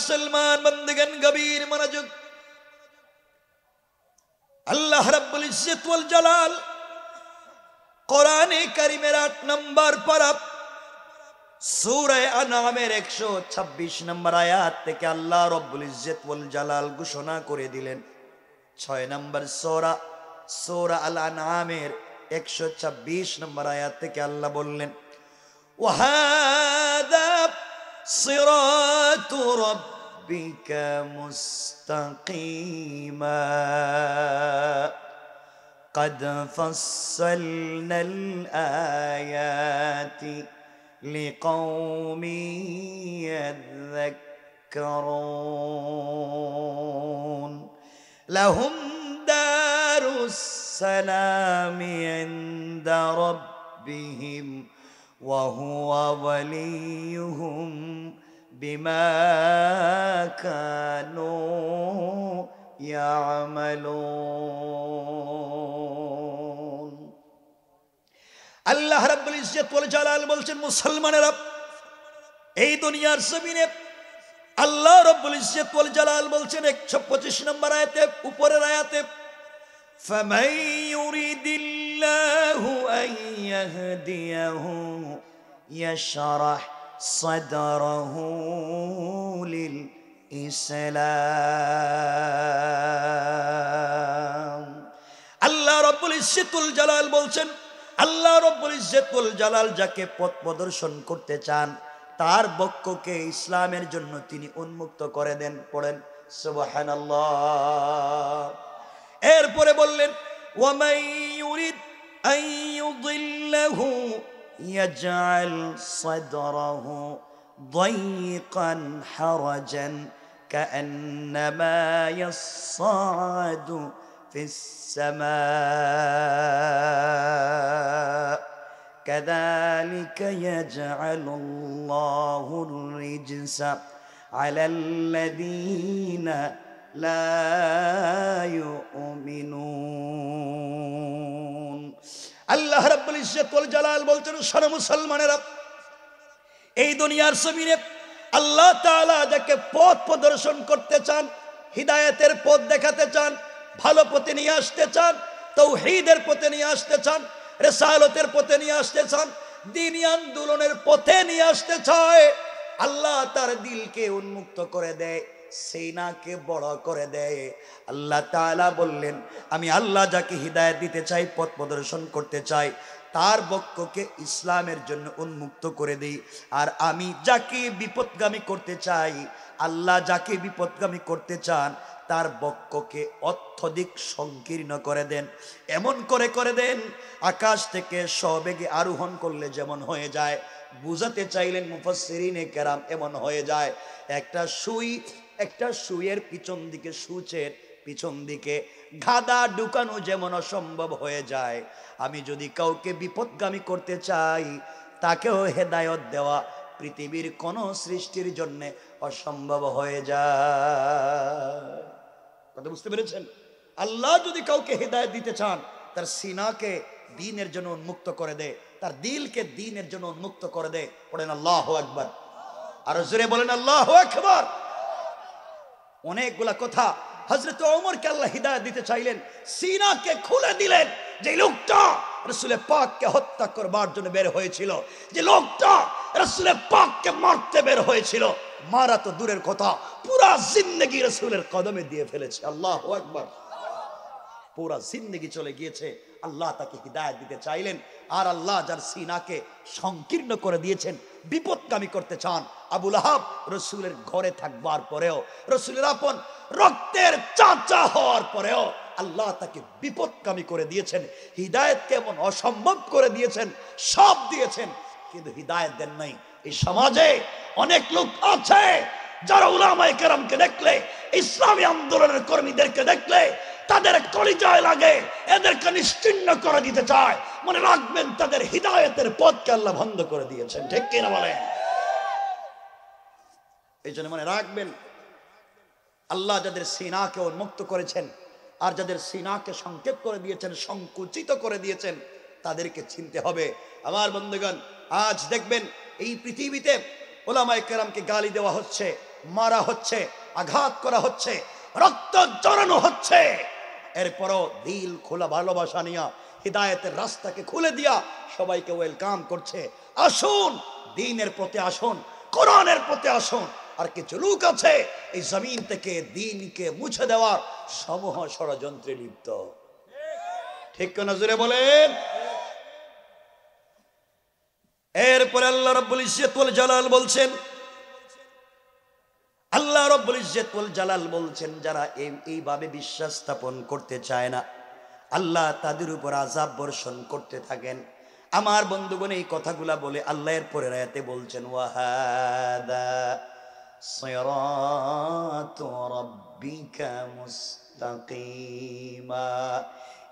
മുസൽമാൻ ബന്ധുകൻ ഗബീർ মনোযোগ। আল্লাহ রাব্বুল ইজ্জত ওয়াল জালাল কোরআনে কারীমের 8 নম্বর পারা সূরা আনআমের 126 নম্বর আয়াত থেকে আল্লাহ রাব্বুল ইজ্জত ওয়াল জালাল ঘোষণা করে দিলেন। 6 নম্বর সূরা সূরা আল আনআমের 126 নম্বর আয়াত থেকে আল্লাহ বললেন ওয়াহাদা صراط ربك مستقيما. قد فصلنا الآيات لقوم يذكرون. لهم دار السلام عند ربهم وهو وليهم بما كانوا يعملون আল্লাহ রাব্বুল ইজ্জত ওয়াল জালাল বলছেন মুসলমানেরা এই দুনিয়ার জমিনে আল্লাহ রাব্বুল ইজ্জত ওয়াল জালাল বলছেন 125 নম্বর আয়াতে উপরের আয়াতে فمن يريد الله أن يهديه يشرح صدره للإسلام আল্লাহ রব্বুল ইজ্জতুল জালাল বলছেন আল্লাহ রব্বুল ইজ্জতুল জালাল যাকে পথ প্রদর্শন করতে চান তার বক্ষকে ইসলামের জন্য তিনি উন্মুক্ত করে দেন পড়েন সুবহানাল্লাহ এরপরে বললেন ওয়ামাই أن يضله يجعل صدره ضيقا حرجا كأنما يصعد في السماء. كذلك يجعل الله الرجس على الذين لا يؤمنون. আল্লাহ রাব্বুল ইজ্জত ওয়াল জালাল বলছেন, সারা মুসলমানেরা, এই দুনিয়ার জমিনে আল্লাহ তাআলা যাকে পথ প্রদর্শন করতে চান, হিদায়াতের পথ দেখাতে চান, ভালো পথে নিয়ে আসতে চান, তৌহিদের পথে নিয়ে আসতে চান, রেসালতের পথে নিয়ে আসতে চান, দিনী আন্দোলনের পথে নিয়ে আসতে চায়, আল্লাহ তার দিলকে উন্মুক্ত করে দেয়। সেইনাকে বড় করে দেয়। আল্লাহ তাআলা বললেন, আমি আল্লাহ যাকে হৃদায়ত দিতে চাই, পথ প্রদর্শন করতে চাই, তার বক্ষকে ইসলামের জন্য উন্মুক্ত করে দেই। আর আমি যাকে বিপদগামী করতে চাই, আল্লাহ যাকে বিপদগামী করতে চান, তার বক্ষকে অত্যধিক সংকীর্ণ করে দেন। এমন করে করে দেন, আকাশ থেকে সবেগে আরোহণ করলে যেমন হয়ে যায়, বুঝাতে চাইলেন মুফাসসিরিনে কেরাম এমন হয়ে যায়। একটা সুই একটা সুইয়ের পিছন দিকে, সুচের পিছন দিকে গাদা ঢুকানো যেমন অসম্ভব হয়ে যায়। আমি যদি কাউকে বিপদগামী করতে চাই, তাকেও হেদায়ত দেওয়া পৃথিবীর কোন সৃষ্টির জন্য অসম্ভব হয়ে যায়। কথা বুঝতে পেরেছেন? আল্লাহ যদি কাউকে হেদায়ত দিতে চান, তার সিনাকে দিনের জন্য উন্মুক্ত করে দেয় তার দিলকে দিনের জন্য উন্মুক্ত করে দেয় পড়েন আল্লাহ একবার আর জোরে বলেন আল্লাহ একবার অনেকগুলা কথা হজরত ওমরকে আল্লাহ হিদায়ত দিতে চাইলেন, সিনাকে খুলে দিলেন যে, লোকটা রসুলে পাককে হত্যা করবার জন্য বের হয়েছিল। যে, লোকটা রসুলে পাককে মারতে বের হয়েছিল। মারা তো দূরের কথা। পুরা জিন্দগি রসুলের কদমে দিয়ে ফেলেছে। আল্লাহ একবার পুরা জিন্দগি চলে গিয়েছে। আল্লাহ তাকে হিদায়ত দিতে চাইলেন। আর আল্লাহ যার সিনাকে সংকীর্ণ করে দিয়েছেন বিপদকামী করতে চান। আবুল আহাব রসুলের ঘরে থাকবার পরেও, রসুলের আপন রক্তের চাচা হওয়ার পরেও আল্লাহ তাকে বিপদকামী করে দিয়েছেন। হিদায়ত কেমন অসম্ভব করে দিয়েছেন, সব দিয়েছেন, কিন্তু হিদায়ত দেন নাই। এই সমাজে অনেক লোক আছে, যারা উলামায়ে কেরামকে দেখলে, ইসলামী আন্দোলনের কর্মীদেরকে দেখলে তাদের কলিজায় লাগে, এদেরকে নিশ্চিন্ন করে দিতে চায়। মনে রাখবেন, তাদের হৃদায়তের পথকে আল্লাহ বন্ধ করে দিয়েছেন। ঠিক কিনা বলেন? এই জন্য মনে রাখবেন, আল্লাহ যাদের সিনাকে উন্মুক্ত করেছেন আর যাদের সিনাকে সংকেত করে দিয়েছেন, সংকুচিত করে দিয়েছেন, তাদেরকে চিনতে হবে। আমার বন্ধুগণ, আজ দেখবেন এই পৃথিবীতে ওলামায় কেরামকে গালি দেওয়া হচ্ছে, মারা হচ্ছে, আঘাত করা হচ্ছে, রক্ত জড়ানো হচ্ছে। এরপরও দিল খোলা ভালোবাসা নিয়া, হৃদায়তের রাস্তাকে খুলে দিয়া সবাইকে ওয়েলকাম করছে। আসুন, দিনের প্রতি আসুন, কোরআনের প্রতি আসুন। আর কিছু লোক আছে, এই জমিন থেকে দিনকে মুছে দেওয়ার সমূহ ষড়যন্ত্রে লিপ্ত। ঠিক কোন জুড়ে বলেন? এরপরে আল্লাহ রব্বুল ইজ্জতুল জালাল বলছেন আল্লাহ রব্বুল ইজ্জতুল জালাল বলছেন, যারা এই- এইভাবে বিশ্বাস স্থাপন করতে চায় না, আল্লাহ তাদের উপর আজাব বর্ষণ করতে থাকেন। আমার বন্ধুগণ এই কথাগুলা বলে আল্লাহ এর পরের আয়াতে বলছেন, ওয়াহাদা সিরাতু রাব্বিকা মুস্তাকিমা।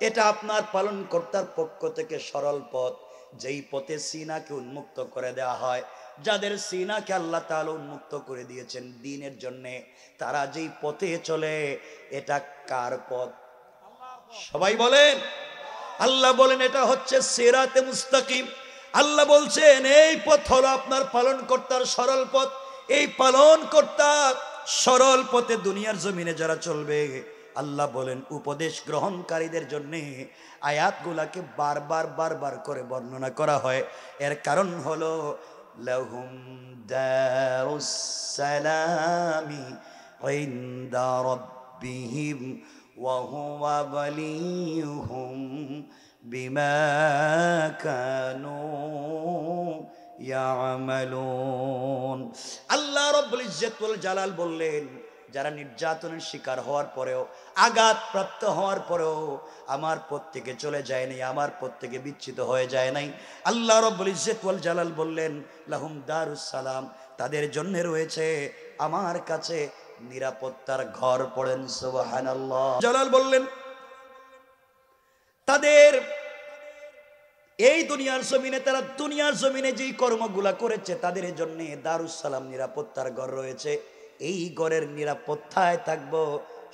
এটা আপনার পালন কর্তার পক্ষ থেকে সরল পথ, যেই পথে সিনাকে উন্মুক্ত করে দেওয়া হয়। যাদের সিনাকে আল্লাহ তাআলা উন্মুক্ত করে দিয়েছেন দিনের জন্যে, তারা যেই পথে চলে, এটা কার পথ? সবাই বলেন, আল্লাহ বলেন এটা হচ্ছে সেরাতে মুস্তাকিম। আল্লাহ বলছেন, এই পথ হলো আপনার পালন কর্তার সরল পথ। এই পালন কর্তার সরল পথে দুনিয়ার জমিনে যারা চলবে, আল্লাহ বলেন উপদেশ গ্রহণকারীদের জন্য আয়াতগুলাকে বারবার বারবার করে বর্ণনা করা হয়। এর কারণ হলো لهم دار السلام عند ربهم وهو وليهم بما كانوا يعملون. الله رب العزة والجلال بولين. যারা নির্যাতনের শিকার হওয়ার পরেও আঘাত প্রাপ্ত হওয়ার পরেও আমার পথ থেকে চলে যায় নাই, আমার পথ থেকে বিচ্ছিত হয়ে যায় নাই। আল্লাহ রব্বুল ইজ্জতুল জালাল বললেন, লাহুম দারুস সালাম, তাদের জন্য রয়েছে আমার কাছে নিরাপত্তার ঘর পড়েন, সুবহানাল্লাহ। জালাল বললেন, তাদের এই দুনিয়ার জমিনে, তারা দুনিয়ার জমিনে যেই কর্মগুলা করেছে, তাদের জন্য দারুসালাম নিরাপত্তার ঘর রয়েছে। এই ঘরের নিরাপত্তায় থাকব,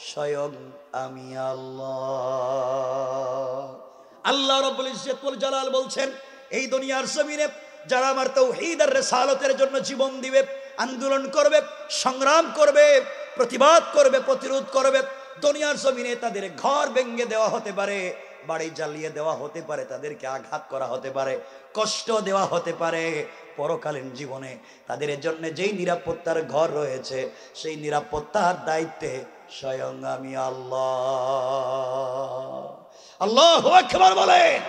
স্বয়ং আমি আল্লাহ। আল্লাহ রব্বুল জালাল বলছেন, এই দুনিয়ার জমিনে যারা আমার তৌহিদ আর জন্য জীবন দিবে, আন্দোলন করবে, সংগ্রাম করবে, প্রতিবাদ করবে, প্রতিরোধ করবে, দুনিয়ার জমিনে তাদের ঘর ভেঙে দেওয়া হতে পারে, বাড়ি জ্বালিয়ে দেওয়া হতে পারে, তাদেরকে আঘাত করা হতে পারে, কষ্ট দেওয়া হতে পারে পরকালীন জীবনে তাদের জন্য যেই নিরাপত্তার ঘর রয়েছে, সেই নিরাপত্তার দায়িত্বে স্বয়ং আমি আল্লাহ। আল্লাহ বলেন।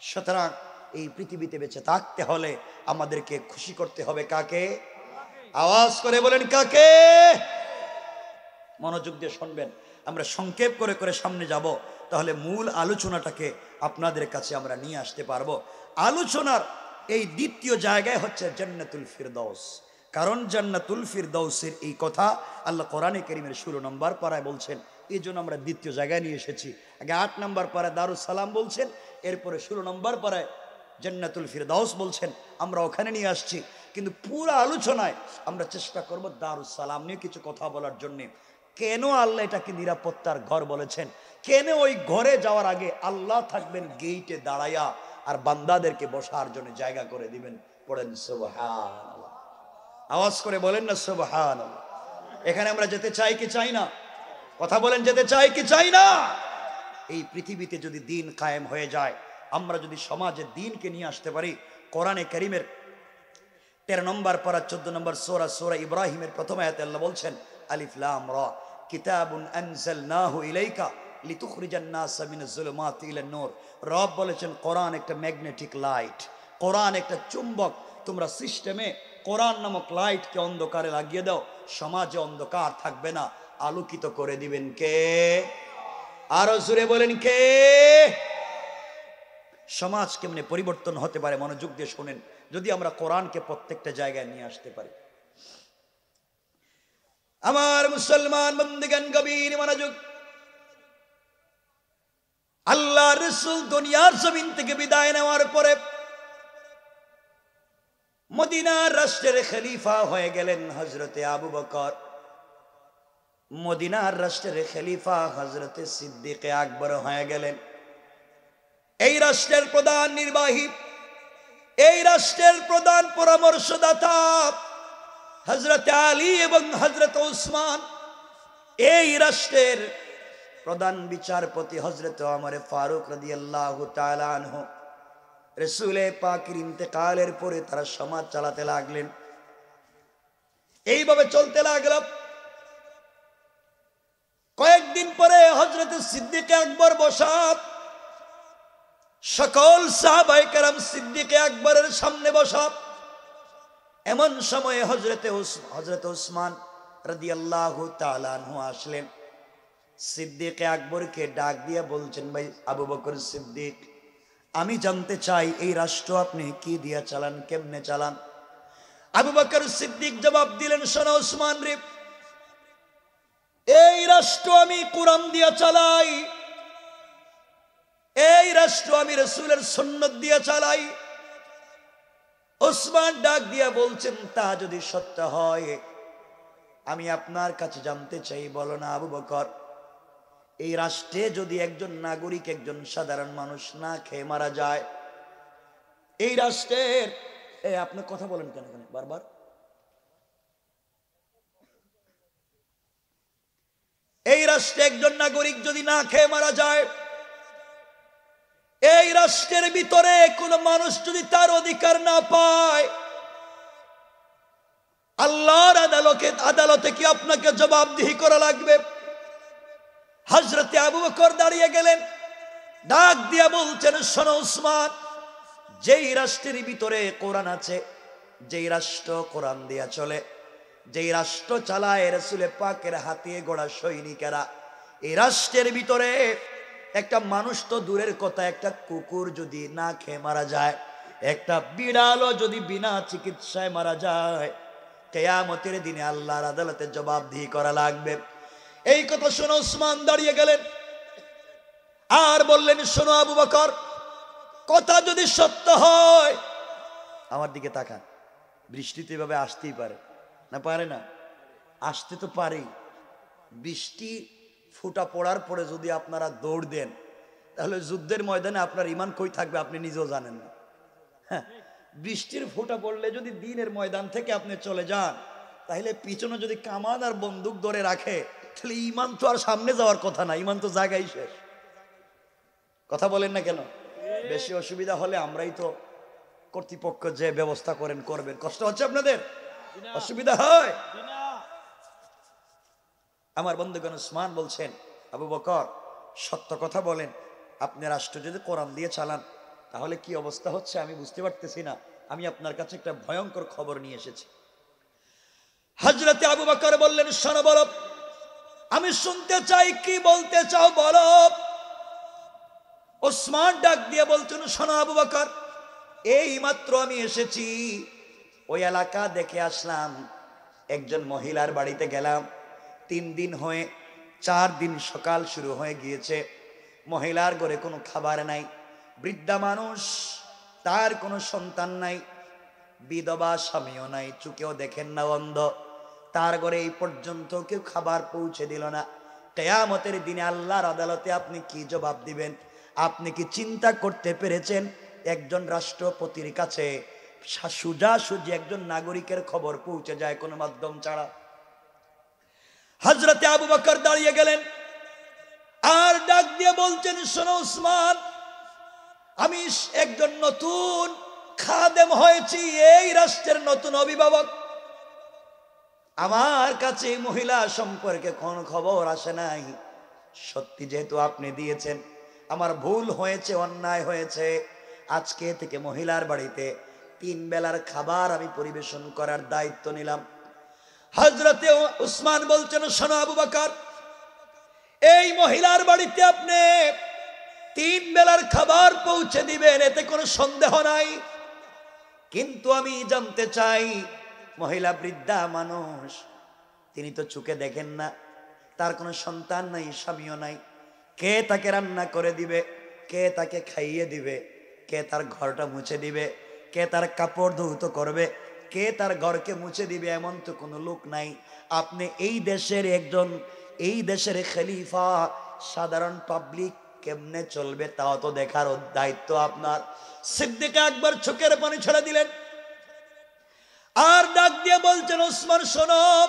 সুতরাং এই পৃথিবীতে বেঁচে থাকতে হলে আমাদেরকে খুশি করতে হবে কাকে? আওয়াজ করে বলেন কাকে? মনোযোগ দিয়ে শুনবেন। আমরা সংক্ষেপ করে করে সামনে যাব, তাহলে মূল আলোচনাটাকে আপনাদের কাছে আমরা নিয়ে আসতে পারব। আলোচনার এই দ্বিতীয় জায়গায় হচ্ছে জান্নাতুল ফিরদৌস কারণ জান্নাতুল ফিরদৌসের এই কথা আল্লাহ কোরআনে করিমের ষোলো নম্বর পাড়ায় বলছেন। এই জন্য আমরা দ্বিতীয় জায়গায় নিয়ে এসেছি। আগে আট নম্বর পাড়ায় দারুস সালাম বলছেন, এরপরে ষোলো নম্বর পাড়ায় জান্নাতুল ফিরদাউস বলছেন। আমরা ওখানে নিয়ে আসছি। কিন্তু পুরো আলোচনায় আমরা চেষ্টা করব দারুস সালাম নিয়ে কিছু কথা বলার জন্য। কেন আল্লাহ এটাকে নিরাপত্তার ঘর বলেছেন? কেন ওই ঘরে যাওয়ার আগে আল্লাহ থাকবেন গেইটে দাঁড়াইয়া আর বান্দাদেরকে বসার জন্য জায়গা করে দিবেন। পড়েন সুবহান আওয়াজ করে বলেন না সুবহান এখানে আমরা যেতে চাই কি চাই না? কথা বলেন, যেতে চাই কি চাই না? এই পৃথিবীতে যদি দিন কায়েম হয়ে যায়, আমরা যদি সমাজে দিনকে নিয়ে আসতে পারি, কোরআনে করিমের তেরো নম্বর পারা চোদ্দ নম্বর সোরা সোরা ইব্রাহিমের প্রথম আয়াতে আল্লাহ বলছেন, আলিফ লাম রা, কিতাবুন আনজালনাহু ইলাইকা রব বলেছেন, কোরআন একটা ম্যাগনেটিক লাইট। কোরআন একটা চুম্বক। তোমরা সিস্টেমে কোরআন নামক লাইটকে অন্ধকারে লাগিয়ে দাও, সমাজে অন্ধকার থাকবে না। আলোকিত করে দিবেন কে? আরও জুড়ে বলেন কে? সমাজ কেমনে পরিবর্তন হতে পারে, মনোযোগ দিয়ে শোনেন। যদি আমরা কোরআনকে প্রত্যেকটা জায়গায় নিয়ে আসতে পারি। আমার মুসলমান বন্দিগান গভীর মনোযোগ আল্লাহ রসুল দুনিয়ার জমিন থেকে বিদায় নেওয়ার পরে মদিনার রাষ্ট্রের খলিফা হয়ে গেলেন হজরতে আবু বকর। মদিনার রাষ্ট্রের খলিফা হজরতে সিদ্দিকে আকবর হয়ে গেলেন। এই রাষ্ট্রের প্রধান নির্বাহী, এই রাষ্ট্রের প্রধান পরামর্শদাতা হজরত আলী এবং হজরত ওসমান, এই রাষ্ট্রের প্রধান বিচারপতি হজরত আমার ফারুক রাদি আল্লাহ রসুলে পাকির ইন্তেকালের পরে তারা সমাজ চালাতে লাগলেন। এইভাবে চলতে লাগল। কয়েকদিন পরে হজরত সিদ্দিকে আকবর বসাত। সকল সাহাবাই কারাম সিদ্দিকে আকবরের সামনে বসাত। এমন সময়ে হজরতে হজরত ওসমান রাদি আল্লাহ তালানহু আসলেন। সিদ্দিকে আকবরকে ডাক দিয়ে বলছেন, ভাই, আবু বকর সিদ্দিক, আমি জানতে চাই, এই রাষ্ট্র আপনি কি দিয়া চালান, কেমনে চালান? আবু বকর সিদ্দিক জবাব দিলেন, শোনো ওসমান রে, এই রাষ্ট্র আমি কোরআন দিয়া চালাই, এই রাষ্ট্র আমি রসুলের সন্ন্যত দিয়া চালাই। ওসমান ডাক দিয়া বলছেন, তা যদি সত্য হয়, আমি আপনার কাছে জানতে চাই, বলো না আবু বকর। এই রাষ্ট্রে যদি একজন নাগরিক, একজন সাধারণ মানুষ না খেয়ে মারা যায়, এই রাষ্ট্রের, এ, আপনি কথা বলেন কেন কেন বারবার? এই রাষ্ট্রে একজন নাগরিক যদি না খেয়ে মারা যায়, এই রাষ্ট্রের ভিতরে কোন মানুষ যদি তার অধিকার না পায়, আল্লাহর আদালতে আদালতে কি আপনাকে জবাবদিহি করা লাগবে? হজরতে আবু বকর দাঁড়িয়ে গেলেন। ডাক দিয়া বলছেন, শোনো উসমান, যেই রাষ্ট্রের ভিতরে কোরআন আছে, যেই রাষ্ট্র কোরআন দিয়া চলে, যেই রাষ্ট্র চালায় রসুলে পাকের হাতিয়ে গোড়া সৈনিকেরা, এই রাষ্ট্রের ভিতরে একটা মানুষ তো দূরের কথা, একটা কুকুর যদি না খেয়ে মারা যায়, একটা বিড়ালও যদি বিনা চিকিৎসায় মারা যায়, কেয়ামতের দিনে আল্লাহর আদালতে জবাবদিহি করা লাগবে। এই কথা শোনো ওসমান দাঁড়িয়ে গেলেন। আর বললেন, শোনো আবু বকর, কথা যদি সত্য হয় আমার দিকে তাকান। বৃষ্টি তো এভাবে আসতেই পারে। না পারে না। আসতে তো পারেই। বৃষ্টি ফুটা পড়ার পরে যদি আপনারা দৌড় দেন, তাহলে যুদ্ধের ময়দানে আপনার ইমান কই থাকবে আপনি নিজেও জানেন না। হ্যাঁ বৃষ্টির ফোঁটা পড়লে যদি দিনের ময়দান থেকে আপনি চলে যান, তাহলে পিছনে যদি কামান আর বন্দুক ধরে রাখে তাহলে ইমান তো আর সামনে যাওয়ার কথা না, ইমান তো জায়গায় শেষ। কথা বলেন না কেন? বেশি অসুবিধা হলে আমরাই তো কর্তৃপক্ষ যে ব্যবস্থা করেন, করবেন। কষ্ট হচ্ছে আপনাদের? অসুবিধা হয়? আমার বন্ধুগণ, উসমান বলছেন, আবু বকর, সত্য কথা বলেন। আপনি রাষ্ট্র যদি কোরআন দিয়ে চালান, তাহলে কি অবস্থা হচ্ছে আমি বুঝতে পারতেছি না। আমি আপনার কাছে একটা ভয়ঙ্কর খবর নিয়ে এসেছি। হজরতে আবু বকর বললেন বলো আমি শুনতে চাই, কি বলতে চাও বলো। ওসমান ডাক দিয়ে বলছেন, শোনো আবু বকর, এই মাত্র আমি এসেছি। ওই এলাকা দেখে আসলাম, একজন মহিলার বাড়িতে গেলাম। তিন দিন হয়ে, চার দিন সকাল শুরু হয়ে গিয়েছে। মহিলার ঘরে কোনো খাবার নাই। বৃদ্ধা মানুষ, তার কোনো সন্তান নাই। বিধবা স্বামীও নাই চুকেও দেখেন না অন্ধ। তার ঘরে এই পর্যন্ত কেউ খাবার পৌঁছে দিল না। কেয়ামতের দিনে আল্লাহর আদালতে আপনি কি জবাব দিবেন? আপনি কি চিন্তা করতে পেরেছেন? একজন রাষ্ট্রপতির কাছে সুজা সুজি একজন নাগরিকের খবর পৌঁছে যায় কোনো মাধ্যম ছাড়া। হজরতে আবু বকর দাঁড়িয়ে গেলেন। আর ডাক দিয়ে বলছেন, শোনো উসমান, আমি একজন নতুন খাদেম হয়েছি, এই রাষ্ট্রের নতুন অভিভাবক। আমার কাছে মহিলা সম্পর্কে কোন খবর আসে নাই। সত্যি যেহেতু আপনি দিয়েছেন, আমার ভুল হয়েছে, অন্যায় হয়েছে। আজকে থেকে মহিলার বাড়িতে তিন বেলার খাবার আমি পরিবেশন করার দায়িত্ব নিলাম। হজরতে উসমান বলছেন, শোনো আবু বাকার, এই মহিলার বাড়িতে আপনি তিন বেলার খাবার পৌঁছে দিবেন, এতে কোনো সন্দেহ নাই। কিন্তু আমি জানতে চাই মহিলা বৃদ্ধা মানুষ। তিনি তো চুকে দেখেন না। তার কোনো সন্তান নাই, স্বামীও নাই। কে তাকে রান্না করে দিবে? কে তাকে খাইয়ে দিবে? কে তার ঘরটা মুছে দিবে? কে তার কাপড় ধৌত করবে? কে তার ঘরকে মুছে দিবে এমন তো কোনো লোক নাই। আপনি এই দেশের একজন, এই দেশের খলিফা, সাধারণ পাবলিক কেমনে চলবে তাও তো দেখার দায়িত্ব আপনার। সিদ্দিকে একবার চোখের পানি ছেড়ে দিলেন। আর ডাক দিয়ে বলছেন, ওসমান, শোনো,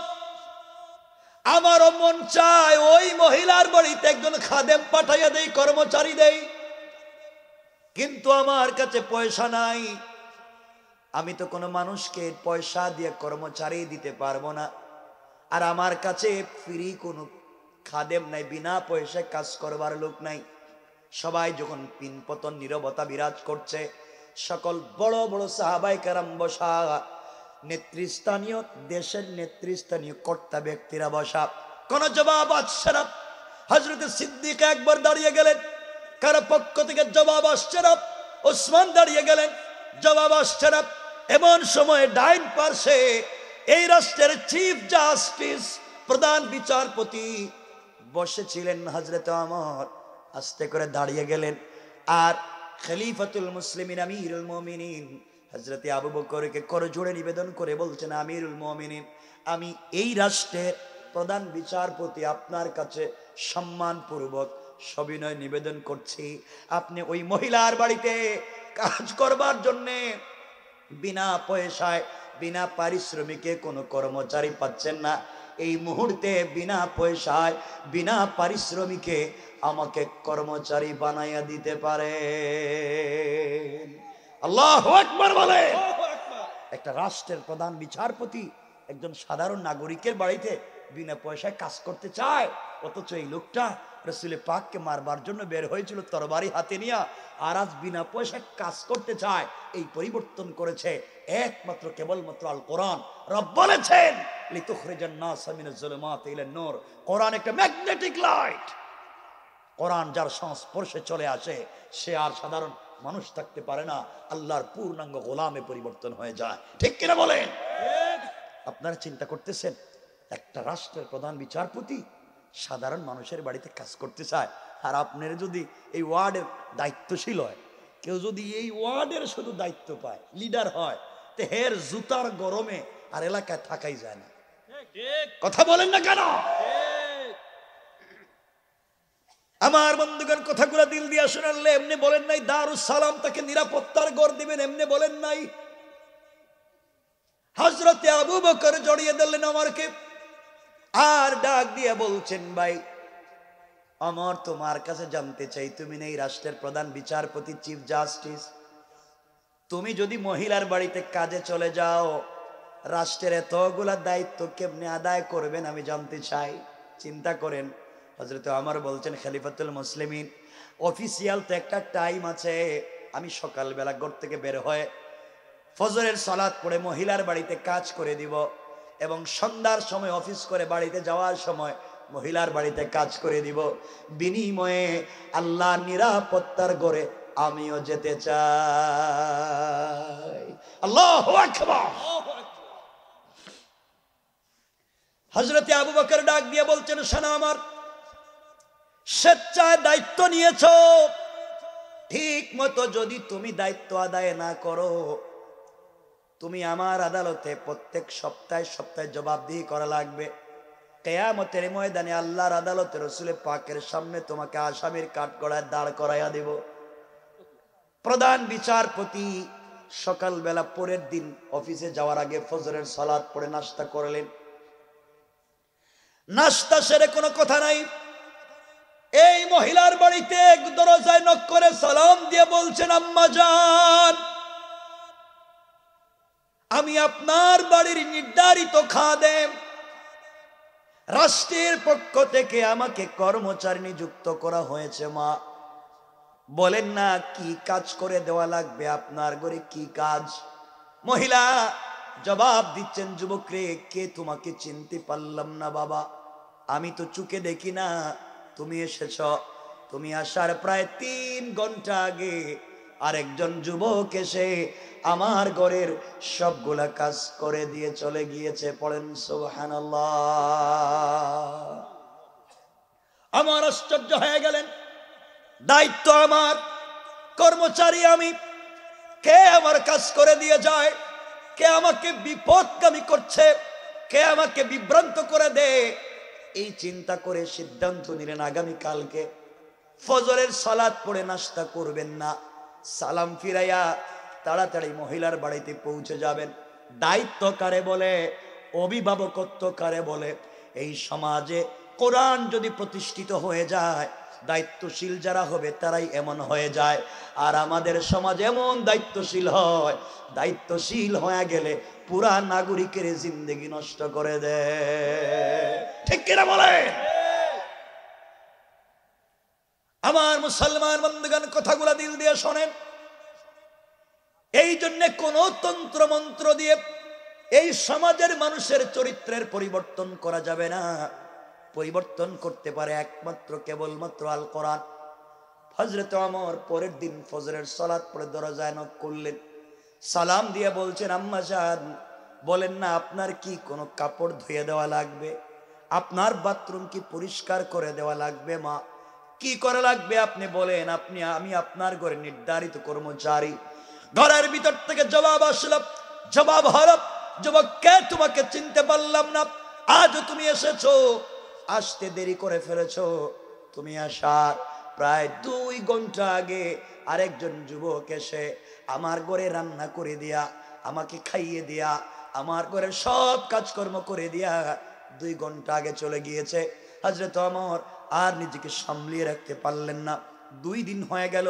আমারও মন চায় ওই মহিলার বাড়িতে একজন খাদেম পাঠাইয়া দেই, কর্মচারী দেই। কিন্তু আমার কাছে পয়সা নাই। আমি তো কোনো মানুষকে পয়সা দিয়ে কর্মচারী দিতে পারব না। আর আমার কাছে ফ্রি কোনো খাদেম নাই, বিনা পয়সায় কাজ করবার লোক নাই। সবাই যখন পিনপতন, নিরবতা বিরাজ করছে, সকল বড় বড় সাহাবাই কারাম বসা নেতৃস্থানীয়, দেশের নেতৃস্থানীয় কর্তা ব্যক্তিরা বসা। কোন জবাব আসছে না। হজরত সিদ্দিক একবার দাঁড়িয়ে গেলেন। কারও পক্ষ থেকে জবাব আসছে না। ওসমান দাঁড়িয়ে গেলেন। জবাব আসছে না। এমন সময় ডাইন পার্শ্বে এই রাষ্ট্রের চিফ জাস্টিস প্রধান বিচারপতি বসেছিলেন হজরত আমর আস্তে করে দাঁড়িয়ে গেলেন। আর খলিফাতুল মুসলিমিন, আমিরুল মুমিনিন হজরতে আবু বকরকে করজোড়ে নিবেদন করে বলছেন, আমিরুল মুমিনিন, আমি এই রাষ্ট্রের প্রধান বিচারপতি আপনার কাছে সম্মানপূর্বক সবিনয় নিবেদন করছি। আপনি ওই মহিলার বাড়িতে কাজ করবার জন্যে বিনা পয়সায়, বিনা পারিশ্রমিকে কোনো কর্মচারী পাচ্ছেন না। এই মুহূর্তে বিনা পয়সায়, বিনা পারিশ্রমিকে আমাকে কর্মচারী বানাইয়া দিতে পারে আল্লাহ একবার বলে। একটা রাষ্ট্রের প্রধান বিচারপতি একজন সাধারণ নাগরিকের বাড়িতে বিনা পয়সায় কাজ করতে চায় অথচ এই লোকটা রসুলের পাককে মারবার জন্য বের হয়েছিল তরবারি হাতে নিয়ে আর আজ বিনা পয়সায় কাজ করতে চায়। এই পরিবর্তন করেছে একমাত্র কেবলমাত্র আল কোরআন। রব বলেছেন কোরআন একটা ম্যাগনেটিক লাইট। কোরআন যার সংস্পর্শে চলে আসে সে আর সাধারণ মানুষ থাকতে পারে না আল্লাহর পূর্ণাঙ্গ গোলামে পরিবর্তন হয়ে যায়। ঠিক কিনা বলেন? আপনারা চিন্তা করতেছেন একটা রাষ্ট্রের প্রধান বিচারপতি সাধারণ মানুষের বাড়িতে কাজ করতে চায় আর আপনার যদি এই ওয়ার্ডের দায়িত্বশীল হয় কেউ যদি এই ওয়ার্ডের শুধু দায়িত্ব পায় লিডার হয় তো হের জুতার গরমে আর এলাকায় থাকাই যায় না। কথা বলেন না কেন? আমার বন্ধুগণ কথাগুলো দিল দিয়া শোনালে এমনি বলেন নাই, দারুস সালাম, তাকে নিরাপত্তার গড় দিবেন এমনি বলেন নাই। হজরতে আবু বকর জড়িয়ে দিলেন আমারকে আর ডাক দিয়ে বলছেন, ভাই আমার তোমার কাছে জানতে চাই, তুমি নেই রাষ্ট্রের প্রধান বিচারপতি, চিফ জাস্টিস। তুমি যদি মহিলার বাড়িতে কাজে চলে যাও, রাষ্ট্রের এতগুলা দায়িত্ব কেমনে আদায় করবেন আমি জানতে চাই, চিন্তা করেন। হজরত আমার বলছেন, খালিফাতুল মুসলিমিন অফিসিয়াল তো একটা টাইম আছে। আমি সকালবেলা ঘর থেকে বের হয়ে ফজরের সালাদ পড়ে মহিলার বাড়িতে কাজ করে দিব এবং সন্ধ্যার সময় অফিস করে বাড়িতে যাওয়ার সময় মহিলার বাড়িতে কাজ করে দিব। বিনিময়ে আল্লাহ নিরাপত্তার গড়ে আমিও যেতে চাই। আল্লাহ হজরতে আবু বকর ডাক দিয়ে বলছেন, শোনা আমার স্বেচ্ছায় দায়িত্ব নিয়েছ। ঠিক মতো যদি তুমি দায়িত্ব আদায় না করো, তুমি আমার আদালতে প্রত্যেক সপ্তাহে সপ্তাহে জবাবদিহি করা লাগবে। কেয়ামতের ময়দানে আল্লাহর আদালতে রসুলে পাকের সামনে তোমাকে আসামির কাঠ দাঁড় করাইয়া দেব। প্রধান বিচারপতি সকালবেলা পরের দিন অফিসে যাওয়ার আগে ফজরের সালাদ পড়ে নাস্তা করলেন। নাস্তা সেরে কোনো কথা নাই। এই মহিলার বাড়িতে এক দরজায় নক করে সালাম দিয়ে বলছেন, আম্মা যান আমি আপনার বাড়ির নির্ধারিত খাদেম রাষ্ট্রের পক্ষ থেকে আমাকে কর্মচারী নিযুক্ত করা হয়েছে, মা। বলেন না, কি কাজ করে দেওয়া লাগবে আপনার ঘরে, কি কাজ? মহিলা জবাব দিচ্ছেন, যুবক রে, কে তোমাকে চিনতে পারলাম না বাবা। আমি তো চুকে দেখি না। তুমি এসেছ, তুমি আসার প্রায় তিন ঘণ্টা আগে আরেকজন যুবক এসে আমার ঘরের সবগুলা কাজ করে দিয়ে চলে গিয়েছে, পড়েন সোহান আমার আশ্চর্য হয়ে গেলেন, দায়িত্ব আমার, কর্মচারী আমি, কে আমার কাজ করে দিয়ে যায়, কে আমাকে বিপদগামী করছে, কে আমাকে বিভ্রান্ত করে দেয় এই চিন্তা করে সিদ্ধান্ত নিলেন আগামী কালকে ফজরের সালাদ পড়ে নাস্তা করবেন না। সালাম ফিরাইয়া তাড়াতাড়ি মহিলার বাড়িতে পৌঁছে যাবেন। দায়িত্ব কারে বলে, অভিভাবকত্ব কারে বলে, এই সমাজে কোরআন যদি প্রতিষ্ঠিত হয়ে যায়, দায়িত্বশীল যারা হবে তারাই এমন হয়ে যায়। আর আমাদের সমাজ এমন দায়িত্বশীল হয়, দায়িত্বশীল হয়ে গেলে পুরা নাগরিকের জিন্দগি নষ্ট করে দেয় ঠিক কিনা বলে আমার মুসলমান বন্ধুগান কথাগুলা দিল দিয়ে শোনেন। এই জন্য কোন তন্ত্র মন্ত্র দিয়ে এই সমাজের মানুষের চরিত্রের পরিবর্তন করা যাবে না। পরিবর্তন করতে পারে একমাত্র, কেবলমাত্র আল কোরআন। হজরত আমর পরের দিন ফজরের সালাত পরে দরজায় নক করলেন সালাম দিয়ে বলছেন, আম্মা যান বলেন না আপনার কি কোনো কাপড় ধুয়ে দেওয়া লাগবে? আপনার বাথরুম কি পরিষ্কার করে দেওয়া লাগবে, মা? কি করে লাগবে আপনি বলেন, আপনি, আমি আপনার ঘরে নির্ধারিত কর্মচারী। ঘরের ভিতর থেকে জবাব আসলো, জবাব হল, যুবক, কে তোমাকে চিনতে পারলাম না? আজও তুমি এসেছ, আসতে দেরি করে ফেলেছো, তুমি আসার প্রায় দুই ঘণ্টা আগে আরেকজন যুবক এসে আমার ঘরে রান্না করে দিয়া, আমাকে খাইয়ে দিয়া, আমার ঘরে সব কাজকর্ম করে দিয়া দুই ঘণ্টা আগে চলে গিয়েছে। হাজরত আমার আর নিজেকে সামলিয়ে রাখতে পারলেন না। দুই দিন হয়ে গেল,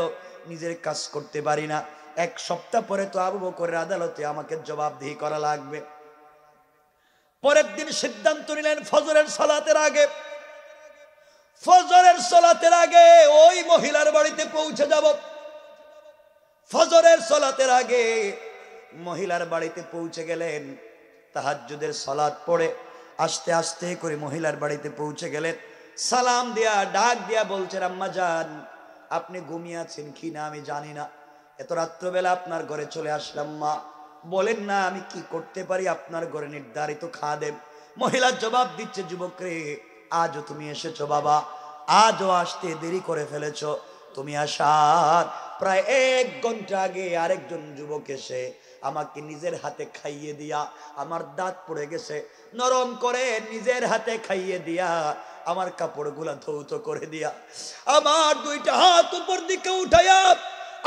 নিজের কাজ করতে পারি না। এক সপ্তাহ পরে তো আবু বকরের আদালতে আমাকে জবাবদিহি করা লাগবে। পরের দিন সিদ্ধান্ত নিলেন ফজরের সালাতের আগে। ফজরের সালাতের আগে ওই মহিলার বাড়িতে পৌঁছে যাব। ফজরের সলাতের আগে মহিলার বাড়িতে পৌঁছে গেলেন, তাহাজ্জুদের সালাত পড়ে আস্তে আস্তে করে মহিলার বাড়িতে পৌঁছে গেলেন। সালাম দিয়া, ডাক দিয়া বলছেন, আম্মা যান, আপনি ঘুমিয়ে আছেন কি না আমি জানি না। এত রাত্রবেলা আপনার ঘরে চলে আসলাম, মা। বলেন না, আমি কি করতে পারি? আপনার ঘরে নির্ধারিত খাদেম। মহিলার জবাব দিচ্ছে, যুবক রে, আজও তুমি এসেছ বাবা। আজও আসতে দেরি করে ফেলেছ। তুমি আসার প্রায় এক ঘণ্টা আগে আরেকজন যুবক এসে আমাকে নিজের হাতে খাইয়ে দিয়া আমার দাঁত পড়ে গেছে। নরম করে নিজের হাতে খাইয়ে দিয়া আমার কাপড়গুলা ধৌত করে দিয়া আমার দুইটা হাত উপর দিকে উঠাইয়া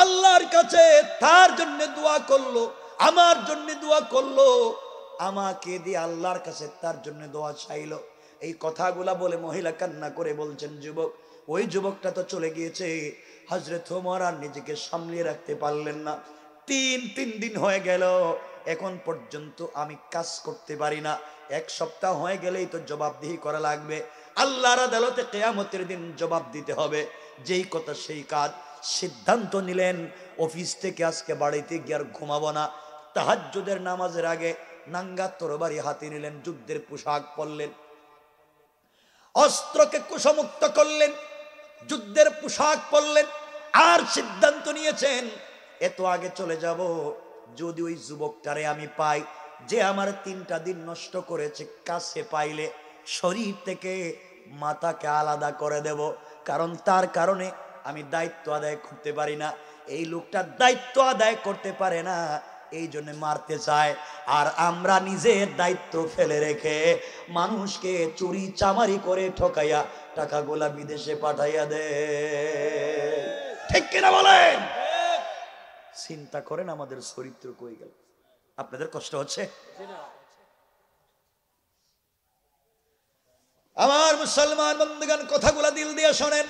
আল্লাহর কাছে তার জন্য দোয়া করল, আমার জন্য দোয়া করল। আমাকে দিয়ে আল্লাহর কাছে তার জন্য দোয়া চাইলো। এই কথাগুলা বলে মহিলা কান্না করে বলছেন, যুবক, ওই যুবকটা তো চলে গিয়েছে। হজরত ওমর আর নিজেকে সামলিয়ে রাখতে পারলেন না। তিন তিন দিন হয়ে গেল। এখন পর্যন্ত আমি কাজ করতে পারি না। এক সপ্তাহ হয়ে গেলেই তো জবাবদিহি করা লাগবে। আল্লাহর আদালতে কেয়ামতের দিন জবাব দিতে হবে। যেই কথা সেই কাজ। সিদ্ধান্ত নিলেন, অফিস থেকে আজকে বাড়িতে গিয়ে আর ঘুমাবো না। তাহাজ্জুদের নামাজের আগে নাঙ্গা তরবারি হাতে নিলেন, যুদ্ধের পোশাক পরলেন। অস্ত্রকে কুসমুক্ত করলেন, যুদ্ধের পোশাক পরলেন। আর সিদ্ধান্ত নিয়েছেন এত আগে চলে যাব। যদি ওই যুবকটারে আমি পাই, যে আমার তিনটা দিন নষ্ট করেছে, কাছে পাইলে শরীর থেকে মাথাকে আলাদা করে দেব। কারণ তার কারণে আমি দায়িত্ব আদায় করতে পারি না। এই লোকটা দায়িত্ব আদায় করতে পারে না, এই জন্য মারতে চায়। আর আমরা নিজের দায়িত্ব ফেলে রেখে মানুষকে চুরি চামারি করে ঠকাইয়া টাকাগুলা বিদেশে পাঠাইয়া দে ঠিক কিনা বলেন? চিন্তা করেন আমাদের চরিত্র কই গেল। আপনাদের কষ্ট হচ্ছে? আমার মুসলমান বন্ধুগান কথাগুলা দিল দিয়ে শোনেন।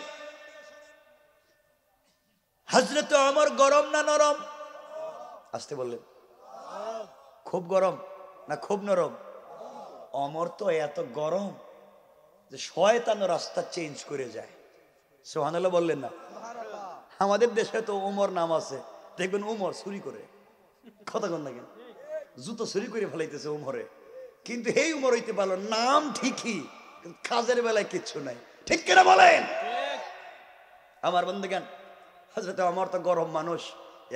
হাজরত আমার গরম না নরম? আসতে বললেন। খুব গরম না খুব নরম? অমর তো এত গরম যে শয়তানো রাস্তা চেঞ্জ করে যায়। সোহানাল্লাহ বললেন না। আমাদের দেশে তো উমর নাম আছে। দেখবেন উমর চুরি করে। কথা কন না কেন? জুতো চুরি করে ফেলাইতেছে উমরে। কিন্তু এই উমর হইতে পারল নাম ঠিকই কাজের বেলায় কিচ্ছু নাই। ঠিক কিনা বলেন? আমার বন্ধুগান হাজরত আমার তো গরম মানুষ।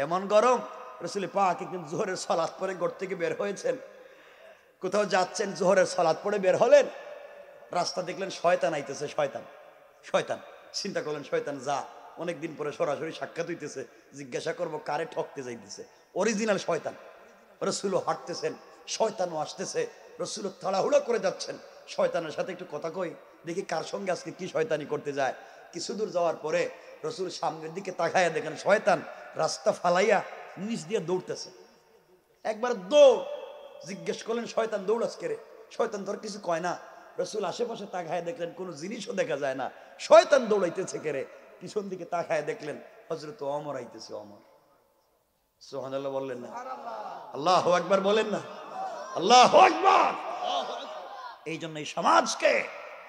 এমন গরম রসুল পাক একদিন জোহরের সলাদ পরে ঘর থেকে বের হয়েছেন। কোথাও যাচ্ছেন, জোহরের সলাদ পরে বের হলেন। রাস্তা দেখলেন শয়তান আইতেছে, শয়তান। শয়তান, চিন্তা করলেন শয়তান, যা। অনেকদিন পরে সরাসরি সাক্ষাৎ হইতেছে, জিজ্ঞাসা করব, কারে ঠকতে যাইতেছে? অরিজিনাল শয়তান। রসুল হাঁটতেছেন, শয়তানও আসতেছে রসুল তাড়াহুড়ো করে যাচ্ছেন। শয়তানের সাথে একটু কথা কই, দেখি কার সঙ্গে আজকে কি শয়তানি করতে যায়। কিছু দূর যাওয়ার পরে রসুল সামনের দিকে তাকাইয়া দেখেন, শয়তান রাস্তা ফালাইয়া নিচ দিয়ে দৌড়তেছে। একবার দৌড়! জিজ্ঞেস করলেন, শয়তান দৌড়াস কেরে শয়তান ধর কিছু কয় না। রসুল আশেপাশে তাকায় দেখলেন, কোনো জিনিসও দেখা যায় না। শয়তান দৌড়াইতেছে কেরে পিছন দিকে তাকায় দেখলেন হজরত অমর আইতেছে অমর সোহানাল্লাহ বললেন না। আল্লাহ একবার বলেন না। আল্লাহ একবার এই জন্য এই সমাজকে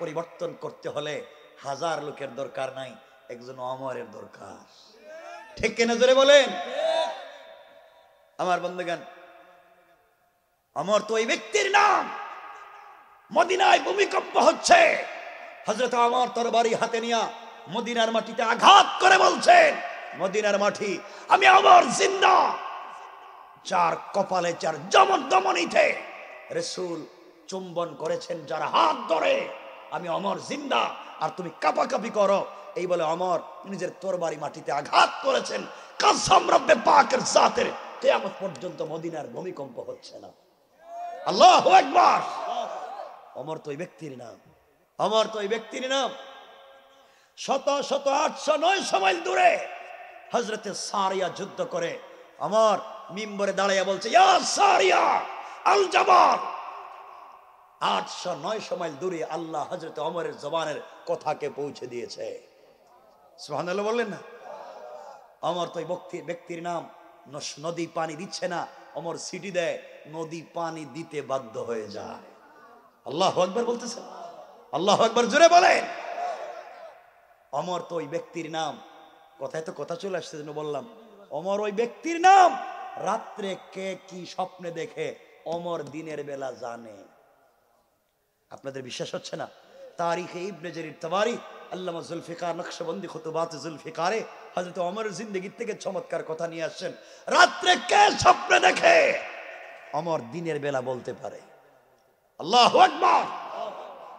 পরিবর্তন করতে হলে হাজার লোকের দরকার নাই, একজন অমরের দরকার। ঠিক কিনা জোরে বলেন? আমার বন্ধুগান অমর তো ওই ব্যক্তির নাম মদিনায় ভূমিকম্প হচ্ছে। হজরত আমার তরবারি হাতে নিয়া মদিনার মাটিতে আঘাত করে বলছেন, মদিনার মাটি, আমি আমার জিন্দা। চার কপালে যার জমন দমনিতে রসুল চুম্বন করেছেন যার হাত ধরে, আমি অমর জিন্দা। আর তুমি কাপাকাপি করো, এই বলে অমর নিজের তরবারি মাটিতে আঘাত করেছেন। পাকের কেয়ামত পর্যন্ত মদিনার ভূমিকম্প হচ্ছে না। আল্লাহ একবার অমর তো ওই ব্যক্তির নাম। অমর তো ওই ব্যক্তির নাম। শত শত আটশো নয়শো মাইল দূরে হজরতে সারিয়া যুদ্ধ করে আমার মিম্বরে দাঁড়াইয়া বলছে আল আটশো নয়শো মাইল দূরে আল্লাহ হজরত অমরের জবানের কথাকে পৌঁছে দিয়েছে। সুবহানাল্লাহ বললেন না? অমর তো ওই ব্যক্তি ব্যক্তির নাম নদী পানি দিচ্ছে না। অমর সিটি দেয়, নদী পানি দিতে বাধ্য হয়ে যায়। আল্লাহ একবার বলতেছে। আল্লাহ একবার জোরে বলেন। অমর তো ওই ব্যক্তির নাম। কথায় তো কথা চলে আসছে জন্য বললাম। অমর ওই ব্যক্তির নাম। রাত্রে কে কি স্বপ্নে দেখে, অমর দিনের বেলা জানে। আপনাদের বিশ্বাস হচ্ছে না? তারিখে ইবনে জরির তাবারি, আল্লামা জুলফিকার নকশবন্দি খুতুবাত জুলফিকারে হযরত ওমরের জিন্দেগি থেকে চমৎকার কথা নিয়ে আসছেন। রাত্রে কে স্বপ্নে দেখে? অমর দিনের বেলা বলতে পারে। আল্লাহ আকবার।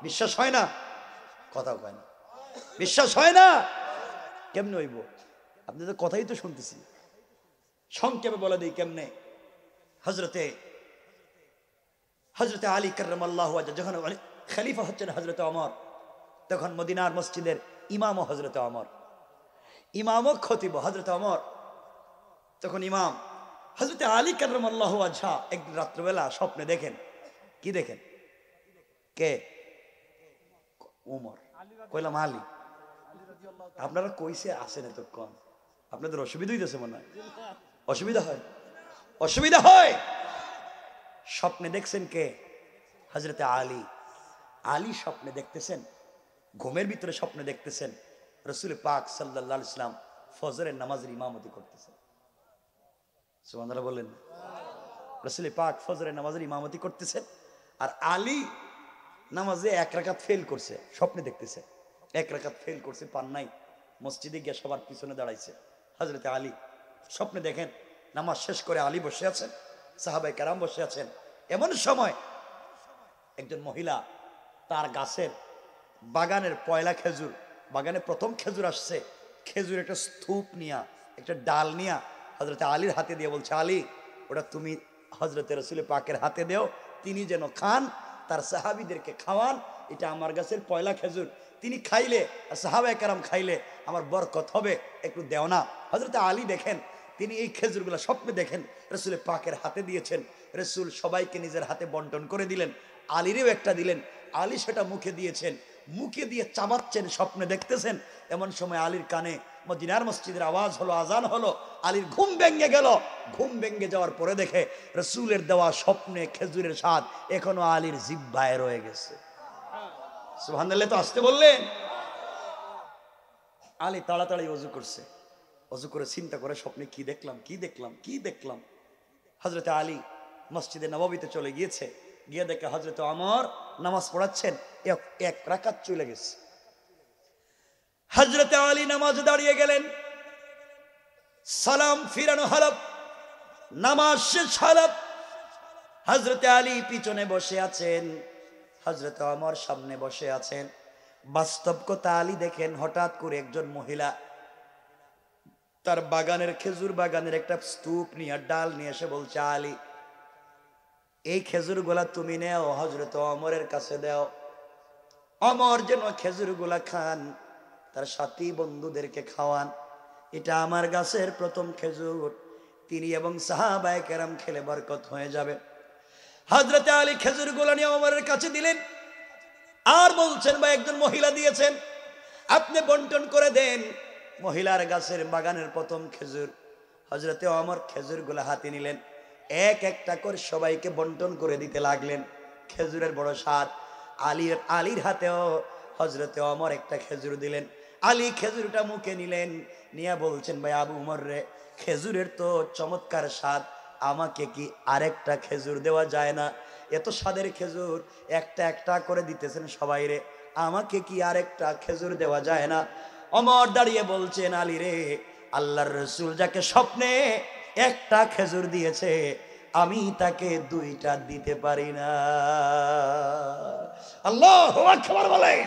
বিশ্বাস হয় না? কথাও কয় না। বিশ্বাস হয় না? কেমনে হইব? আপনাদের কথাই তো শুনতেছি। সংক্ষেপে বলে দিই কেমনে? হজরতে হজরতে আলী করম আল্লাহ যখন খলিফা হচ্ছেন হজরত অমর তখন মদিনার মসজিদের ইমামও হজরত অমর ইমামও খতিব হজরত অমর তখন ইমাম হজরত আলী করম আল্লাহ আজহা একদিন রাত্রবেলা স্বপ্নে দেখেন। কি দেখেন? কে? উমর কইলাম, আলী, আপনারা কইছে আসেন এতক্ষণ? আপনাদের অসুবিধা হইতেছে মনে হয়? অসুবিধা হয়। অসুবিধা হয়? স্বপ্নে দেখছেন কে? হজরতে আলী। আলী স্বপ্নে দেখতেছেন? ঘুমের ভিতরে স্বপ্নে দেখতেছেন। রসুল পাক সাল্লাহ ইসলাম ফজরের নামাজের ইমামতি করতেছেন। সুমানরা বললেন রসুল পাক ফজরের নামাজের ইমামতি করতেছেন। আর আলী নামাজে এক রাকাত ফেল করছে, স্বপ্নে দেখতেছে। এক রাকাত ফেল করছে, পান নাই, মসজিদে গিয়ে সবার পিছনে দাঁড়াইছে। হজরতে আলী, স্বপ্নে দেখেন, নামাজ শেষ করে আলী বসে আছেন সাহাবাই কারাম বসে আছেন। এমন সময় একজন মহিলা তার গাছের বাগানের পয়লা খেজুর, বাগানে প্রথম খেজুর আসছে খেজুর একটা স্তূপ নিয়া, একটা ডাল নিয়া হজরতে আলীর হাতে দিয়ে বলছে, আলী, ওটা তুমি হজরতে রসুল পাকের হাতে দেও, তিনি যেন খান তার সাহাবিদেরকে খাওয়ান, এটা আমার গাছের পয়লা খেজুর। তিনি খাইলে, আর একরাম কারাম খাইলে আমার বরকত হবে, একটু দেও না। হজরত আলী দেখেন, তিনি এই খেজুরগুলো স্বপ্নে দেখেন রসুলের পাকের হাতে দিয়েছেন। রসুল সবাইকে নিজের হাতে বন্টন করে দিলেন, আলীরও একটা দিলেন, আলী সেটা মুখে দিয়েছেন। মুখে দিয়ে চাবাচ্ছেন, স্বপ্নে দেখতেছেন। এমন সময় আলীর কানে মদিনার মসজিদের আওয়াজ হলো, আজান হলো। আলীর ঘুম ভেঙে গেল। ঘুম ভেঙে যাওয়ার পরে দেখে রসুলের দেওয়া স্বপ্নে খেজুরের স্বাদ এখনও আলীর জিব্বায় রয়ে গেছে। সুহান্দাল্লাহ তো আসতে বললেন? আলী তাড়াতাড়ি অজু করছে। অজু করে চিন্তা করে স্বপ্নে কি দেখলাম কি দেখলাম কি দেখলাম? হজরতে আলী মসজিদে নবাবিতে চলে গিয়েছে। গিয়ে দেখে হজরত আমর নামাজ পড়াচ্ছেন, এক- রাকাত চলে গেছে। হজরতে আলী নামাজ দাঁড়িয়ে গেলেন। সালাম, ফিরানো হলব নামাজ শেষ হলব হজরতে আলী পিছনে বসে আছেন হজরত আমর সামনে বসে আছেন। বাস্তব কথা আলী দেখেন, হঠাৎ করে একজন মহিলা তার বাগানের খেজুর বাগানের একটা স্তূপ নিয়ে, ডাল নিয়ে এসে বলছে, আলী এই খেজুরগুলা তুমি নেও হজরত অমরের কাছে দাও। অমর যেন খেজুরগুলা খান, তার সাথী বন্ধুদেরকে খাওয়ান। এটা আমার গাছের প্রথম খেজুর। তিনি এবং সাহাবায় কেরাম খেলে বরকত হয়ে যাবে। হজরতে আলী খেজুরগুলো নিয়ে অমরের কাছে দিলেন। আর বলছেন বা একজন মহিলা দিয়েছেন। আপনি বন্টন করে দেন মহিলার গাছের বাগানের প্রথম খেজুর। হজরতে অমর খেজুরগুলা হাতে নিলেন। এক একটা করে সবাইকে বন্টন করে দিতে লাগলেন খেজুরের বড় স্বাদ। আলীর আলীর হাতেও হজরতে অমর একটা খেজুর দিলেন। আলী খেজুরটা মুখে নিলেন, নিয়ে বলছেন, ভাই আবু উমর রে, খেজুরের তো চমৎকার স্বাদ, আমাকে কি আরেকটা খেজুর দেওয়া যায় না? এত স্বাদের খেজুর, একটা একটা করে দিতেছেন সবাই রে, আমাকে কি আরেকটা খেজুর দেওয়া যায় না? অমর দাঁড়িয়ে বলছেন, আলী রে, আল্লাহর রসুল যাকে স্বপ্নে একটা খেজুর দিয়েছে, আমি তাকে দুইটা দিতে পারি না। আল্লাহ খবর বলেন।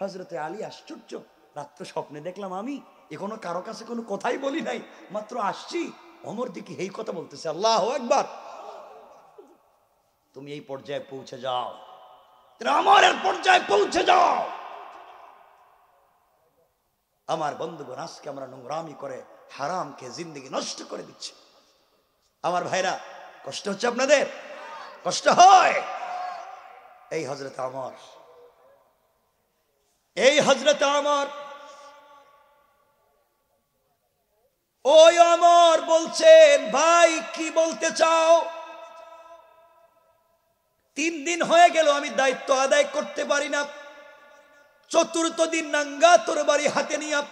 হজরতে আলী আশ্চর্য, রাত্র স্বপ্নে দেখলাম আমি এখনও কারও কাছে কোনো কথাই বলি নাই, মাত্র আসছি, অমর দিকে এই কথা বলতেছে, আল্লাহ একবার তুমি এই পর্যায়ে পৌঁছে যাও। আমরের পর্যায়ে পৌঁছে যাও। আমার বন্ধুগণ, আজকে আমরা নোংরামি করে হারামকে জিন্দগি নষ্ট করে দিচ্ছি। আমার ভাইরা, কষ্ট হচ্ছে আপনাদের? কষ্ট হয়। এই হজরত আমর। এই হজরত আমর। ওই আমর বলছেন, ভাই, কি বলতে চাও? তিন দিন হয়ে গেল, আমি দায়িত্ব আদায় করতে পারি না। চতুর্থ দিন নাঙ্গা তোর বাড়ি হাতে নিয়া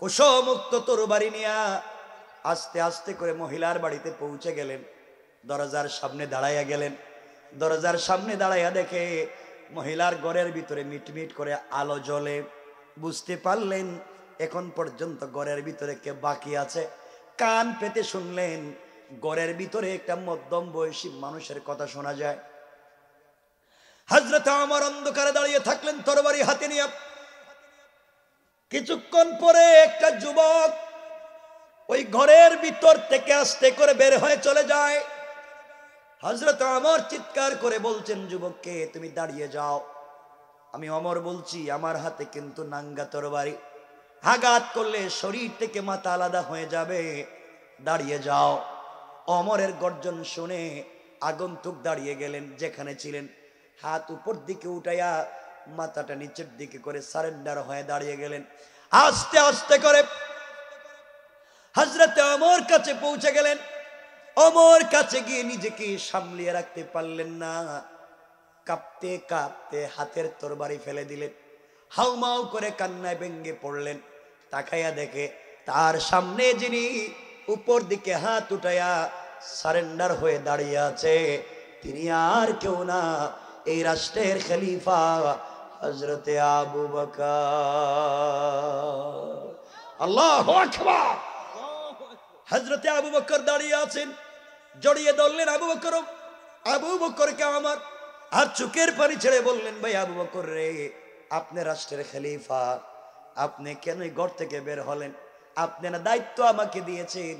কুশমুক্ত তোর বাড়ি নিয়া আস্তে আস্তে করে মহিলার বাড়িতে পৌঁছে গেলেন। দরজার সামনে দাঁড়াইয়া গেলেন। দরজার সামনে দাঁড়াইয়া দেখে মহিলার ঘরের ভিতরে মিটমিট করে আলো জ্বলে। বুঝতে পারলেন, এখন পর্যন্ত ঘরের ভিতরে কে বাকি আছে? কান পেতে শুনলেন, ঘরের ভিতরে একটা মধ্যম বয়সী মানুষের কথা শোনা যায়। হাজরত আমার অন্ধকারে দাঁড়িয়ে থাকলেন তরবারি হাতে নিয়ে। কিছুক্ষণ পরে একটা যুবক ওই ঘরের ভিতর থেকে আস্তে করে বের হয়ে চলে যায়। হজরত আমার চিৎকার করে বলছেন, যুবককে, তুমি দাঁড়িয়ে যাও। আমি অমর বলছি, আমার হাতে কিন্তু নাঙ্গা তরবারি। আঘাত করলে শরীর থেকে মাথা আলাদা হয়ে যাবে। দাঁড়িয়ে যাও। অমরের গর্জন শুনে আগন্তুক দাঁড়িয়ে গেলেন, যেখানে ছিলেন। হাত উপর দিকে উঠাইয়া মাথাটা নিচের দিকে করে সারেন্ডার হয়ে দাঁড়িয়ে গেলেন। আস্তে আস্তে করে হজরতে অমর কাছে পৌঁছে গেলেন। অমর কাছে গিয়ে নিজেকে সামলিয়ে রাখতে পারলেন না। কাঁপতে কাঁপতে হাতের তরবারি ফেলে দিলেন। হাউমাউ করে কান্নায় ভেঙ্গে পড়লেন। তাকাইয়া দেখে তার সামনে যিনি উপর দিকে হাত উঠাইয়া সারেন্ডার হয়ে দাঁড়িয়ে আছে, তিনি আর কেউ না। এই রাষ্ট্রের খলিফা হজরতে আবু বকর। আল্লাহ আবু বকর দাঁড়িয়ে আছেন। জড়িয়ে ধরলেন আবু বকর। আবু বকরকে আমার আর চোখের পানি ছেড়ে বললেন, ভাই আবু বকর রে, আপনি রাষ্ট্রের খলিফা। আপনি কেন ঘর থেকে বের হলেন? আপনি না দায়িত্ব আমাকে দিয়েছেন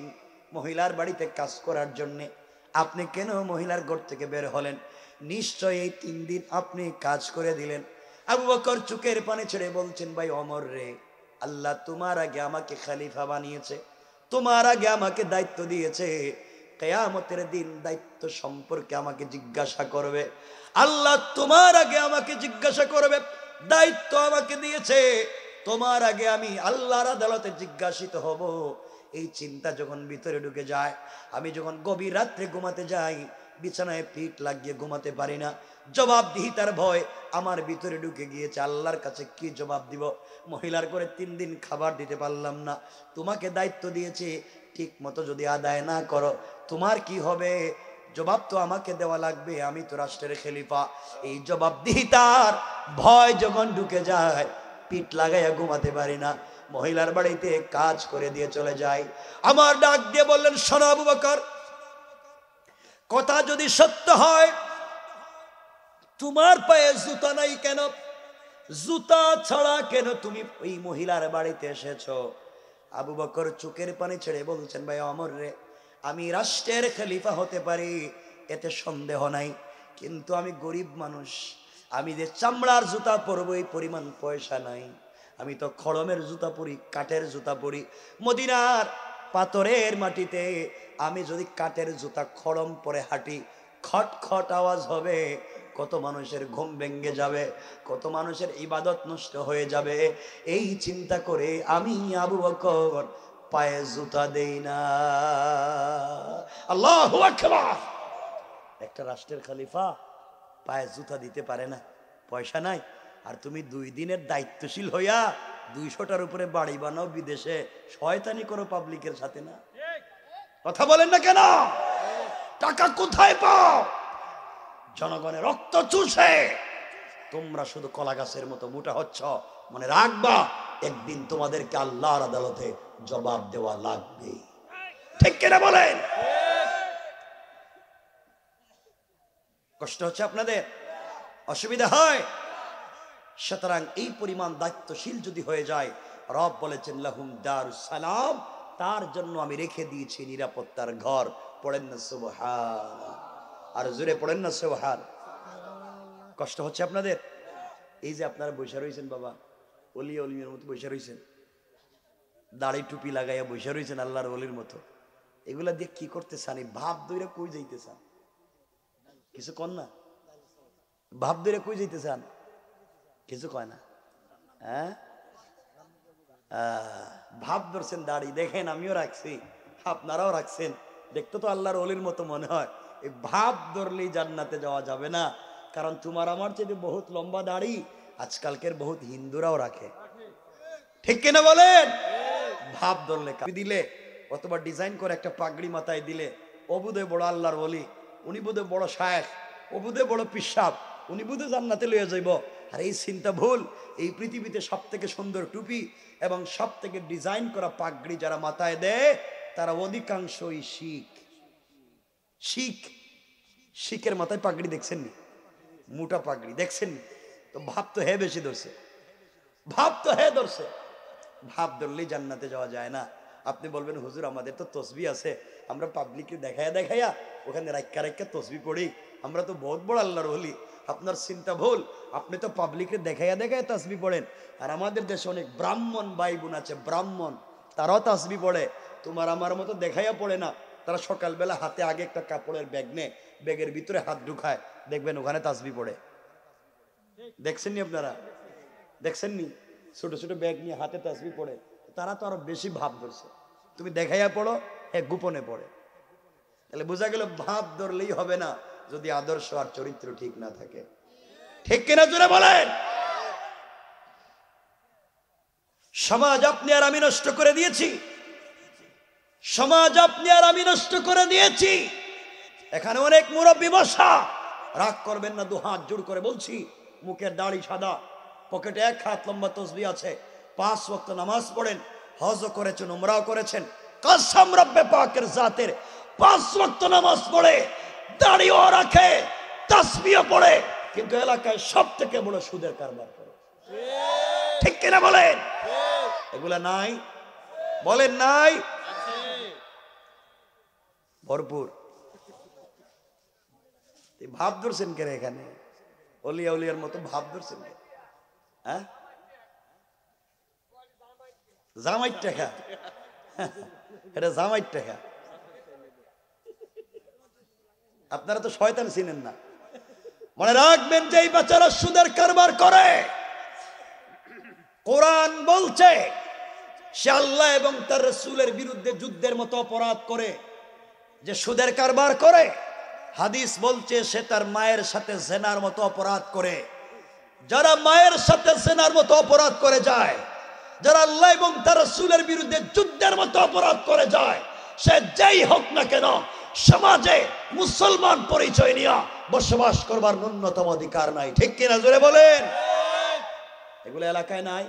মহিলার বাড়িতে কাজ করার জন্য। আপনি কেন মহিলার ঘর থেকে বের হলেন? নিশ্চয় এই তিন দিন আপনি কাজ করে দিলেন। আবু বকর চোখের পানি ছেড়ে বলছেন, ভাই অমর রে, আল্লাহ তোমার আগে আমাকে খালিফা বানিয়েছে, তোমার আগে আমাকে দায়িত্ব দিয়েছে। কেয়ামতের দিন দায়িত্ব সম্পর্কে আমাকে জিজ্ঞাসা করবে। আল্লাহ তোমার আগে আমাকে জিজ্ঞাসা করবে, দায়িত্ব আমাকে দিয়েছে। তোমার আগে আমি আল্লাহর আদালতে জিজ্ঞাসিত হব। এই চিন্তা যখন ভিতরে ঢুকে যায়, আমি যখন গভীর রাত্রে ঘুমাতে যাই বিছানায় পিঠ লাগিয়ে ঘুমাতে পারি না। জবাবদিহিতার ভয় আমার ভিতরে ঢুকে গিয়েছে। আল্লাহর কাছে কি জবাব দিব? মহিলার করে তিন দিন খাবার দিতে পারলাম না। তোমাকে দায়িত্ব দিয়েছে ঠিক মতো যদি আদায় না করো, তোমার কি হবে? জবাব তো আমাকে দেওয়া লাগবে, আমি তো রাষ্ট্রের খেলিফা। এই জবাবদিহিতার ভয় যখন ঢুকে যায়, পিঠ লাগাইয়া ঘুমাতে পারি না। মহিলার বাড়িতে কাজ করে দিয়ে চলে যায় আমার ডাক দিয়ে বললেন সোনা আবু বকর কথা যদি সত্য হয়, তোমার পায়ে জুতা নাই কেন? জুতা ছাড়া কেন তুমি ওই মহিলার বাড়িতে এসেছ? আবু বকর চোখের পানি ছেড়ে বলছেন, ভাই অমর রে, আমি রাষ্ট্রের খলিফা হতে পারি, এতে সন্দেহ নাই। কিন্তু আমি গরিব মানুষ, আমি যে চামড়ার জুতা পরবো, এই পরিমাণ পয়সা নাই। আমি তো খড়মের জুতা পরি, কাঠের জুতা পরি। মদিনার পাথরের মাটিতে আমি যদি কাঠের জুতা খড়ম পরে হাঁটি খট খট আওয়াজ হবে, কত মানুষের ঘুম ভেঙে যাবে, কত মানুষের ইবাদত নষ্ট হয়ে যাবে। এই চিন্তা করে আমি আবু বকর পায়ে জুতা দেই না। আল্লাহ একটা রাষ্ট্রের খালিফা পায়ে জুতা দিতে পারে না, পয়সা নাই। আর তুমি দুই দিনের দায়িত্বশীল হইয়া দুইশোটার উপরে বাড়ি বানাও বিদেশে, শয়তানি করো পাবলিকের সাথে না। কথা বলেন না কেন? টাকা কোথায় পাও? জনগণের রক্ত চুষে। তোমরা শুধু কলা গাছের মতো মোটা হচ্ছ, মনে রাখবা, একদিন তোমাদেরকে আল্লাহর আদালতে জবাব দেওয়া লাগবে। ঠিক কিনা বলেন? কষ্ট হচ্ছে আপনাদের? অসুবিধা হয়? সুতরাং এই পরিমাণ দায়িত্বশীল যদি হয়ে যায়, রব বলেছেন, লাহুম দার সালাম তার জন্য আমি রেখে দিয়েছি নিরাপত্তার ঘর। পড়েন না সুবহান আর জোরে পড়েন না, সুবহান। কষ্ট হচ্ছে আপনাদের? এই যে আপনারা বসে রয়েছেন বাবা, অলি অলিমের মতো বসে রয়েছেন দাড়ি টুপি লাগাইয়া বসে রয়েছেন আল্লাহর অলির মতো। এগুলা দিয়ে কি করতে চান এই ভাব দইরা কই যাইতে চান কিছু কন না? ভাব দইরা কই যাইতে চান কিছু কয় না? হ্যাঁ? ভাব ধরছেন দাড়ি দেখেন, আমিও রাখছি, আপনারাও রাখছেন। দেখতে তো আল্লাহর অলির মতো মনে হয়। এই ভাব ধরলেই জান্নাতে যাওয়া যাবে না। কারণ তোমার আমার চেয়ে বহুত লম্বা দাড়ি, আজকালকের বহুত হিন্দুরাও রাখে। ঠিক কিনা বলেন? ভাব ধরলে দিলে, অথবা ডিজাইন করে একটা পাগড়ি মাথায় দিলে অবুদে বড় আল্লাহর অলি, উনি বুধে বড় শায়েখ অবুদে বড় পিসাব, উনি বুধে জান্নাতে লইয়া যাইব। আর এই চিন্তা ভুল। এই পৃথিবীতে সব থেকে সুন্দর টুপি এবং সব থেকে ডিজাইন করা পাগড়ি যারা মাথায় দেয়, তারা অধিকাংশই শিখ। শিখ। শিখের মাথায় পাগড়ি দেখছেন নি মোটা পাগড়ি দেখছেন নি তো ভাব তো হে বেশি ধরছে। ভাব তো হে ধরছে। ভাব ধরলেই জান্নাতে যাওয়া যায় না। আপনি বলবেন, হুজুর, আমাদের তো তসবি আছে। আমরা পাবলিককে দেখাইয়া দেখাইয়া ওখানে রাইকা রাইকা তসবি পড়ি। আমরা তো বহুত বড় আল্লাহর হলি আপনার চিন্তা ভুল, আপনি তো পাবলিককে দেখাইয়া দেখাইয়া তসবি পড়েন। আর আমাদের দেশে অনেক ব্রাহ্মণ ভাই বোন আছে, ব্রাহ্মণ। তারাও তসবি পড়ে, তোমার আমার মতো দেখাইয়া পড়ে না। তারা সকালবেলা হাতে আগে একটা কাপড়ের ব্যাগ নে ব্যাগের ভিতরে হাত ঢুকায়, দেখবেন ওখানে তাসবি পড়ে। দেখছেন নি আপনারা? দেখছেন নি ছোট ছোট ব্যাগ নিয়ে হাতে তাসবি পড়ে। তারা তো আরও বেশি ভাব ধরছে। তুমি দেখাইয়া পড়ো হ্যাঁ গোপনে পড়ে। তাহলে বোঝা গেল ভাব ধরলেই হবে না। যদি আদর্শ আর চরিত্র ঠিক না থাকে। ঠিক কিনা জোরে বলেন? সমাজ আপনি আর আমি নষ্ট করে দিয়েছি। সমাজ আপনি আর আমি নষ্ট করে দিয়েছি। এখানে অনেক মুরব্বী বসা। রাগ করবেন না, দু হাত জোর করে বলছি। মুখের দাড়ি সাদা, পকেটে এক হাত লম্বা তসবি আছে। পাঁচ ওয়াক্ত নামাজ পড়েন হজও করেছেন, উমরাও করেছেন। কাসাম রব্বে পাকের জাতের পাঁচ ওয়াক্ত নামাজ পড়ে? দাড়িও রাখে তাসবিও পড়ে, কিন্তু এলাকায় সব থেকে বড় সুদের কারবার করে। ঠিক কিনা বলেন? এগুলা নাই? বলেন নাই? ভরপুর। ভাব ধরছেন কেন এখানে? অলিয়া উলিয়ার মতো ভাব ধরছেন? হ্যাঁ? জামাইর টাকা। এটা জামাইর টাকা। আপনারা তো শয়তান চিনেন না। মনে রাখবেন যে এই বাচ্চারা সুদের কারবার করে। কোরআন বলছে, সে আল্লাহ এবং তার রসুলের বিরুদ্ধে যুদ্ধের মতো অপরাধ করে, যে সুদের কারবার করে। হাদিস বলছে, সে তার মায়ের সাথে জেনার মতো অপরাধ করে। যারা মায়ের সাথে জেনার মতো অপরাধ করে যায়, যারা আল্লাহ এবং তার রসুলের বিরুদ্ধে যুদ্ধের মতো অপরাধ করে যায়, সে যেই হোক না কেন সমাজে মুসলমান পরিচয় নিয়ে বসবাস করবার ন্যূনতম অধিকার নাই। ঠিক কিনা জোরে বলেন? এগুলো এলাকায় নাই?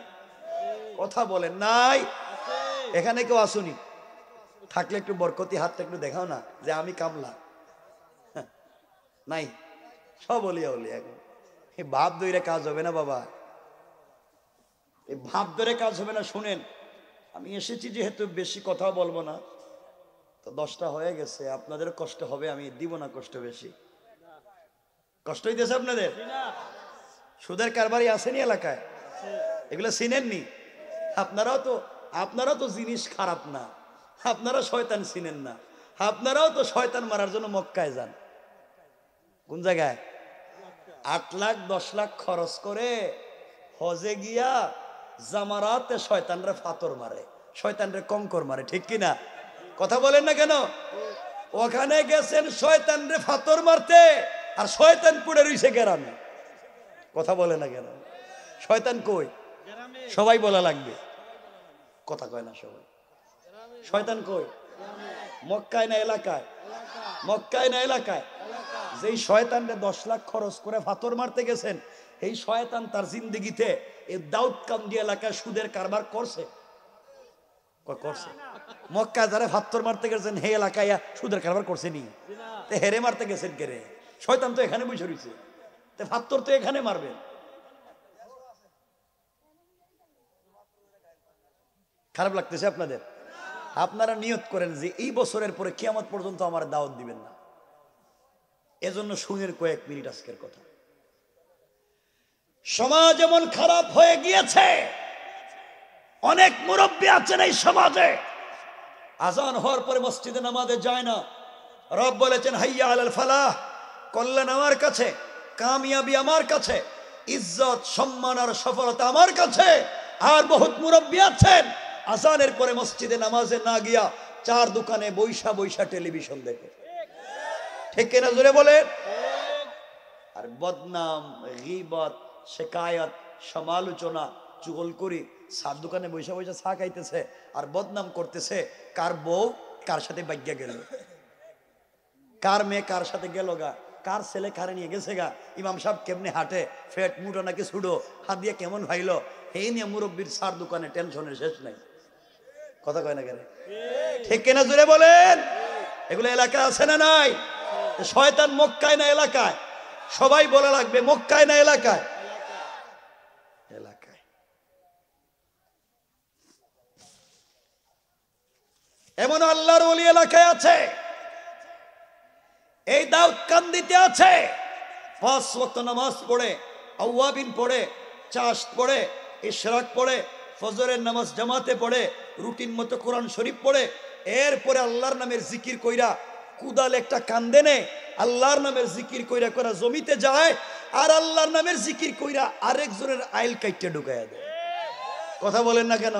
কথা বলেন, নাই? এখানে কেউ আসুনি? থাকলে একটু বরকতি হাতটা একটু দেখাও না, যে আমি কামলা। নাই? সব বলিয়া বলি এখন এই ভাব দইরে কাজ হবে না বাবা। এই ভাব ধরে কাজ হবে না, শুনেন। আমি এসেছি যেহেতু বেশি কথা বলব না। তো দশটা হয়ে গেছে, আপনাদের কষ্ট হবে, আমি দিব না কষ্ট বেশি। কষ্ট হইতেছে আপনাদের? সুদের কারবারই আসেনি এলাকায়? এগুলো চিনেননি? আপনারাও তো আপনারাও তো জিনিস খারাপ না। আপনারা শয়তান চিনেন না। আপনারাও তো শয়তান মারার জন্য মক্কায় যান। কোন জায়গায়? আট লাখ, দশ লাখ খরচ করে হজে গিয়া জামারাতে শয়তানরে ফাতর মারে, শয়তানরে কঙ্কর মারে, ঠিক কিনা? কথা বলেন না কেন? ওখানে গেছেন শয়তান রে ফাতর মারতে, আর শয়তান পুড়ে রইছে গ্রামে। কথা বলে না কেন? শয়তান কই? সবাই বলা লাগবে। কথা কয় না সবাই। শয়তান কই? মক্কায় না এলাকায়? মক্কায় না এলাকায়? যেই শয়তানরে দশ লাখ খরচ করে ফাতর মারতে গেছেন এই শয়তান তার জিন্দিগিতে এই দাউদ কান্দি এলাকায় সুদের কারবার করছে। করছে? মক্কা যারা ফাত্তর মারতে গেছেন, হে এলাকায় সুদের কারবার করছে নি। তে হেরে মারতে গেছেন কেরে শয়তান তো এখানে বসে রয়েছে। তে ফাত্তর তো এখানে মারবেন। খারাপ লাগতেছে আপনাদের? আপনারা নিয়ত করেন যে এই বছরের পরে কিয়ামত পর্যন্ত আমার দাওয়াত দিবেন না। এজন্য শুনের কয়েক মিনিট আজকের কথা। সমাজ এমন খারাপ হয়ে গিয়েছে। অনেক মুরব্বী আছেন এই সমাজে। আজান হওয়ার পরে মসজিদে নামাজে যায় না। রব বলেছেন, হাইয়া আলাল ফালাহ, কল্যাণ আমার কাছে, কামিয়াবি আমার কাছে, ইজ্জত, সম্মান আর সফলতা আমার কাছে, আর বহুত মুরব্বী আছেন। আজানের পরে মসজিদে নামাজে না গিয়া চার দোকানে বৈশা বৈশা টেলিভিশন দেখে। ঠিক কিনা জোরে বলেন? আর বদনাম, গিবত, শেকায়ত, সমালোচনা চুগল করি সার দোকানে বৈশা বৈশা চা খাইতেছে। আর বদনাম করতেছে কার বউ, কার সাথে বাগ্যা গেল। কার মেয়ে কার সাথে গেল গা? কার ছেলে কারে নিয়ে গেছে গা? ইমাম সাহেব কেমনে হাঁটে? ফেট মুটো নাকি ছুডো? হাত দিয়ে কেমন ভাইলো? এই নিয়ে মুরব্বীর সার দোকানে টেনশনের শেষ নাই। কথা কয় না কেন? ঠিক কিনা জুড়ে বলেন? এগুলো এলাকা আছে না নাই? শয়তান মক্কায় না এলাকায়? সবাই বলা লাগবে, মক্কায় না এলাকায়? এমন আল্লাহর ওলি এলাকায় আছে। এই দাউদ কান্দিতে আছে। পাঁচ ওয়াক্ত নামাজ পড়ে, আউয়াবিন পড়ে চাষ পড়ে, ইশরাক পড়ে, ফজরের নামাজ জামাতে পড়ে, রুটিন মতো কোরআন শরীফ পড়ে, এরপরে আল্লাহর নামের জিকির কইরা কুদাল একটা কান্দে নে, আল্লাহর নামের জিকির কইরা করা জমিতে যায়, আর আল্লাহর নামের জিকির কইরা আরেকজনের আইল কাইটে ঢুকাইয়া দেয়। কথা বলেন না কেন?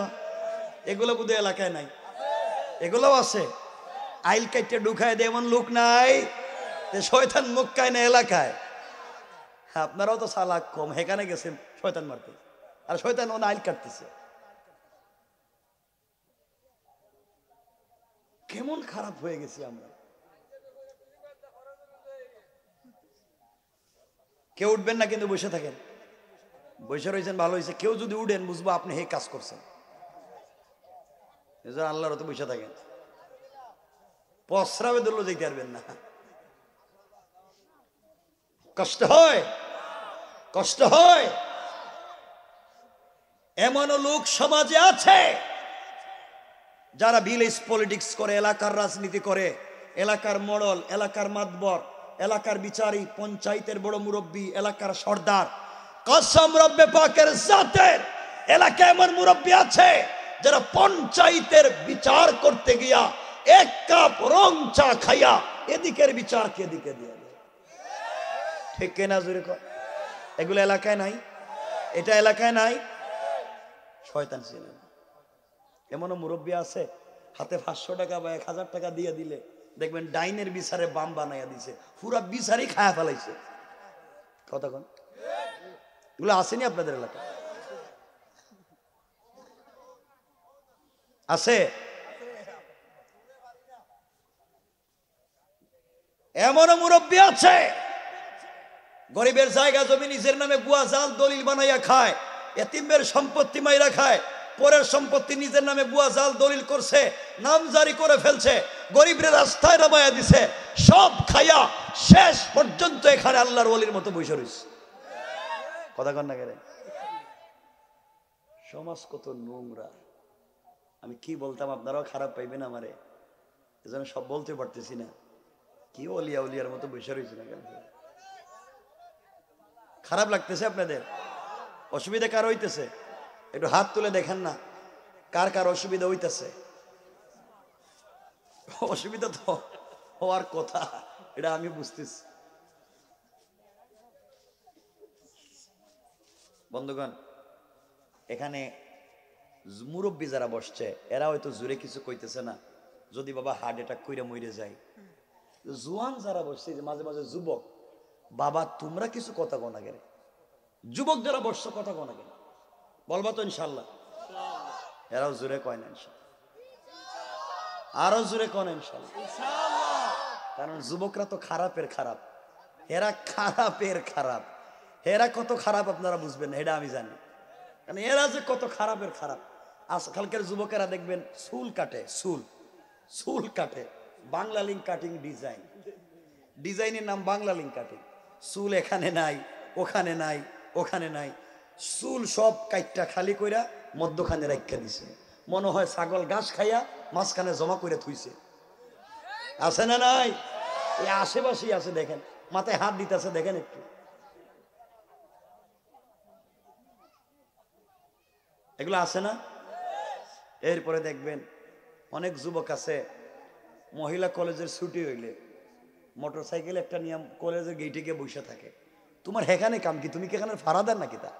এগুলো বুধ এলাকায় নাই। এগুলোও আছে। আইল কাইটে ঢুকায় দেয়, এমন লোক নাই শয়তান মক্কায় না এলাকায়। আপনারাও তো সালাক কম হেখানে গেছেন শয়তান মারতে। আর শয়তান ওনা আইল কাটতেছে। কেমন খারাপ হয়ে গেছি আমরা। কেউ উঠবেন না কিন্তু বসে থাকেন। বসে রয়েছেন, ভালো হয়েছে। কেউ যদি উঠেন, বুঝব আপনি হে কাজ করছেন। এজন্য আল্লাহর তো বসে থাকেন। পশ্রাবে ধরলো যেতে পারবেন না। কষ্ট হয়? কষ্ট হয়? এমনও লোক সমাজে আছে যারা ভিলেজ পলিটিক্স করে, এলাকার রাজনীতি করে, এলাকার মডল, এলাকার মাতবর, এলাকার বিচারী পঞ্চায়েতের বড় মুরব্বী, এলাকার সর্দার। কসম রব্বে পাকের জাতের এলাকায় এমন মুরব্বী আছে যারা পঞ্চায়েতের বিচার করতে গিয়া এক কাপ রং চা খাইয়া এদিকের বিচার কে দিকে দিয়ে। ঠিক কেনা জুড়ে কর এগুলো এলাকায় নাই? এটা এলাকায় নাই? শয়তান ছিলেন এমনও মুরব্বী আছে, হাতে পাঁচশো টাকা বা এক হাজার টাকা দিয়ে দিলে, দেখবেন ডাইনের বিচারে বাম বানাইয়া দিছে, পুরা বিচারই খায়া ফেলাইছে। কথা কন? এগুলো আসেনি আপনাদের এলাকায়? আছে? এমনও মুরব্বী আছে? গরিবের জায়গা জমি নিজের নামে বুয়া জাল, দলিল বানাইয়া খায়, এতিমের সম্পত্তি মাইরা খায়, পরের সম্পত্তি নিজের নামে বুয়া জাল, দলিল করছে, নাম জারি করে ফেলছে, গরিবের রাস্তায় নামাইয়া দিছে, সব খাইয়া শেষ পর্যন্ত এখানে আল্লাহর ওলির মতো বসে রয়েছে কথা কন না কেন? সমাজ কত নোংরা। আমি কি বলতাম আপনারাও খারাপ পাইবেন আমারে। এজন্য সব বলতে পারতেছি না। কি অলিয়া উলিয়ার মতো বসে রয়েছে না কেন? খারাপ লাগতেছে আপনাদের? অসুবিধা কার হইতেছে? একটু হাত তুলে দেখেন না। কার কার অসুবিধা হইতেছে? অসুবিধা তো হওয়ার কথা, এটা আমি বুঝতেছি। বন্ধুগণ, এখানে মুরব্বি যারা বসছে, এরা হয়তো জোরে কিছু কইতেছে না। যদি বাবা হার্ট অ্যাটাক কইরা মরে যায়। জুয়ান যারা বসছে যে মাঝে মাঝে যুবক, বাবা তোমরা কিছু কথা কোনা? গেলে যুবক যারা বসছে, কথা কোনা? গেলে বলবা তো ইনশাল্লাহ এরাও জোরে কয় না ইনশাল্লাহ আরও জোরে কন ইনশাল্লাহ কারণ যুবকরা তো খারাপের খারাপ। এরা খারাপের খারাপ। এরা কত খারাপ আপনারা বুঝবেন না এটা আমি জানি। কারণ এরা যে কত খারাপের খারাপ। আজকালকার যুবকেরা দেখবেন চুল কাটে, চুল চুল কাটে। বাংলা লিঙ্ক কাটিং ডিজাইন ডিজাইনের নাম বাংলা লিঙ্ক কাটিং চুল এখানে নাই, ওখানে নাই ওখানে নাই। চুল সব কাইটটা খালি কইরা মধ্যখানে রাখা দিছে। মনে হয় ছাগল ঘাস খাইয়া মাঝখানে জমা করে থুইছে। আছে না নাই? এই আশেপাশেই আছে, দেখেন। মাথায় হাত দিতেছে, দেখেন একটু। এগুলো আছে না? এরপরে দেখবেন অনেক যুবক আছে, মহিলা কলেজের ছুটি হইলে মোটর সাইকেল একটা নিয়ম কলেজের গেটে গিয়ে বসে থাকে। তোমার হেখানে কাম কি? তুমি কি এখানে ফারাদার নাকি তা?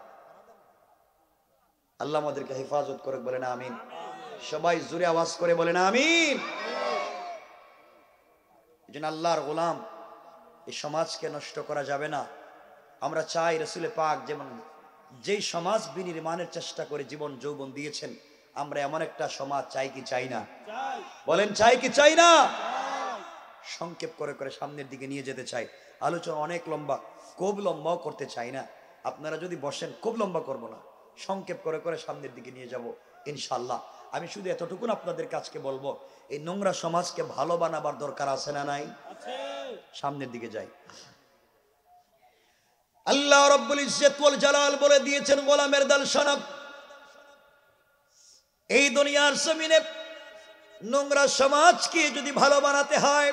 আল্লাহ আমাদেরকে হেফাজত করে বলে না আমিন। সবাই জোরে আওয়াজ করে বলে না আমিন। এই জন্য আল্লাহর গোলাম, এই সমাজকে নষ্ট করা যাবে না। আমরা চাই রসুলে পাক যেমন যেই সমাজ বিনির্মাণের চেষ্টা করে জীবন যৌবন দিয়েছেন আমরা এমন একটা সমাজ চাই কি চাই না? বলেন চাই কি চাই না? সংক্ষেপ করে করে সামনের দিকে নিয়ে যেতে চাই। আলোচনা অনেক লম্বা খুব লম্বাও করতে চাই না। আপনারা যদি বসেন খুব লম্বা করব না। সংক্ষেপ করে করে সামনের দিকে নিয়ে যাব ইনশাল্লাহ আমি শুধু এতটুকুন আপনাদের কাছকে বলব এই নোংরা সমাজকে ভালো বানাবার দরকার আছে না নাই? সামনের দিকে যাই। আল্লাহ রব্বুল ইজ্জত ওয়াল জালাল বলে দিয়েছেন গোলামের দল সনব এই দুনিয়ার জমিনে নোংরা সমাজকে যদি ভালো বানাতে হয়,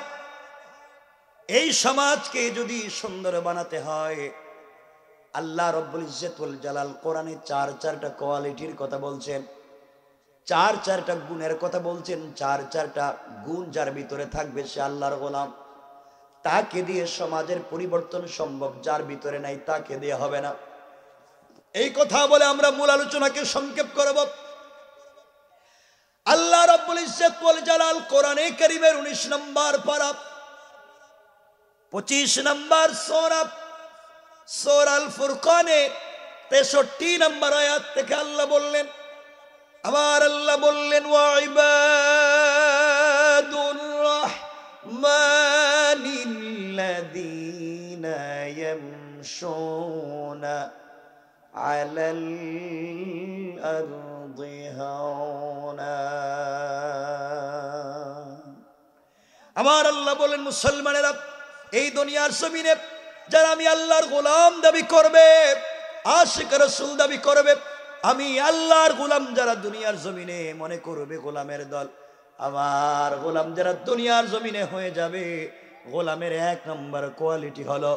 এই সমাজকে যদি সুন্দর বানাতে হয়, আল্লাহ রব্বুল ইজ্জতুল জালাল কোরআনে চার চারটা কোয়ালিটির কথা বলছেন, চার চারটা গুণের কথা বলছেন, চার চারটা গুণ যার ভিতরে থাকবে সে আল্লাহর গোলাম। তাকে দিয়ে সমাজের পরিবর্তন সম্ভব যার ভিতরে নাই, তাকে দিয়ে হবে না। এই কথা বলে আমরা মূল আলোচনাকে সংক্ষেপ করব। আল্লাহ রব্বুল ইজ্জত ওয়াল জালাল কোরআনে কারীমের 19 নম্বর পারা 25 নম্বর সূরা সূরা আল ফুরকানে 63 নম্বর আয়াত থেকে আল্লাহ বললেন, আবার আল্লাহ বললেন, ওয়া ইবাদুর রহমানিল্লাযীনা ইয়ামশুনা আলাল আরদি হাওনা আমার আল্লাহ বলেন, মুসলমানেরা এই দুনিয়ার জমিনে যারা আমি আল্লাহর গোলাম দাবি করবে, আশিক রসুল দাবি করবে, আমি আল্লাহর গোলাম যারা দুনিয়ার জমিনে মনে করবে গোলামের দল, আমার গোলাম যারা দুনিয়ার জমিনে হয়ে যাবে, গোলামের এক নম্বর কোয়ালিটি হলো,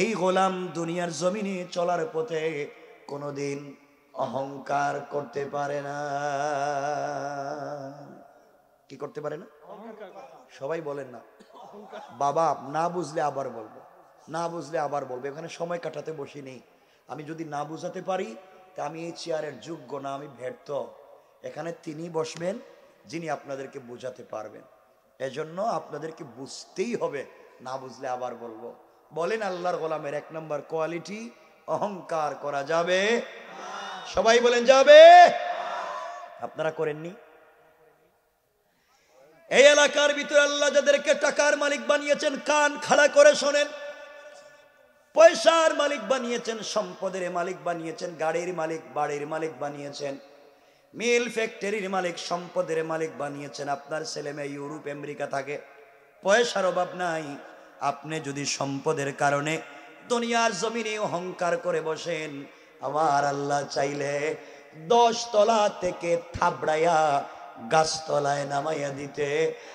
এই গোলাম দুনিয়ার জমিনে চলার পথে কোনোদিন অহংকার করতে পারে না। কি করতে পারে না? সবাই বলেন না। বাবা, না বুঝলে আবার বলব। না বুঝলে আবার বলব। এখানে সময় কাটাতে বসি নেই। আমি যদি না বুঝাতে পারি, তা আমি এই চেয়ারের যোগ্য না, আমি ব্যর্থ। এখানে তিনি বসবেন, যিনি আপনাদেরকে বোঝাতে পারবেন। এজন্য আপনাদেরকে বুঝতেই হবে, না বুঝলে আবার বলব। বলেন আল্লাহর গোলামের এক নম্বর কোয়ালিটি অহংকার করা যাবে। সবাই বলেন যাবে। আপনারা করেননি? এই এলাকার ভিতরে আল্লাহ যাদেরকে টাকার মালিক বানিয়েছেন, কান খাড়া করে শোনেন। পয়সার মালিক বানিয়েছেন, সম্পদের মালিক বানিয়েছেন, গাড়ির মালিক, বাড়ির মালিক বানিয়েছেন, মিল ফ্যাক্টরির মালিক, সম্পদের মালিক বানিয়েছেন। আপনার ছেলে মেয়ে ইউরোপ, আমেরিকা থাকে, পয়সার অভাব নাই। আপনি যদি সম্পদের কারণে দুনিয়ার জমিনে অহংকার করে বসেন। আমার আল্লাহ চাইলে দশ তলা থেকে থাবড়াইয়া গাছতলায় নামাইয়া দিতে।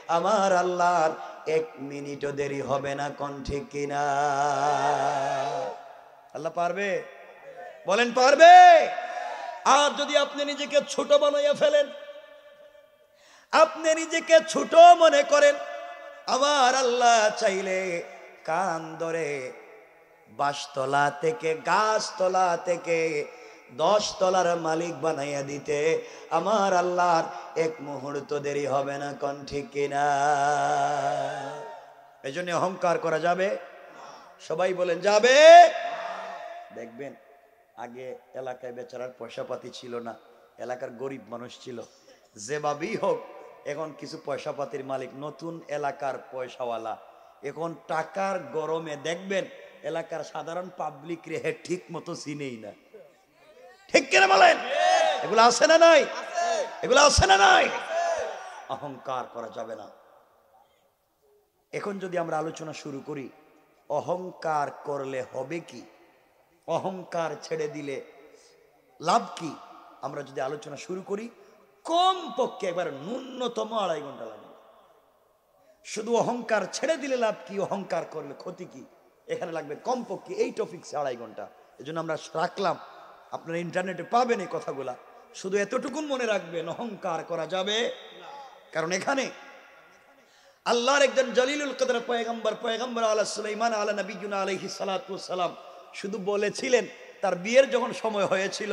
আমার আল্লাহর এক মিনিটও দেরি হবে না কণ্ঠে কিনা? আল্লাহ পারবে? বলেন পারবে? আর যদি আপনি নিজেকে ছোট বানাইয়া ফেলেন, আপনি নিজেকে ছোট মনে করেন, আমার আল্লাহ চাইলে কান ধরে বাসতলা থেকে, গাছতলা থেকে দশ তলার মালিক বানাইয়া দিতে। আমার আল্লাহর এক মুহূর্ত দেরি হবে না, কোন ঠিক কিনা? এই জন্য অহংকার করা যাবে? সবাই বলেন, যাবে। দেখবেন, আগে এলাকায় বেচারার পয়সা পাতি ছিল না, এলাকার গরিব মানুষ ছিল। যেভাবেই হোক, এখন কিছু পয়সা পাতির মালিক, নতুন এলাকার পয়সাওয়ালা। এখন টাকার গরমে দেখবেন এলাকার সাধারণ পাবলিক রেহে ঠিক মতো চিনেই না। ঠিক কিনা বলেন? এগুলো আছে না নাই? এগুলো আছে না নাই? অহংকার করা যাবে না। এখন যদি আমরা আলোচনা শুরু করি, অহংকার করলে হবে কি? অহংকার ছেড়ে দিলে লাভ কি? আমরা যদি আলোচনা শুরু করি কম পক্ষে একবার ন্যূনতম আড়াই ঘণ্টা লাগে শুধু অহংকার ছেড়ে দিলে লাভ কি? অহংকার করলে ক্ষতি কি? এখানে লাগবে কমপক্ষে এই টপিক্সে আড়াই ঘণ্টা। এই জন্য আমরা রাখলাম। আপনারা ইন্টারনেটে পাবেন এই কথাগুলা। শুধু এতটুকুন মনে রাখবেন, অহংকার করা যাবে কারণ এখানে আল্লাহর একজন জলিলুল কদর পয়গম্বর পয়গম্বর আলা সুলাইমান আলা নবীনা আলাইহি সালাতু সালাম শুধু বলেছিলেন, তার বিয়ের যখন সময় হয়েছিল,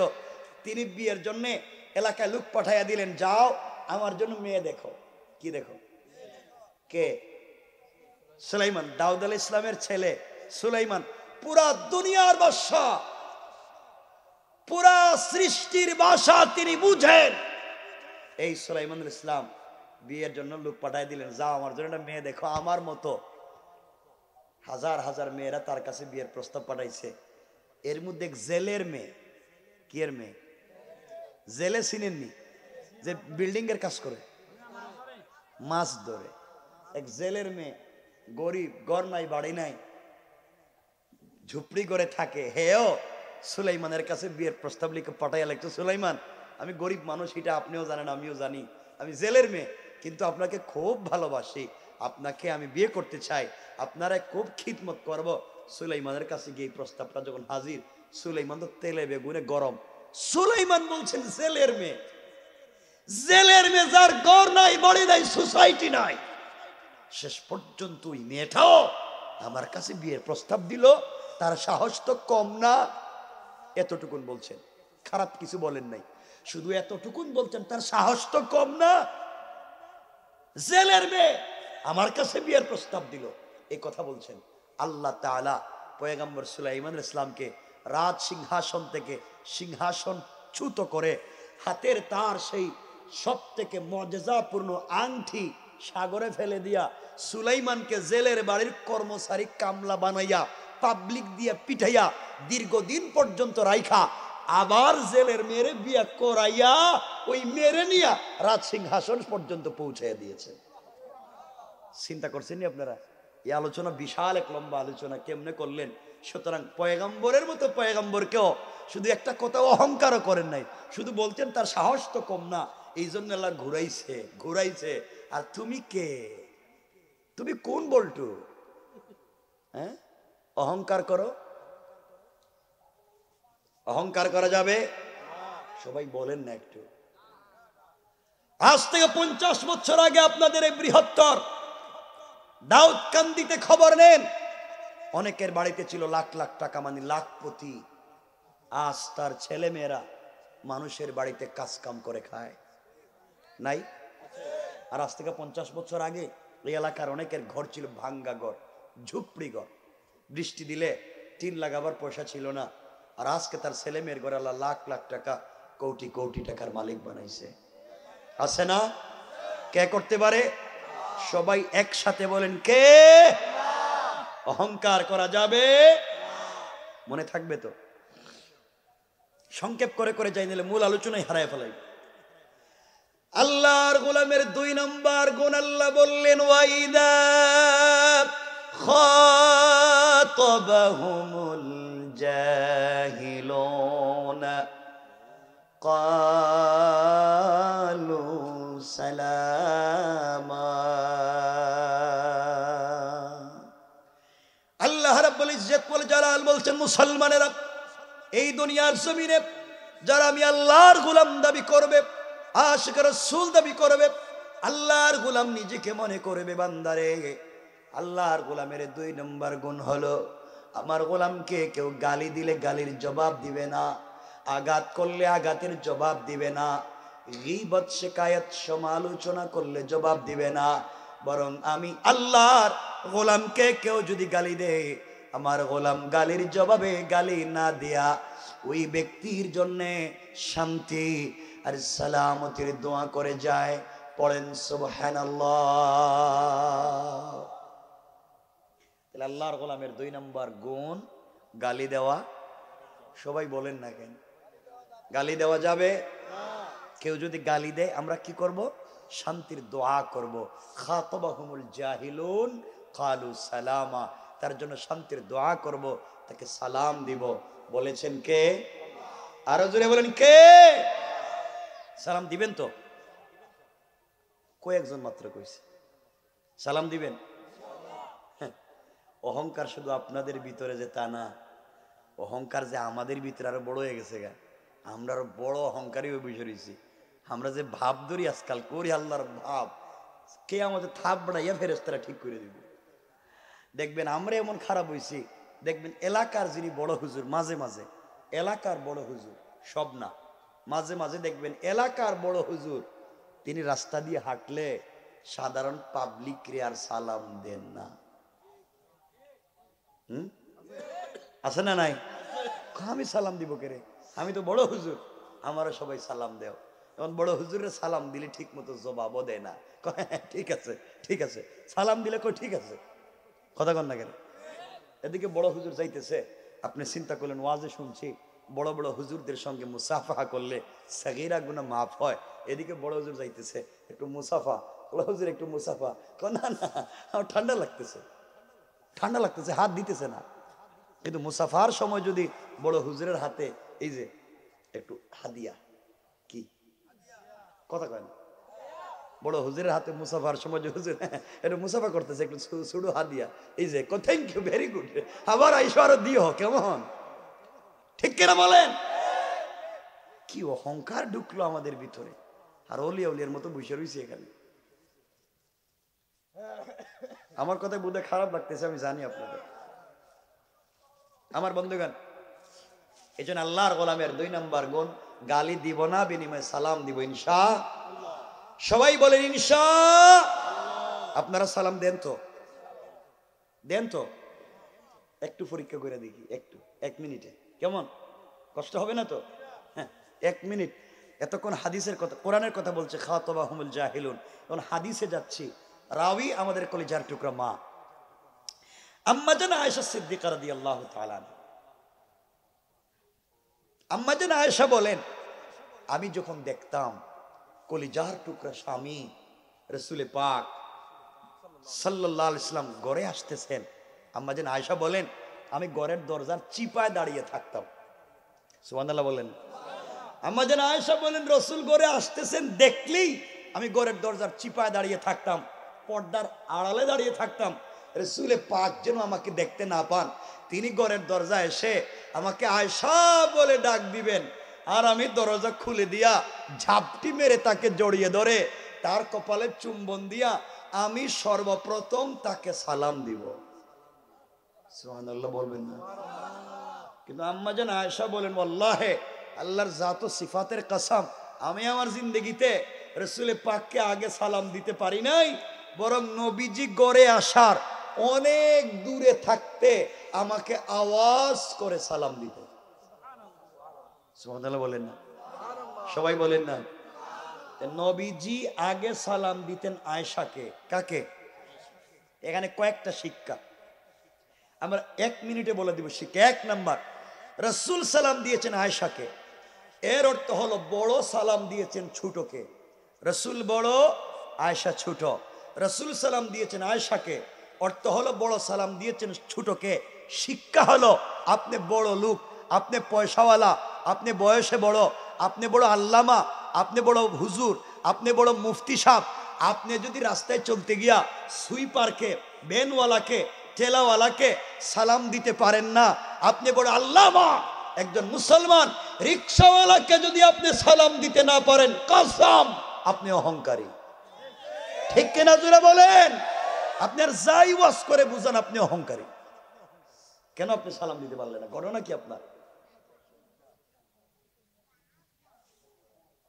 তিনি বিয়ের জন্যে এলাকায় লোক পাঠাইয়া দিলেন, যাও, আমার জন্য মেয়ে দেখো। কি দেখো? কে? সুলাইমান, দাউদ আল ইসলামের ছেলে। সুলাইমান, পুরা দুনিয়ার বাদশা পুরা সৃষ্টির ভাষা তিনি বুঝেন। এই সুলাইমান ইসলাম বিয়ের জন্য লোক পাঠাই দিলেন, যাও আমার জন্য একটা মেয়ে দেখো, আমার মতো। হাজার হাজার মেয়েরা তার কাছে বিয়ের প্রস্তাব পাঠাইছে। এর মধ্যে জেলের মেয়ে, কি এর মেয়ে? জেলে চিনেননি, যে বিল্ডিং এর কাজ করে। মাছ ধরে। এক জেলের মেয়ে, গরিব, ঘর নাই, বাড়ি নাই। ঝুপড়ি করে থাকে। হেও সুলাইমানের কাছে বিয়ের প্রস্তাব লিখে পাঠাইয়া লাগতো সুলাইমান, আমি গরিব মানুষ, এটা আপনিও জানেন, আমিও জানি। আমি জেলের মেয়ে, কিন্তু আপনাকে খুব ভালোবাসি। আপনাকে আমি বিয়ে করতে চাই। আপনারা খুব খিদমত করব। সুলাইমানের কাছে গিয়ে প্রস্তাবটা যখন হাজির, সুলাইমান তো তেলে বেগুনে গরম। সুলাইমান বলছেন, জেলের মেয়ে জেলের মেয়ে যার গড় নাই, বাড়ি নাই, সোসাইটি নাই, শেষ পর্যন্ত ওই মেয়েটাও আমার কাছে বিয়ের প্রস্তাব দিল তার সাহস তো কম না। এতটুকুন বলছেন। খারাপ কিছু বলেন নাই। শুধু এতটুকুন বলছেন, তার সাহস তো কম না। জেলের মেয়ে আমার কাছে বিয়ের প্রস্তাব দিল। এই কথা বলছেন। আল্লাহ তাআলা পয়গম্বর সুলাইমান ইসলামকে রাজ সিংহাসন থেকে সিংহাসন চ্যুত করে হাতের তার সেই সব থেকে মর্যাদাপূর্ণ আংটি সাগরে ফেলে দিয়া সুলাইমানকে জেলের বাড়ির কর্মচারী কামলা বানাইয়া পাবলিক দিয়া পিঠাইয়া দীর্ঘদিন পর্যন্ত রাইখা, আবার জেলের মেরে বিয়া করাইয়া ওই মেরে নিয়া রাজ সিংহাসন পর্যন্ত পৌঁছাইয়া দিয়েছে। চিন্তা করছেন আপনারা? এই আলোচনা বিশাল এক লম্বা আলোচনা, কেমনে করলেন? সুতরাং পয়গম্বরের মতো পয়গম্বরকেও শুধু একটা কথা অহংকারও করেন নাই, শুধু বলতেন তার সাহস তো কম না এই জন্য আল্লাহ ঘুরাইছে ঘুরাইছে। আর তুমি কে? তুমি কোন বল্টু? হ্যাঁ? অহংকার করো। অহংকার করা যাবে? সবাই বলেন না একটু। আজ থেকে পঞ্চাশ বছর আগে আপনাদের এই বৃহত্তর দাউদ কান্দিতে খবর নেন। অনেকের বাড়িতে ছিল লাখ লাখ টাকা মানে লাখপতি আজ তার ছেলেমেয়েরা মানুষের বাড়িতে কাজ কাম করে খায়। নাই? আর আজ থেকে পঞ্চাশ বছর আগে এই এলাকার অনেকের ঘর ছিল ভাঙ্গা ঘর, ঝুপড়ি ঘর। বৃষ্টি দিলে টিন লাগাবার পয়সা ছিল না। আর আজকে তার ছেলে মেয়ের ঘরে আল্লাহ লাখ লাখ টাকা, কোটি কোটি টাকার মালিক বানাইছে। আছে না? কে করতে পারে? সবাই একসাথে বলেন, কে? অহংকার করা যাবে? মনে থাকবে তো? সংক্ষেপ করে করে যাই নিলে মূল আলোচনায় হারায় ফেলাই। আল্লাহর গোলামের দুই নম্বর গুণ আল্লাহ বললেন, ওয়াইদা খাতাবাহুমুল জাহিলুন ক্বালু সালামা আল্লাহ রাব্বুল ইজ্জত ওয়াল জালাল বলছেন, মুসলমানেরা, এই দুনিয়ার জমিনে যারা আমি আল্লাহর গোলাম দাবি করবে আশিক রাসূল দাবি করবে, আল্লাহর গোলাম নিজেকে মনে করবে বান্দারে। আল্লাহর গোলামের দুই নম্বর গুণ হলো, আমার গোলামকে কেউ গালি দিলে গালির জবাব দিবে না, আঘাত করলে আঘাতের জবাব দিবে না, গীবত, শেকায়ত, সমালোচনা করলে জবাব দিবে না, বরং আমি আল্লাহর গোলামকে কেউ যদি গালি দেয় আমার গোলাম গালির জবাবে গালি না দেয়া, ওই ব্যক্তির জন্যে শান্তি আর সালামতির দোয়া করে যায়, পড়েন সুবহানাল্লাহ। তাহলে আল্লাহর গোলামের দুই নম্বর গুণ, গালি দেওয়া। সবাই বলেন না কেন? গালি দেওয়া যাবে? কেউ যদি গালি দেয়, আমরা কি করব? শান্তির দোয়া করব। খাতবাহুমুল জাহিলুন, কালু সালামা। তার জন্য শান্তির দোয়া করব, তাকে সালাম দিব। বলেছেন কে? আরও জোরে বলেন কে? সালাম দিবেন তো? কয়েকজন মাত্র কইছে। সালাম দিবেন? অহংকার শুধু আপনাদের ভিতরে যে তা না, অহংকার যে আমাদের ভিতরে আরও বড় হয়ে গেছে গা। আমরা আরও বড় অহংকারী হয়ে আমরা যে ভাব ধরি আজকাল, করি আল্লাহর ভাব, কে আমাদের থাপ বাড়াইয়া ফেরেস্তারা ঠিক করে দিব? দেখবেন আমরা এমন খারাপ হয়েছি দেখবেন এলাকার যিনি বড় হুজুর, মাঝে মাঝে, এলাকার বড় হুজুর, সব না, মাঝে মাঝে দেখবেন এলাকার বড় হুজুর, তিনি রাস্তা দিয়ে হাঁটলে সাধারণ পাবলিক আর সালাম দেন না। আছে না নাই? আমি সালাম দিব কেরে আমি তো বড় হুজুর। আমারও সবাই সালাম দেও। এখন বড় হুজুরের সালাম দিলে ঠিক মতো জবাবও দেয় না। হ্যাঁ, ঠিক আছে ঠিক আছে। সালাম দিলে কই ঠিক আছে। কথা কন না কেন? এদিকে বড় হুজুর যাইতেছে। আপনি চিন্তা করলেন ওয়াজে শুনছি। বড় বড় হুজুরদের সঙ্গে মুসাফা করলে সাগিরা গুনা মাফ হয়। এদিকে বড় হুজুর যাইতেছে একটু মুসাফা বড় হুজুর একটু মুসাফা না না ঠান্ডা লাগতেছে। ঠান্ডা লাগতেছে, হাত দিতেছে না। কিন্তু মুসাফার সময় যদি বড় হুজুরের হাতে, এই যে, একটু হাদিয়া, কি? কথা কয় বড় হুজুরের হাতে মুসাফার সময় যে হুজুর এটা মুসাফা করতেছে, একটু ছুড়ু হাদিয়া, এই যে থ্যাংক ইউ ভেরি গুড আবার আইসো আরও দিও, কেমন? ঠিক কিনা বলেন? কি অহংকার ঢুকলো আমাদের ভিতরে। আর অলিয়া অলিয়ার মতো বসে রয়েছে এখানে। আমার কথা বোধহয় খারাপ লাগতেছে, আমি জানি আপনাদের। আমার বন্ধুগান এই জন্য আল্লাহর গোলামের দুই নাম্বার গুণ, গালি দিব না, বিনিময়ে সালাম দিব, ইনশা সবাই বলেন, ইনশা আপনারা সালাম দেন তো। দেন তো। একটু পরীক্ষা করে দেখি, একটু, এক মিনিটে। কেমন? কষ্ট হবে না তো? হ্যাঁ এক মিনিট। এতক্ষণ হাদিসের কথা, কোরআনের কথা বলছে খাতবা হুমুল জাহিলুন। এখন হাদিসে যাচ্ছি। রাওই আমাদের কলিজার টুকরা মা। আম্মাজান আয়েশা সিদ্দিকা রাদিয়াল্লাহু তাআলা আনহা। আম্মাজান আয়েশা বলেন, আমি যখন দেখতাম কলিজার টুকরা স্বামী রসুলে পাক সাল্লাহ ইসলাম গড়ে আসতেছেন আম্মাজান আয়েশা বলেন, আমি গড়ের দরজার চিপায় দাঁড়িয়ে থাকতাম। সুবহানাল্লাহ বলেন। আম্মাজান আয়েশা বলেন, রসুল গড়ে আসতেছেন দেখলেই আমি গড়ের দরজার চিপায় দাঁড়িয়ে থাকতাম। পর্দার আড়ালে দাঁড়িয়ে থাকতাম। রসুলে পাক আমাকে দেখতে না পান। তিনি ঘরের দরজা এসে আমাকে আয়সা বলে ডাক দিবেন। আর আমি দরজা খুলে দিয়া ঝাপটি মেরে তাকে জড়িয়ে ধরে, তার কপালে চুম্বন দিয়া আমি সর্বপ্রথম তাকে সালাম দিব। বলবেন না। কিন্তু আম্মা যেন আয়সা বলেন আল্লাহে আল্লাহর জাত সিফাতের কাসাম, আমি আমার জিন্দগিতে রসুলে পাককে আগে সালাম দিতে পারি নাই বরং নবীজি গড়ে আসার, অনেক দূরে থাকতে আমাকে আওয়াজ করে সালাম দিতে। বলেন না। সবাই বলেন না। নবীজি আগে সালাম দিতেন আয়েশাকে। কাকে? এখানে কয়েকটা শিক্ষা। আমরা এক মিনিটে বলে দিব শিক্ষা। এক নাম্বার, রসুল সালাম দিয়েছেন আয়েশাকে। এর অর্থ হলো বড় সালাম দিয়েছেন ছোটকে। রসুল বড়, আয়েশা ছোট। রসুল সালাম দিয়েছেন আয়েশাকে, অর্থ হলো বড় সালাম দিয়েছেন ছোটকে। শিক্ষা হলো আপনি বড় লোক, আপনি পয়সাওয়ালা, আপনি বয়সে বড়, আপনি বড় আল্লামা, আপনি বড় হুজুর, আপনি বড় মুফতি সাহ আপনি যদি রাস্তায় চলতে গিয়া সুইপারকে বেনওয়ালাকে টেলাওয়ালাকে সালাম দিতে পারেন না, আপনি বড় আল্লামা, একজন মুসলমান, রিক্সাওয়ালাকে যদি আপনি সালাম দিতে না পারেন, কাসাম, আপনি অহংকারী। ঠিক কিনা জুড়ে বলেন? আপনি আর যাই ওয়াজ করে বুঝান, আপনি অহংকারী। কেন আপনি সালাম দিতে পারলেন না? ঘটনা কি আপনার?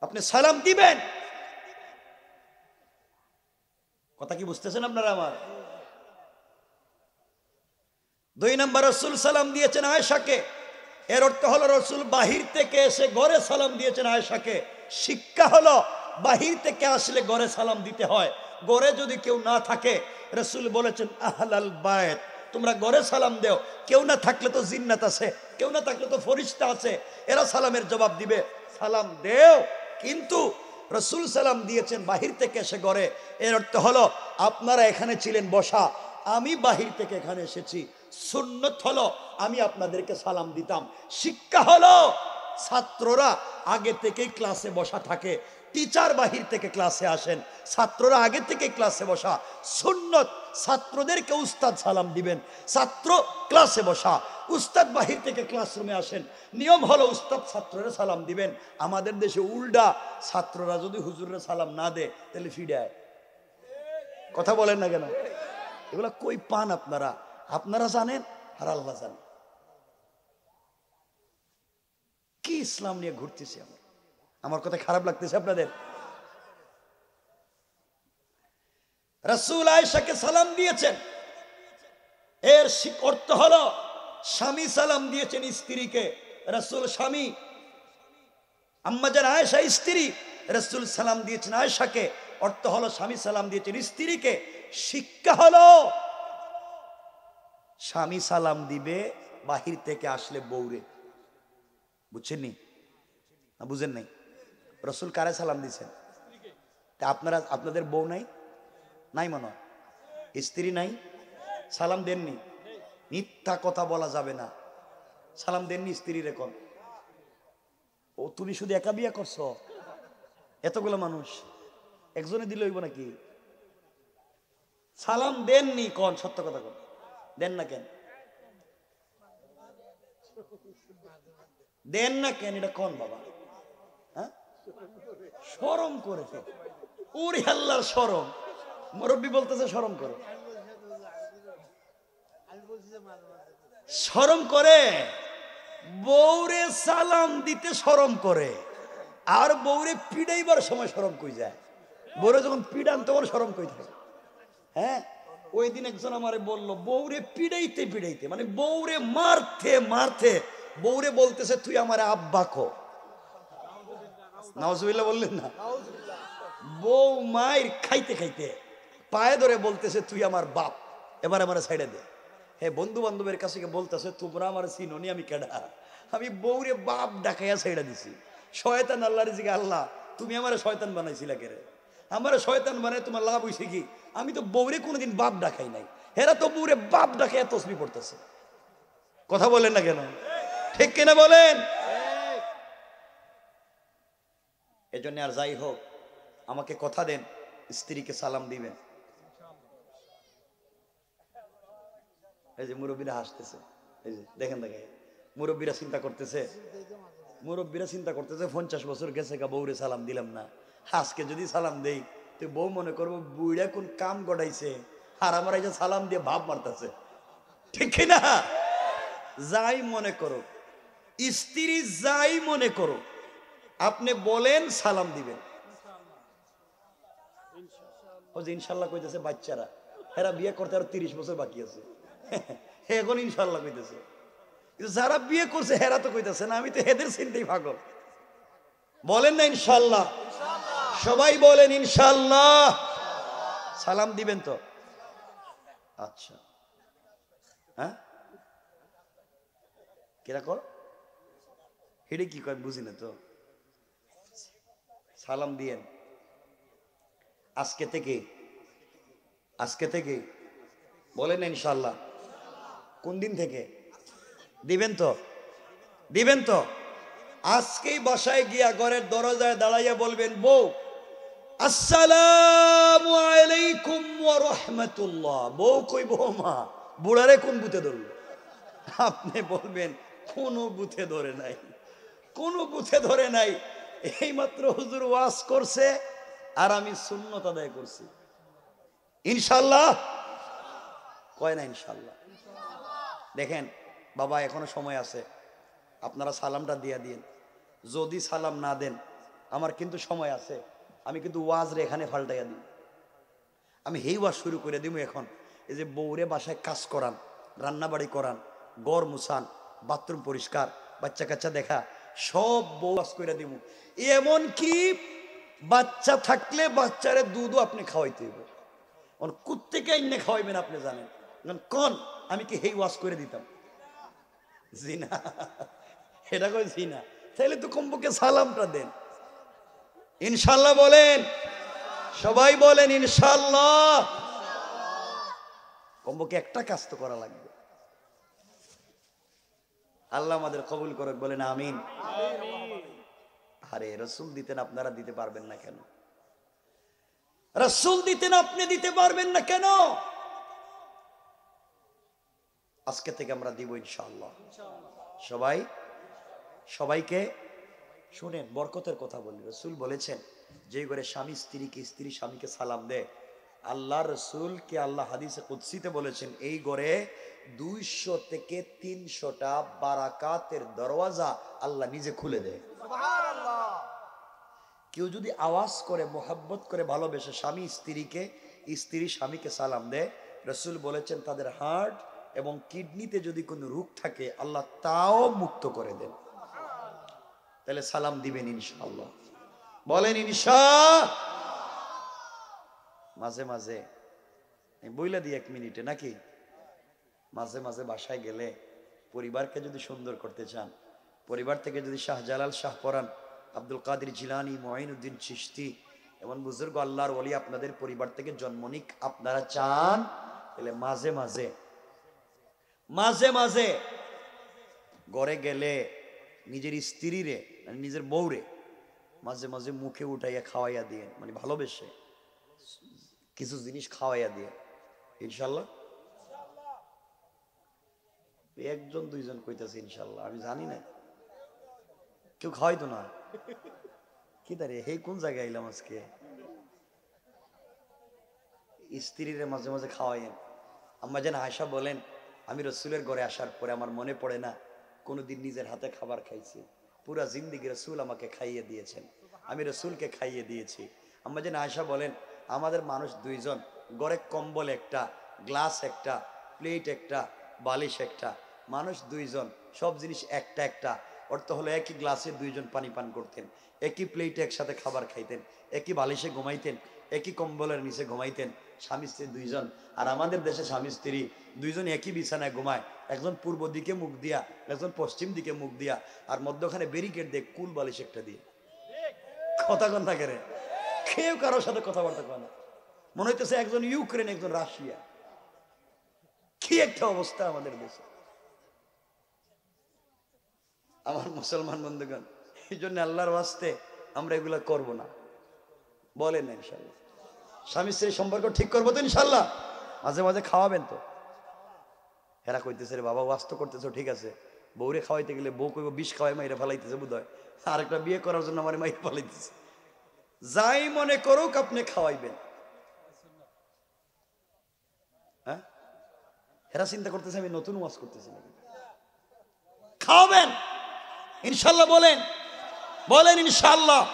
আপনি সালাম দিবেন? কথা কি বুঝতেছেন আপনারা আমার? দুই নম্বর, রসুল সালাম দিয়েছেন আয়েশাকে। এর অর্থ হলো, রসুল বাহির থেকে এসে ঘরে সালাম দিয়েছেন আয়েশাকে। শিক্ষা হলো, বাহির থেকে আসলে ঘরে সালাম দিতে হয়। ঘরে যদি কেউ না থাকে, রসুল বলেছেন, আহলাল বায়েত তোমরা ঘরে সালাম দেও। কেউ না থাকলে তো জিন্নাত আছে, কেউ না থাকলে তো ফরিস্তা আছে। এরা সালামের জবাব দিবে, সালাম দেও। কিন্তু রসুল সালাম দিয়েছেন বাহির থেকে এসে গড়ে। এর অর্থ হলো, আপনারা এখানে ছিলেন বসা, আমি বাহির থেকে এখানে এসেছি। সুন্নত হলো, আমি আপনাদেরকে সালাম দিতাম। শিক্ষা হলো, ছাত্ররা আগে থেকেই ক্লাসে বসা থাকে। টিচার বাহির থেকে ক্লাসে আসেন, ছাত্ররা আগে থেকে ক্লাসে বসা। সুন্নত, ছাত্রদেরকে উস্তাদ সালাম দিবেন, ছাত্র ক্লাসে বসা। উস্তাদ বাহির থেকে ক্লাসরুমে আসেন, নিয়ম হলো উস্তাদ ছাত্ররা সালাম দিবেন। আমাদের দেশে উল্টা, ছাত্ররা যদি হুজুরের সালাম না দেয়, তাহলে ফিডায়। কথা বলেন না কেন? এগুলা কই পান আপনারা? আপনারা জানেন আর আল্লাহ জানেন কি ইসলাম নিয়ে ঘুরতেছি আমরা? আমার কথা খারাপ লাগতেছে আপনাদের। রসুল আয়েশাকে সালাম দিয়েছেন। এর অর্থ হলো, স্বামী সালাম দিয়েছেন স্ত্রীকে। রসুল স্বামী আম্মাজান আয়েশা স্ত্রী, রসুল সালাম দিয়েছেন আয়েশাকে। অর্থ হলো, স্বামী সালাম দিয়েছেন স্ত্রীকে। শিক্ষা হলো, স্বামী সালাম দিবে বাহির থেকে আসলে বৌরে বুঝছেন নি বুঝেন নাই? রসুল কারে সালাম দিছেন? তা আপনারা, আপনাদের বউ নাই? নাই মনে স্ত্রী নাই? সালাম দেননি? মিথ্যা কথা বলা যাবে না। সালাম দেননি স্ত্রী রেকন ও, তুমি শুধু একা বিয়ে করছ? এতগুলো মানুষ। একজনে দিলে হইব নাকি? সালাম দেননি কন? সত্য কথা কন। দেন না কেন? দেন না কেন? এটা কন বাবা? সরম করে ওরে আল্লাহর সরম মুরব্বী বলতেছে সরম করো। সরম করে বৌরে সালাম দিতে সরম করে, আর বৌরে পিড়াইবার সময় সরম কই যায়? বৌরে যখন পিড়ান তখন সরম কই থাকে। হ্যাঁ? ওই দিন একজন আমারে বলল বৌরে পিড়াইতে পিড়াইতে। মানে বৌরে মারতে মারতে বৌরে বলতেছে, তুই আমার আব্বা কো। নওয়াজুবিল্লাহ বললেন না? বউ মায়ের খাইতে খাইতে পায়ে ধরে বলতেছে তুই আমার বাপ। এবার আমার সাইডে দে। হ্যাঁ বন্ধু বান্ধবের কাছে বলতেছে তোমরা আমার চিননি আমি কেডা? আমি বউরে বাপ ডাকাইয়া সাইডা দিছি। শয়তান আল্লাহর জিগে আল্লাহ তুমি আমার শয়তান বানাইছিলা কেরে আমার শয়তান বানাই তোমার লাভ হইছে কি? আমি তো বউরে কোনোদিন বাপ ডাকাই নাই। হেরা তো বউরে বাপ ডাকাইয়া তসবি পড়তেছে। কথা বলেন না কেন? ঠিক কিনা বলেন? এজন্য আর যাই হোক, আমাকে কথা দেন, স্ত্রীকে সালাম দিবেন। এই যে মুরব্বীরা হাসতেছে, এই যে দেখেন দেখে মুরব্বীরা চিন্তা করতেছে, মুরব্বীরা চিন্তা করতেছে, পঞ্চাশ বছর গেছে গা, বউরে সালাম দিলাম না। হাসকে যদি সালাম দেই, তো বউ মনে করব বুড়া কোন কাম গড়াইছে, আর আমার এই যে সালাম দিয়ে ভাব মারতেছে। ঠিক না যাই মনে করো স্ত্রী যাই মনে করো আপনি বলেন, সালাম দিবেন। ও যে ইনশাল্লাহ কইতেছে, বাচ্চারা। এরা বিয়ে করতে আরও তিরিশ বছর বাকি আছে। এখন ইনশাল্লাহ কইতেছে। যারা বিয়ে করছে, হেরা তো কইতেছে না, আমি তো হেদের চিন্তাই পাগল। বলেন না ইনশাল্লাহ। সবাই বলেন ইনশাল্লাহ। সালাম দিবেন তো। আচ্ছা। হ্যাঁ? কীরকম হেডে কি কয় বুঝি না তো। সালাম দিয়েন। আজকে থেকে আজকে থেকে, বলেন ইনশাল্লাহ কোন দিন থেকে? দিবেন তো? দিবেন তো? আজকেই বাসায় গিয়া ঘরের দরজায় দাঁড়াইয়া বলবেন, বউ আলাইকুম কোন ধরলো? আপনি বলবেন, কোনো বুথে ধরে নাই, কোনো বুথে ধরে নাই। এইমাত্র হুজুর ওয়াজ করছে আর আমি শূন্যত আদায় করছি। ইনশাল্লাহ কয় না ইনশাল্লাহ দেখেন, বাবা এখনও সময় আছে, আপনারা সালামটা দিয়ে দিন যদি সালাম না দেন, আমার কিন্তু সময় আছে, আমি কিন্তু ওয়াজ রে এখানে ফাল্টাইয়া দিই। আমি হেই ওয়াজ শুরু করে দিব এখন। এই যে বউরে বাসায় কাজ করান, রান্নাবাড়ি করান গড় মুছান, বাথরুম পরিষ্কার, বাচ্চা কাচ্চা দেখা সব ওয়াজ করে দিব। এমন কি বাচ্চা থাকলে বাচ্চারে দুধও আপনি খাওয়াইতে হইব। কুত্তেকে এনে খাওয়াইবেন আপনি জানেন। কোন, আমি কি হেই ওয়াশ করে দিতাম? জিনা। এটা কই জিনা। তাহলে তো কমপক্ষে সালামটা দেন। ইনশাল্লাহ বলেন। সবাই বলেন ইনশাল্লাহ। কমপক্ষে একটা কাজ তো করা লাগবে। আল্লাহ আমাদের কবুল করে বলেন আমিন। আরে রসুল দিতেন আপনারা দিতে পারবেন না কেন? রসুল দিতেন আপনি দিতে পারবেন না কেন? আজকে থেকে আমরা দিব ইনশাআল্লাহ। সবাই সবাইকে শুনেন বরকতের কথা বলি। রসুল বলেছেন যে করে স্বামী স্ত্রীকে স্ত্রী স্বামীকে সালাম দেয় আল্লাহ রসুলকে আল্লাহ হাদিসে কুৎসিতে বলেছেন এই গড়ে দুইশো থেকে তিনশোটা বারাকাতের দরওয়াজা আল্লাহ নিজে খুলে দেয়। কেউ যদি আওয়াজ করে মোহাব্বত করে ভালোবেসে স্বামী স্ত্রীকে স্ত্রী স্বামীকে সালাম দেয় রসুল বলেছেন তাদের হার্ট এবং কিডনিতে যদি কোনো রোগ থাকে আল্লাহ তাও মুক্ত করে দেন। তাহলে সালাম দিবেন ইনশাআল্লাহ। বলেন ইনশা। মাঝে মাঝে। বইলা দিই এক মিনিটে নাকি? মাঝে মাঝে বাসায় গেলে পরিবারকে যদি সুন্দর করতে চান, পরিবার থেকে যদি শাহজালাল শাহ পরান, আব্দুল কাদির জিলানি, মঈনুদ্দিন চিশতি এমন বুজুর্গ আল্লাহর ওলি আপনাদের পরিবার থেকে জন্ম নিক, আপনারা চান? তাহলে মাঝে মাঝে মাঝে মাঝে ঘরে গেলে নিজের স্ত্রীরে মানে নিজের বউরে মাঝে মাঝে মুখে উঠাইয়া খাওয়াইয়া দিয়ে মানে ভালোবেসে কিছু জিনিস খাওয়াইয়া দিয়ে, ইনশাল্লাহ। একজন, দুইজন কইতেছে ইনশাল্লাহ আমি জানি না কেউ খাওয়াইতো না। কি দাঁড়িয়ে হে, কোন জায়গায় এলাম আজকে? স্ত্রীরে মাঝে মাঝে খাওয়াইয়েন। আম্মা যেন আয়সা বলেন, আমি রসুলের ঘরে আসার পরে আমার মনে পড়ে না, কোনোদিন নিজের হাতে খাবার খাইছি। পুরা জিন্দিগি রসুল আমাকে খাইয়ে দিয়েছেন। আমি রসুলকে খাইয়ে দিয়েছি। আম্মা যেন আয়সা বলেন, আমাদের মানুষ দুইজন গড়ে কম্বল একটা, গ্লাস একটা, প্লেট একটা, বালিশ একটা মানুষ দুইজন, সব জিনিস একটা একটা। অর্থ হলো একই গ্লাসে দুইজন পানি পান করতেন, একই প্লেটে একসাথে খাবার খাইতেন, একই বালিশে ঘুমাইতেন, একই কম্বলের নিচে ঘুমাইতেন, স্বামী স্ত্রী দুইজন। আর আমাদের দেশে স্বামী স্ত্রী দুইজন একই বিছানায় ঘুমায়, একজন পূর্ব দিকে মুখ দিয়া, একজন পশ্চিম দিকে মুখ দিয়া, আর মধ্যখানে ব্যারিকেড দিয়ে কুল বালিশ একটা দিয়ে। কথা কন থাকে রে কেউ কারোর সাথে কথাবার্তা কয় না। মনে হইতেছে একজন ইউক্রেন, একজন রাশিয়া। কি একটা অবস্থা আমাদের দেশে। আমার মুসলমান বন্ধুগণ, এই জন্য আল্লাহর ওয়াস্তে আমরা এগুলো করব না। বলেন না ইনশাল্লাহ স্বামী স্ত্রীর সম্পর্ক ঠিক করব তো ইনশাল্লাহ মাঝে মাঝে খাওয়াবেন তো। হেরা কইতেছে, রে বাবা, ওয়াস্ত করতেছো, ঠিক আছে। বউরে খাওয়াইতে গেলে বউ কইব, বিষ খাওয়াই মাইরে ফেলাইতেছে বোধ হয় আরেকটা বিয়ে করার জন্য আমার মাইরে ফেলাইতেছে। যাই মনে করুক, আপনি খাওয়াইবেন। হ্যাঁ? হেরা চিন্তা করতেছে, আমি নতুন ওয়াজ করতেছি খাওয়াবেন! ইনশাল্লাহ বলেন। বলেন ইনশাল্লাহ।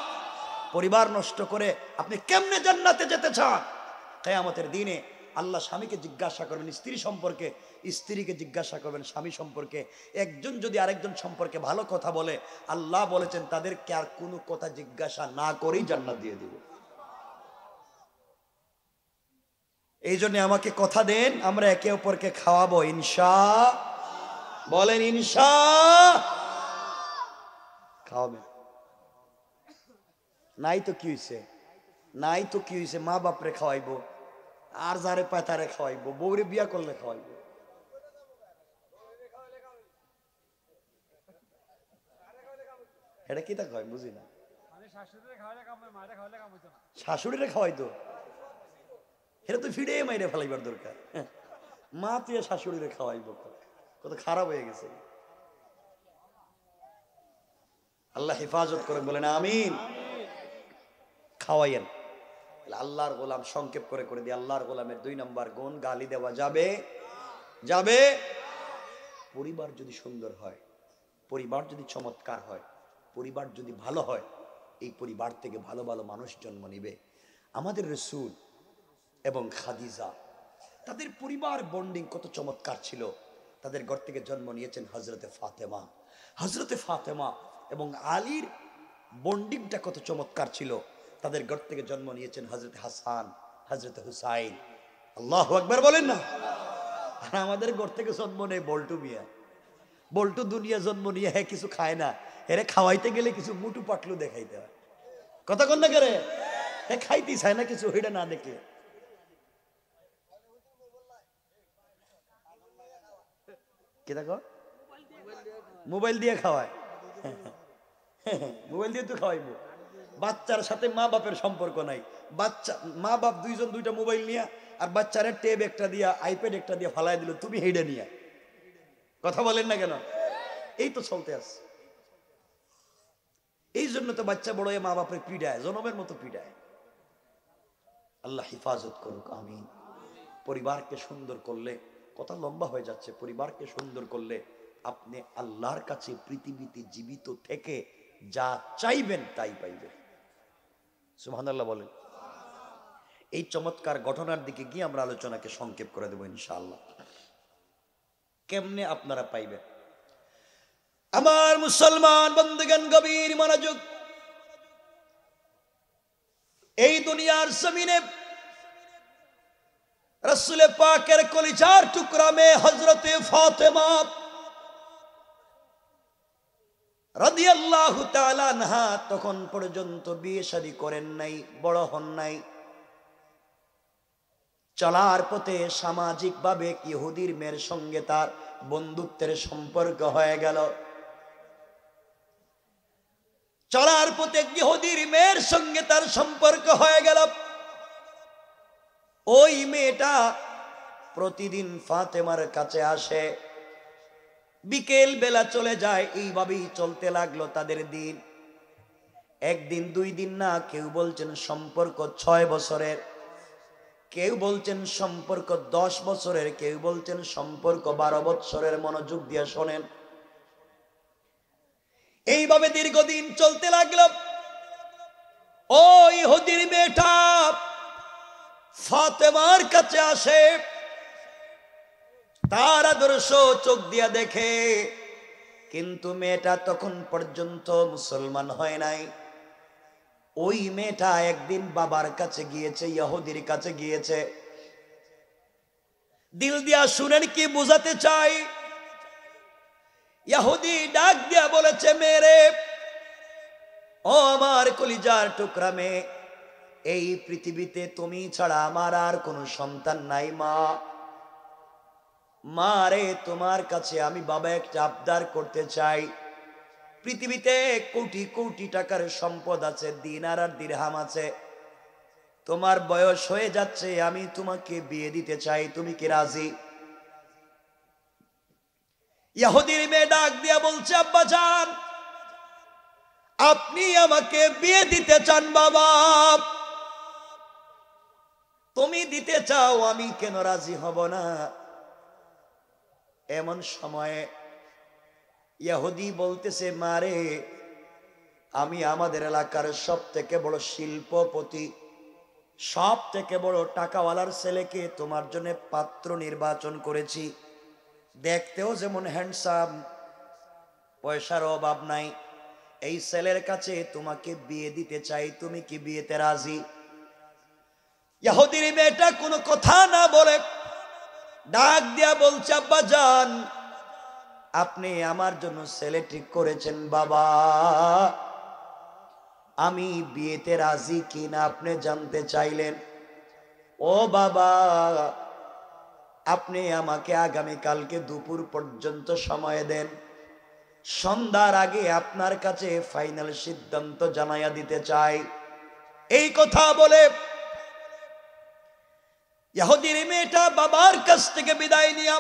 পরিবার নষ্ট করে আপনি কেমনে জান্নাতে যেতে চান? কেয়ামতের দিনে আল্লাহ স্বামীকে জিজ্ঞাসা করবেন, স্ত্রী সম্পর্কে, স্ত্রীকে জিজ্ঞাসা করবেন স্বামী সম্পর্কে। একজন যদি আরেকজন সম্পর্কে ভালো কথা বলে, আল্লাহ বলেছেন তাদেরকে আর কোনো কথা জিজ্ঞাসা না করেই জান্নাত দিয়ে দিব। এই জন্য আমাকে কথা দেন, আমরা একে অপরকে খাওয়াবো, ইনশা। বলেন ইনশা। খাওয়াবেন নাই তো কি হয়েছে নাই তো কি হয়েছে মা বাপরে খাওয়াইবো আর যারে পায় তারে খাওয়াইবো বউরে বিয়া করলে খাওয়াইবো এটা কি তা খাওয়াই বুঝি না শাশুড়িরে খাওয়াইতো এটা তো ফিরে মাইরে ফেলাইবার দরকার। মা তুই শাশুড়িরে খাওয়াইবো কত খারাপ হয়ে গেছে আল্লাহ হেফাজত করে বলেন, আমিন। খাওয়াইয়েন। আল্লাহর গোলাম সংক্ষেপ করে করে দিয়ে আল্লাহর গোলামের দুই নম্বর গুণ, গালি দেওয়া যাবে? যাবে? পরিবার যদি সুন্দর হয়, পরিবার যদি চমৎকার হয়, পরিবার যদি ভালো হয়, এই পরিবার থেকে ভালো ভালো মানুষ জন্ম নিবে। আমাদের রসুল এবং খাদিজা, তাদের পরিবার বন্ডিং কত চমৎকার ছিল। তাদের ঘর থেকে জন্ম নিয়েছেন হজরতে ফাতেমা। হজরতে ফাতেমা এবং আলীর বন্ডিংটা কত চমৎকার ছিল। তাদের ঘর থেকে জন্ম নিয়েছেন হজরত হাসান হজরত হুসাইন। আল্লাহ একবার বলেন না? আর আমাদের ঘর থেকে জন্ম নেই বল্টু মিয়া। বল্টু দুনিয়া জন্ম নিয়ে হ্যাঁ কিছু খায় না। এরে খাওয়াইতে গেলে কিছু মুটু পাটলু দেখাইতে হয়। কথা কন না করে? হ্যাঁ খাইতেই চায় না কিছু ওইটা না দেখলে। কি দেখো? মোবাইল দিয়ে খাওয়ায়। মোবাইল দিয়ে তো খাওয়াইবো। বাচ্চার সাথে মা বাপের সম্পর্ক নাই। বাচ্চা, মা বাপ দুইজন দুইটা মোবাইল নিয়ে আর বাচ্চারে টেব একটা দিয়া আইপ্যাড একটা দিয়া ফালাই দিল, তুমি হেডে নিয়ে। কথা বলেন না কেন? এই তো চলতে আছে। এই জন্য তো বাচ্চা বড় মা বাপের পিড়ায়, জনমের মতো পিড়ায়। আল্লাহ হিফাজত করুক আমি পরিবারকে সুন্দর করলে, কথা লম্বা হয়ে যাচ্ছে, পরিবারকে সুন্দর করলে আপনি আল্লাহর কাছে পৃথিবীতে জীবিত থেকে যা চাইবেন তাই পাইবেন সুবহানাল্লাহ বলেন। এই চমৎকার ঘটনার দিকে গিয়ে আমরা আলোচনাকে সংক্ষেপ করে দেবো ইনশাআল্লাহ। কেমনে আপনারা পাইবেন? আমার মুসলমান বন্ধুগণ, গভীর মনোযোগ। এই দুনিয়ার জমিনে রসুলে পাকের কলিজার টুকরা মে হজরতে ফাতেমা রাদিয়াল্লাহু তাআলা আনহা তখন পর্যন্ত বিয়ে শাদী করেন নাই, বড় হন নাই। চলার পথে সামাজিক ভাবে ইহুদির মেয়ের সঙ্গে তার বন্ধুত্বের সম্পর্ক হয়ে গেল। চলার পথে ইহুদির মেয়ের সঙ্গে তার সম্পর্ক হয়ে গেল। ওই মেয়েটা প্রতিদিন ফাতেমার কাছে আসে। বিকেল বেলা চলে যায়, এইভাবেই চলতে লাগল তাদের দিন। একদিন, দুই দিন না, কেউ বলছেন সম্পর্ক ছয় বছরের, কেউ বলছেন সম্পর্ক দশ বছরের, কেউ বলছেন সম্পর্ক বারো বছরের, মনোযোগ দিয়ে শোনেন। এইভাবে দীর্ঘদিন চলতে লাগল। ওই হদির মেয়েটা ফাতেমার কাছে আসে। তার আদর্শ চোখ দিয়া দেখে। কিন্তু মেয়েটা তখন পর্যন্ত মুসলমান হয় নাই। ওই মেয়েটা একদিন বাবার কাছে গিয়েছে, ইহুদির কাছে গিয়েছে। দিল দিয়া শুনেন কি বুঝাতে চাই? ইহুদি ডাক দিয়া বলেছে, মেরে, ও আমার কলিজার টুকরা মেয়ে, এই পৃথিবীতে তুমি ছাড়া আমার আর কোনো সন্তান নাই মা। মা রে, তোমার কাছে আমি বাবা একটা আবদার করতে চাই। পৃথিবীতে কোটি কোটি টাকার সম্পদ আছে দিনার আর দিরহাম আছে। তোমার বয়স হয়ে যাচ্ছে, আমি তোমাকে বিয়ে দিতে চাই, তুমি কি রাজি? ইয়াহুদির মেয়ে ডাক দিয়া বলছে, আব্বা যান আপনি আমাকে বিয়ে দিতে চান বাবা। তুমি দিতে চাও, আমি কেন রাজি হব না? এমন সময়ে ইয়াহুদি বলতেছে, মারে, আমি আমাদের এলাকার সব থেকে বড় শিল্পপতি সব থেকে বড় টাকাওয়ালার ছেলেকে তোমার জন্য পাত্র নির্বাচন করেছি। দেখতেও যেমন হ্যান্ডসাম পয়সার অভাব নাই। এই ছেলের কাছে তোমাকে বিয়ে দিতে চাই, তুমি কি বিয়েতে রাজি? ইয়াহুদির মেয়েটা কোনো কথা না বলে ডাক দিয়া বলছে, আব্বা যান, আপনি আমার জন্য ছেলে ঠিক করেছেন, বাবা। আমি বিয়েতে রাজি কিনা আপনি জানতে চাইলেন? ও বাবা, আপনি আমাকে আগামী কালকে দুপুর পর্যন্ত সময় দেন। সন্ধ্যার আগে আপনার কাছে ফাইনাল সিদ্ধান্ত জানাইয়া দিতে চাই। এই কথা বলে ইহুদির মেয়েটা বাবার কাছ থেকে বিদায় নিয়া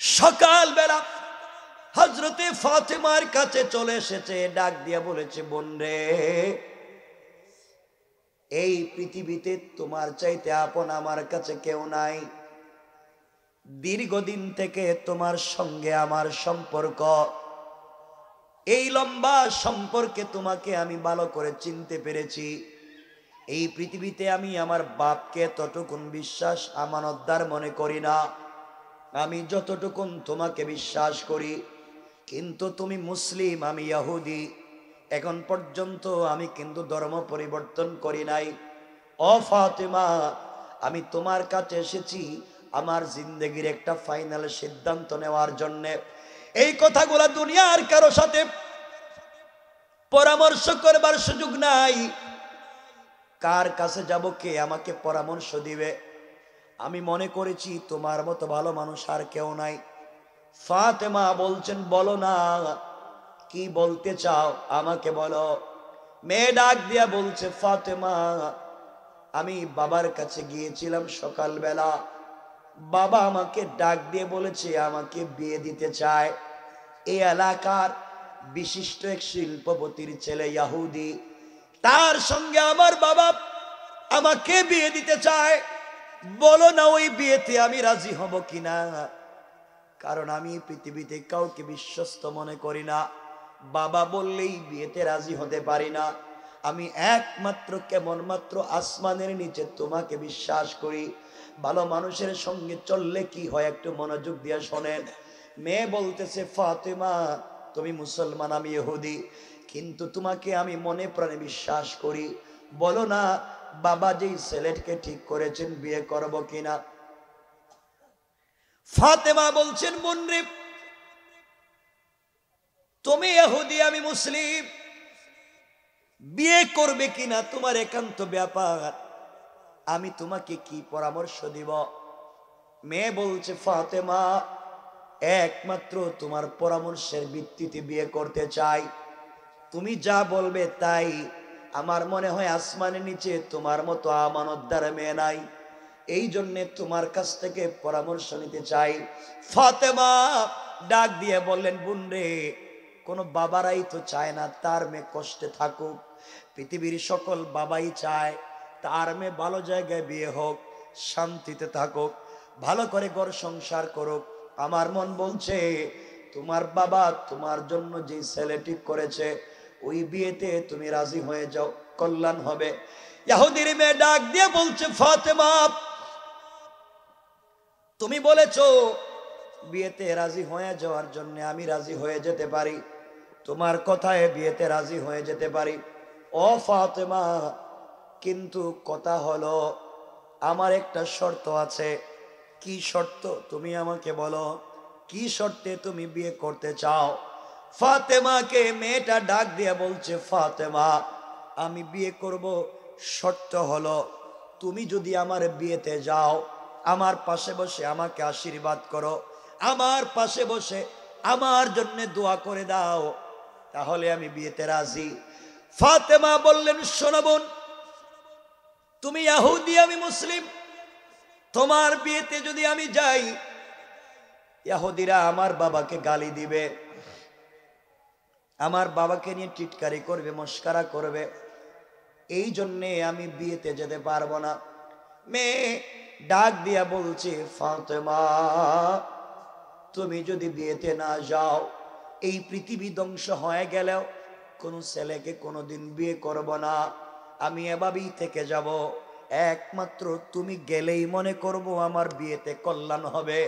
সকাল বেলা হজরতে ফাতেমার কাছে চলে এসেছে, ডাক দিয়া বলেছে, বোন রে, এই পৃথিবীতে তোমার চাইতে আপন আমার কাছে কেউ নাই। দীর্ঘদিন থেকে তোমার সঙ্গে আমার সম্পর্ক। এই লম্বা সম্পর্কে তোমাকে আমি ভালো করে চিনতে পেরেছি। এই পৃথিবীতে আমি আমার বাপকে ততটুকুন বিশ্বাস আমানতদার মনে করি না। আমি যতটুকুন তোমাকে বিশ্বাস করি, কিন্তু তুমি মুসলিম, আমি ইয়াহুদি এখন পর্যন্ত আমি কিন্তু ধর্ম পরিবর্তন করি নাই। ও ফাতেমা, আমি তোমার কাছে এসেছি আমার জিন্দগির একটা ফাইনাল সিদ্ধান্ত নেওয়ার জন্যে। এই কথাগুলা দুনিয়ার কারও সাথে পরামর্শ করবার সুযোগ নাই। কার কাছে যাব কে আমাকে পরামর্শ দিবে? আমি মনে করেছি তোমার মতো ভালো মানুষ আর কেউ নাই। ফাতেমা বলছেন, বলো না, কি বলতে চাও? আমাকে বলো। মেয়ে ডাক দিয়া বলছে, ফাতেমা, আমি বাবার কাছে গিয়েছিলাম সকালবেলা। বাবা আমাকে ডাক দিয়ে বলেছে, আমাকে বিয়ে দিতে চায়। এই এলাকার বিশিষ্ট এক শিল্পপতির ছেলে, ইয়াহুদি। তার সঙ্গে আমার বাবা আমাকে বিয়ে দিতে চায়। বলো না ওই বিয়েতে আমি রাজি হব কিনা? কারণ আমি পৃথিবীতে কাউকে বিশ্বস্ত মনে করি না। বাবা বললেই বিয়েতে রাজি হতে পারি না। আমি একমাত্র কেমন মাত্র আসমানের নিচে তোমাকে বিশ্বাস করি। ভালো মানুষের সঙ্গে চললে কি হয় একটু মনোযোগ দিয়ে শোনেন। মেয়ে বলতেছে, ফাতেমা, তুমি মুসলমান, আমি ইহুদি। কিন্তু তোমাকে আমি মনে প্রাণে বিশ্বাস করি। বলো না, বাবা যেই ছেলেটকে ঠিক করেছেন বিয়ে করব কিনা? ফাতেমা বলছেন মুন্রি তুমি এহুদি আমি মুসলিম। বিয়ে করবে কিনা তোমার একান্ত ব্যাপার। আমি তোমাকে কি পরামর্শ দিব? মেয়ে বলছে, ফাতেমা, একমাত্র তোমার পরামর্শের ভিত্তিতে বিয়ে করতে চাই। তুমি যা বলবে তাই। আমার মনে হয় আসমানের নিচে তোমার মতো আমানতদার মেয়ে নাই। এই জন্যে তোমার কাছ থেকে পরামর্শ নিতে চাই। ফাতেমা ডাক দিয়ে বললেন বুনরে কোনো বাবারাই তো চায় না তার মেয়ে কষ্টে থাকুক। পৃথিবীর সকল বাবাই চায় তার মেয়ে ভালো জায়গায় বিয়ে হোক, শান্তিতে থাকুক, ভালো করে ঘর সংসার করুক। আমার মন বলছে, তোমার বাবা তোমার জন্য যে ছেলে করেছে ওই বিয়েতে তুমি রাজি হয়ে যাও, কল্যাণ হবে। ইয়াহুদির মেয়ে ডাক দিয়ে বলছে, ফাতেমা, তুমি বলেছ বিয়েতে রাজি হয়ে যাওয়ার জন্য আমি রাজি হয়ে যেতে পারি। তোমার কথায় বিয়েতে রাজি হয়ে যেতে পারি। ও ফাতেমা, কিন্তু কথা হলো, আমার একটা শর্ত আছে। কি শর্ত? তুমি আমাকে বলো, কি শর্তে তুমি বিয়ে করতে চাও? ফাতেমাকে মেয়েটা ডাক দিয়ে বলছে, ফাতেমা, আমি বিয়ে করব। শর্ত হলো, তুমি যদি আমার বিয়েতে যাও, আমার পাশে বসে আমাকে আশীর্বাদ করো। আমার পাশে বসে আমার জন্য দোয়া করে দাও। তাহলে আমি বিয়েতে রাজি। ফাতেমা বললেন শোনবন তুমি ইয়াহুদি আমি মুসলিম। তোমার বিয়েতে যদি আমি যাই ইয়াহুদিরা আমার বাবাকে গালি দিবে। আমার বাবাকে নিয়ে টিটকারি করবে, মস্কারা করবে। এই জন্যে আমি বিয়েতে যেতে পারব না। মেয়ে ডাক দিয়া বলছে, ফাতেমা, তুমি যদি বিয়েতে না যাও, এই পৃথিবী ধ্বংস হয়ে গেলেও কোনো ছেলেকে কোনোদিন বিয়ে করব না। আমি এভাবেই থেকে যাব। একমাত্র তুমি গেলেই মনে করব আমার বিয়েতে কল্যাণ হবে।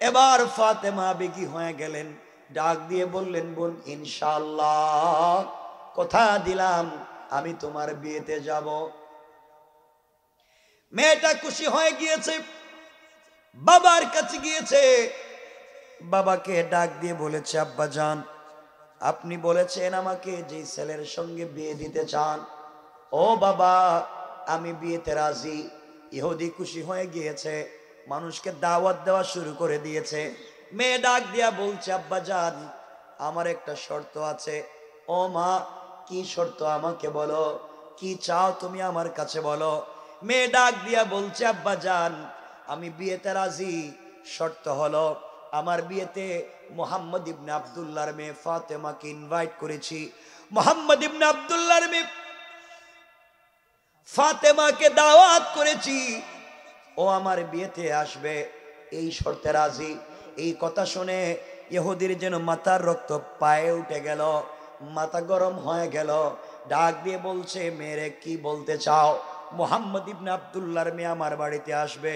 এবার ফাতেমা বেগি হয়ে গেলেন। ডাক দিয়ে বললেন, বোন ইনশাল্লাহ কথা দিলাম, আমি তোমার বিয়েতে যাব। মেয়েটা খুশি হয়ে গিয়েছে, বাবার কাছে গিয়েছে। বাবাকে ডাক দিয়ে বলেছে, আব্বা যান আপনি বলেছেন আমাকে যে ছেলের সঙ্গে বিয়ে দিতে চান। ও বাবা, আমি বিয়েতে রাজি। ইহুদি খুশি হয়ে গিয়েছে, মানুষকে দাওয়াত দেওয়া শুরু করে দিয়েছে। মেয়ে ডাক দিয়া বলছে, আব্বা যান, আমার একটা শর্ত আছে। ও মা, কি শর্ত আমাকে বলো? কি চাও তুমি আমার কাছে বলো? মেয়ে ডাক দিয়া বলছে, আব্বা যান, আমি বিয়েতে রাজি। শর্ত হলো, আমার বিয়েতে মোহাম্মদ ইবনে আবদুল্লাহর মেয়ে ফাতেমাকে ইনভাইট করেছি। মোহাম্মদ ইবনে আবদুল্লাহর মেয়ে ফাতেমাকে দাওয়াত করেছি। ও আমার বিয়েতে আসবে, এই শর্তে রাজি। এই কথা শুনে ইহুদির যেন মাথার রক্ত পায়ে উঠে গেল, মাথা গরম হয়ে গেল। ডাক দিয়ে বলছে মেরে কি বলতে চাও? মোহাম্মদ ইবনে আবদুল্লাহর মেয়ে আমার বাড়িতে আসবে।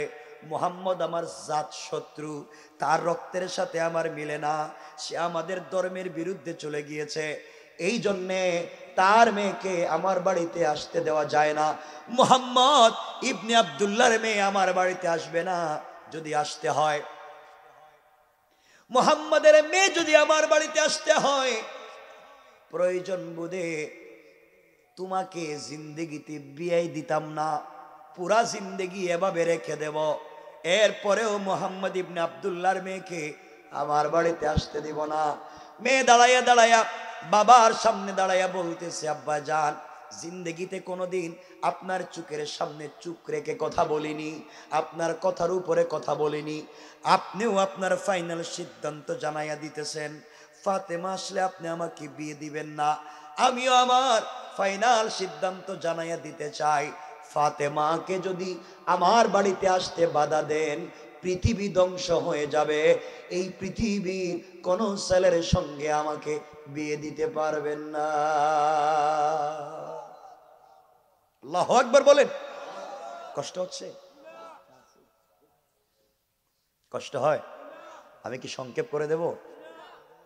মোহাম্মদ আমার জাত শত্রু, তার রক্তের সাথে আমার মিলে না। সে আমাদের ধর্মের বিরুদ্ধে চলে গিয়েছে। এই জন্যে তার মেয়েকে আমার বাড়িতে আসতে দেওয়া যায় না। মোহাম্মদ ইবনে আবদুল্লাহর মেয়ে আমার বাড়িতে আসবে না, যদি আসতে হয়। মোহাম্মদের মেয়ে যদি আমার বাড়িতে আসতে হয়, প্রয়োজন বোধে তোমাকে জিন্দগিতে বিয়ে দিতাম না, পুরা জিন্দগি এভাবে রেখে দেব। এরপরেও মোহাম্মদ ইবনে আবদুল্লার মেয়েকে আমার বাড়িতে আসতে দিব না। মেয়ে দাঁড়াইয়া দাঁড়াইয়া বাবার সামনে দাঁড়াইয়া বলতেছে, আব্বা, যান। জিন্দগিতে কোনোদিন আপনার চুকের সামনে চুক রেখে কথা বলিনি, আপনার কথার উপরে কথা বলিনি। আপনিও আপনার ফাইনাল সিদ্ধান্ত জানাইয়া দিতেছেন। ফাতেমা আসলে আপনি আমাকে বিয়ে দিবেন না, আমিও আমার ফাইনাল সিদ্ধান্ত জানাইয়া দিতে চাই। ফাতেমাকে যদি আমার বাড়িতে আসতে বাধা দেন, পৃথিবী ধ্বংস হয়ে যাবে। এই পৃথিবীর কোন ছেলের সঙ্গে আমাকে বিয়ে দিতে পারবেন না। আল্লাহ একবার বলেন। কষ্ট হচ্ছে? কষ্ট হয়? আমি কি সংক্ষেপ করে দেব?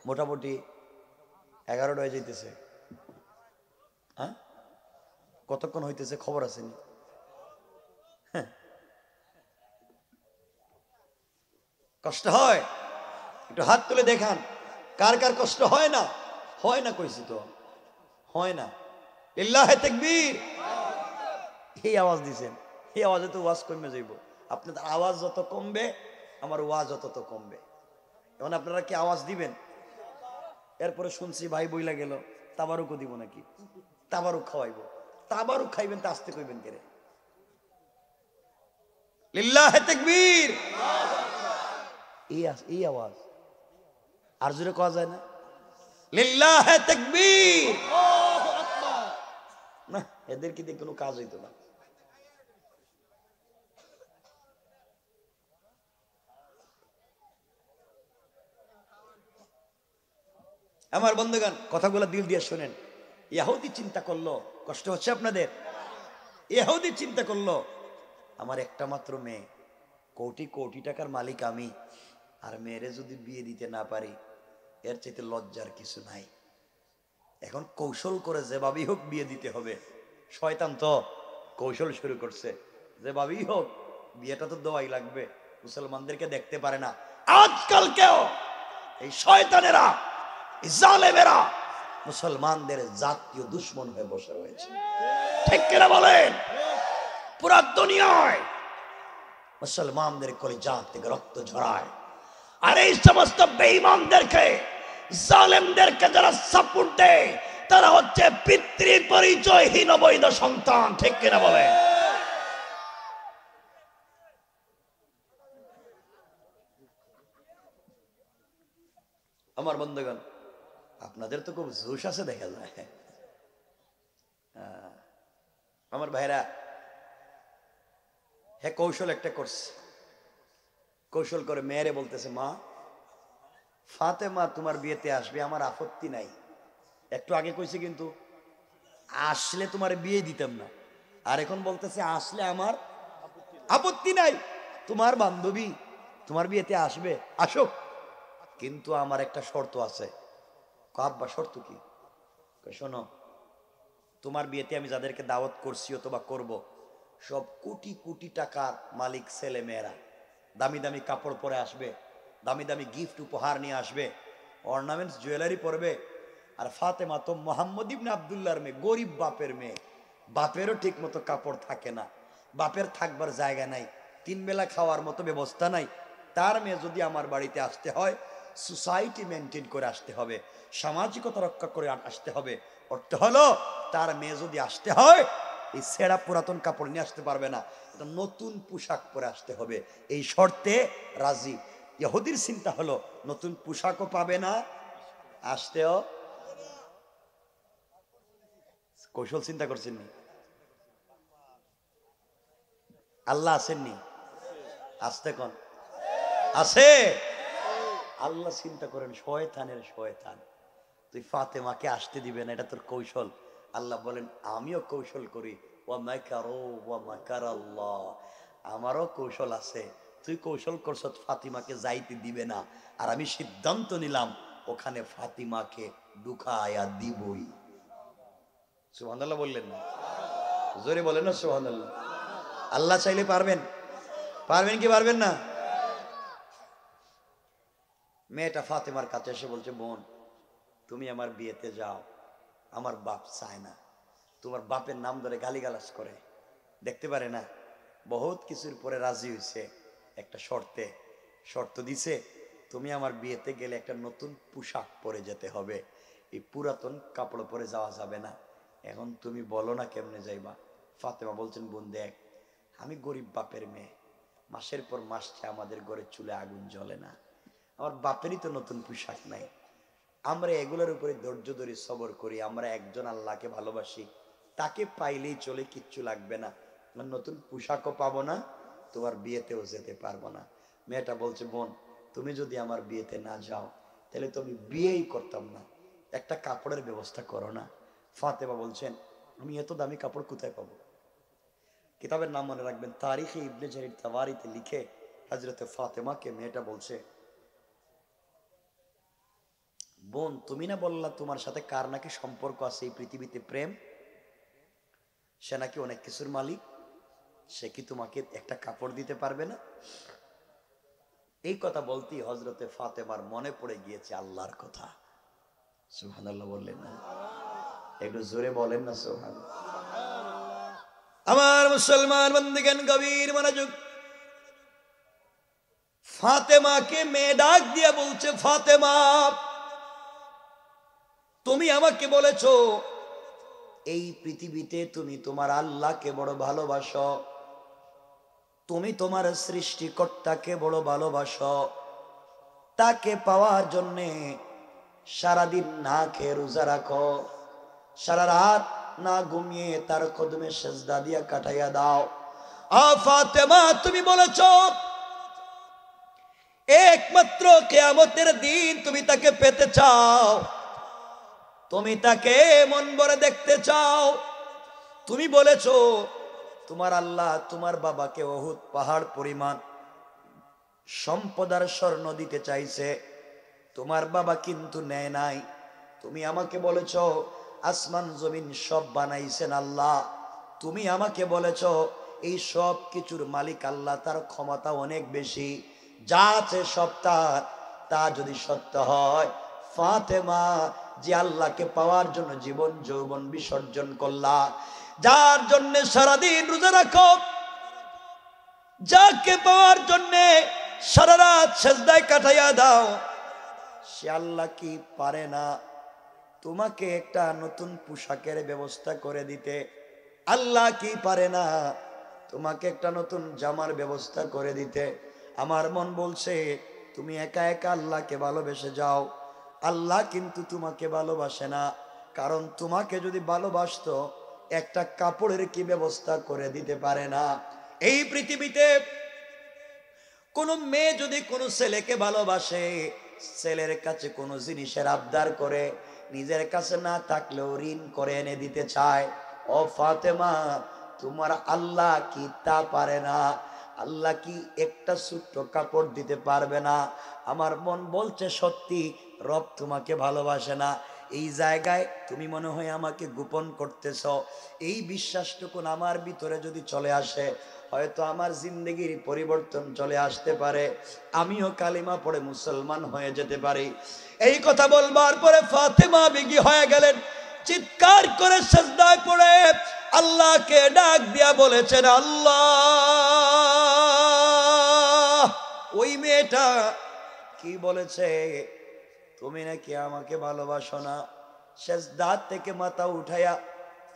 মোটামুটি এগারোটা হয়ে যাইতেছে। হ্যাঁ? কতক্ষণ হইতেছে খবর আসেনি হ্যাঁ। কষ্ট হয়? একটু হাত তুলে দেখান। কার কার কষ্ট হয় না? হয় না কইছি তো। হয় না। ইল্লাহে তেকবীর। এই আওয়াজ দিছেন। এই আওয়াজে তো ওয়াজ কমে যাইব। আপনাদের আওয়াজ যত কমবে, আমার ওয়াজ তত কমবে। এখন আপনারা কি আওয়াজ দিবেন? এরপরে শুনছি ভাই বইলা গেল, তাবারুকও দিব নাকি? তাবারুক খাওয়াইব। তাবারুক খাইবেন তা আসতে কইবেন কেরে? লিল্লাহে তাকবীর! এই আওয়াজ। আর জোরে কওয়া যায় না? লিল্লাহে তাকবীর! না, এদেরকে দিয়ে কোনো কাজ হইতো না। আমার বন্ধুগান কথাগুলো দিল দিয়ে শোনেন। ইয়াহুদি চিন্তা করল, কষ্ট হচ্ছে আপনাদের? ইয়াহুদি চিন্তা করল, আমার একটা মাত্র মেয়ে, কোটি কোটি টাকার মালিক আমি, আর মেয়েরে যদি বিয়ে দিতে না পারি, এর চাইতে লজ্জার কিছু নাই। এখন কৌশল করে যেভাবেই হোক বিয়ে দিতে হবে। শয়তান তো কৌশল শুরু করছে। যেভাবেই হোক, বিয়েটা তো দেওয়াই লাগবে। মুসলমানদেরকে দেখতে পারে না। আজকাল কেউ এই শয়তানেরা জালেমেরা মুসলমানদের জাতীয় দুশ্মন হয়ে বসে রয়েছে। ঠিক কিনা বলেন? পুরা দুনিয়ায় মুসলমানদের কলিজা থেকে রক্ত ঝরায়। আর এই সমস্ত বেঈমানদেরকে, জালেমদেরকে যারা সাপোর্ট দেয়, তারা হচ্ছে পিতৃ পরিচয়হীন অবৈধ সন্তান। ঠিক কিনা বলে আমার বন্ধুগণ আপনাদের তো খুব জোশ আছে দেখা যায়। আমার ভাইরা হ্যাঁ কৌশল একটা করছে কৌশল করে মেয়েরে বলতেছে, মা, ফাতেমা তোমার বিয়েতে আসবে, আমার আপত্তি নাই। একটু আগে কইছে কিন্তু, আসলে তোমার বিয়ে দিতাম না। আর এখন বলতেছে, আসলে আমার আপত্তি নাই। তোমার বান্ধবী তোমার বিয়েতে আসবে আসো কিন্তু আমার একটা শর্ত আছে। কাব্বা শর্ত কি? শোনো, তোমার বিয়েতে আমি যাদেরকে দাওয়াত করছি, অথবা করব, সব কোটি কোটি টাকার মালিক ছেলে মেয়েরা। দামি দামি কাপড় পরে আসবে, দামি দামি গিফট উপহার নিয়ে আসবে অর্নামেন্টস জুয়েলারি পরবে, আর ফাতেমা তো মোহাম্মদ ইবনে আবদুল্লাহর মেয়ে, গরিব বাপের মেয়ে। বাপেরও ঠিক মতো কাপড় থাকে না, বাপের থাকবার জায়গা নাই, তিন বেলা খাওয়ার মতো ব্যবস্থা নাই। তার মেয়ে যদি আমার বাড়িতে আসতে হয় সোসাইটি মেনটেন করে আসতে হবে, সামাজিকতা রক্ষা করে আসতে হবে। অর্থ হলো, তার মেয়ে যদি আসতে হয়, এই সেরা পুরাতন কাপড় নিয়ে আসতে পারবে না। নতুন পোশাক পরে আসতে হবে। এই শর্তে রাজি। ইহুদির চিন্তা হলো, নতুন পোশাকও পাবে না, আসতেও। কৌশল চিন্তা করছেননি আল্লাহ আসেননি আসতে কোন? আছে। আল্লাহ চিন্তা করেন, শয়তানের শয়তান। তুই ফাতেমাকে আসতে দিবে না, এটা তোর কৌশল। আল্লাহ বলেন, আমিও কৌশল করি। আমারও কৌশল আছে। তুই কৌশল করছ, ফাতিমাকে যাইতে দিবে না। আর আমি সিদ্ধান্ত নিলাম, ওখানে ফাতিমাকে ঢুকায়া দিবই। সুবহানাল্লাহ বললেন না? জোরে বলেন না সুবহানাল্লাহ। আল্লাহ চাইলে পারবেন। পারবেন কি পারবেন না? মেয়েটা ফাতেমার কাছে এসে বলছে, বোন, তুমি আমার বিয়েতে যাও। আমার বাপ চায় না। তোমার বাপের নাম ধরে গালিগালাজ করে। দেখতে পারে না, বহুত কিছুর পরে রাজি হয়েছে একটা শর্তে, শর্ত দিছে, তুমি আমার বিয়েতে গেলে একটা নতুন পোশাক পরে যেতে হবে। এই পুরাতন কাপড় পরে যাওয়া যাবে না। এখন তুমি বলো না কেমনে যাইবা? ফাতেমা বলছেন, বোন, দেখ, আমি গরিব বাপের মেয়ে। মাসের পর মাসছে আমাদের ঘরে চুলে আগুন জ্বলে না। আমার বাপেরই তো নতুন পোশাক নাই। আমরা এগুলোর উপরে ধৈর্য ধরে সবর করি, আমরা একজন আল্লাহকে ভালোবাসি, তাকে পাইলেই চলে, কিচ্ছু লাগবে না। আর নতুন পোশাকও পাবো না, তোমার বিয়েতেও যেতে পারব না। মেয়েটা বলছে, বোন, তুমি যদি আমার বিয়েতে না যাও, তাহলে তো আমি বিয়েই করতাম না। একটা কাপড়ের ব্যবস্থা করো না। ফাতেমা বলছেন, আমি এত দামি কাপড় কোথায় পাবো? কিতাবের নাম মনে রাখবেন, তারিখে ইবনে জারির তাওয়ারিতে লিখে হজরতে ফাতেমাকে মেয়েটা বলছে বোন, তুমি না বললা তোমার সাথে কার নাকি সম্পর্ক আছে এই পৃথিবীতে প্রেম? সে নাকি অনেক কিছুর মালিক। সে কি তোমাকে একটা কাপড় দিতে পারবে না? এই কথা বলতেই হজরতে ফাতেমার মনে পড়ে গিয়েছে আল্লাহর কথা। সুহান বললেন না। একটু জোরে বলেন না সোহান আমার মুসলমান বন্দিগান গভীর মনোযোগ। ফাতেমাকে মেয়ে ডাক দিয়ে বলছে, ফাতেমা তুমি আমাকে বলেছ, এই পৃথিবীতে তুমি তোমার আল্লাহকে বড় ভালোবাসো। তুমি তোমার সৃষ্টিকর্তাকে বড় ভালোবাসো। তাকে পাওয়ার জন্যে সারাদিন না খেয়ে রোজা রাখো। সারা রাত না ঘুমিয়ে তার কদমে সেজদা দিয়া কাটাইয়া দাও। আ ফাতেমা, তুমি বলেছ, একমাত্র কেয়ামতের দিন তুমি তাকে পেতে চাও। তুমি তাকে মন ভরে দেখতে চাও। তুমি বলেছ, তোমার আল্লাহ তোমার বাবাকে অহুত পাহাড় পরিমাণ সম্পদার স্বর্ণ দিতে চাইছে। তোমার বাবা কিন্তু নেয় নাই। তুমি আমাকে বলেছ, আসমান জমিন সব বানাইছেন আল্লাহ। তুমি আমাকে বলেছ, এই সব কিছুর মালিক আল্লাহ, তার ক্ষমতা অনেক বেশি। যা আছে সব তার। তা যদি সত্য হয়, ফাতেমা যে আল্লাহকে পাওয়ার জন্য জীবন, যৌবন বিসর্জন করলা। যার জন্য সারাদিন রোজা রাখো। যাকে পাওয়ার জন্য সারা রাত সেজদায় কাটাইয়া দাও। সে আল্লাহ কি পারে না? তোমাকে একটা নতুন পোশাকের ব্যবস্থা করে দিতে। আল্লাহ কি পারে না? তোমাকে একটা নতুন জামার ব্যবস্থা করে দিতে। আমার মন বলছে, তুমি একা একা আল্লাহকে ভালোবেসে যাও। আল্লাহ কিন্তু তোমাকে ভালোবাসে না। কারণ তোমাকে যদি ভালোবাসতো, একটা কাপড়ের কি ব্যবস্থা করে দিতে পারে না। এই পৃথিবীতে কোনো মেয়ে যদি কোনো ছেলেকে ভালোবাসে, ছেলের কাছে কোনো জিনিসের আবদার করে, নিজের কাছে না থাকলেও ঋণ করে এনে দিতে চায়। ও ফাতেমা, তোমার আল্লাহ কি তা পারে না? আল্লাহ কি একটা ছোট্ট কাপড় দিতে পারবে না? আমার মন বলছে সত্যি রব তোমাকে ভালোবাসে না। এই জায়গায় তুমি মনে হয় আমাকে গোপন করতেছ। এই বিশ্বাসটুকুন আমার ভিতরে যদি চলে আসে, হয়তো আমার জিন্দগির পরিবর্তন চলে আসতে পারে। আমিও কালিমা পড়ে মুসলমান হয়ে যেতে পারি। এই কথা বলবার পরে ফাতেমা বিগি হয়ে গেলেন। চিৎকার করে সেজদায় পড়ে আল্লাহকে ডাক দিয়া বলেছেন, আল্লাহ! ওই মেয়েটা কি বলেছে? তুমি নাকি আমাকে ভালোবাসো না? শেষ দাঁত থেকে মাথা উঠাইয়া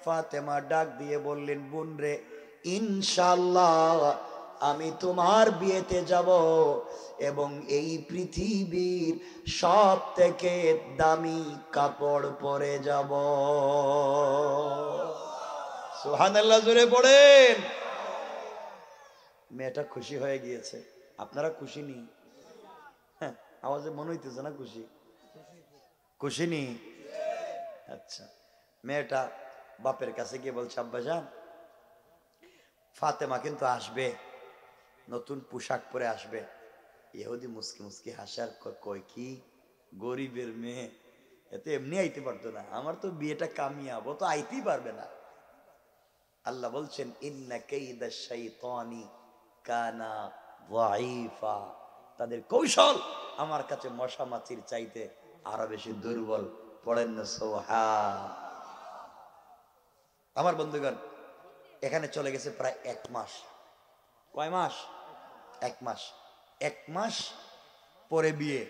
ফাতেমা ডাক দিয়ে বললেন, বোন রে ইনশাল্লাহ আমি তোমার বিয়েতে যাব এবং এই পৃথিবীর সব থেকে দামি কাপড় পরে যাব। সুহানাল্লাহ জুড়ে পড়েন। মেয়েটা খুশি হয়ে গিয়েছে। আপনারা খুশি নেই? আওয়াজে মনে হইতেছে না খুশি? খুশি নি আচ্ছা মেয়েটা বাপের কাছে গিয়ে বলছে, আব্বা যান, ফাতেমা কিন্তু আসবে, নতুন পোশাক পরে আসবে। ইহুদি মুসকি মুসকি হাসার কয়, কি গরিবের মেয়ে এতে এমনি আইতে পারতো না, আমার তো বিয়েটা কামিয়াব তো আইতেই পারবে না। আল্লাহ বলছেন, ইন্না কাইদা শাইতানি কানা যায়ীফা তাদের কৌশল আমার কাছে মশা মাছির চাইতে আরও বেশি দুর্বল, পড়েন না সোহা আমার বন্ধুগণ, এখানে চলে গেছে প্রায় এক মাস। কয় মাস? এক মাস। এক মাস পরে বিয়ে।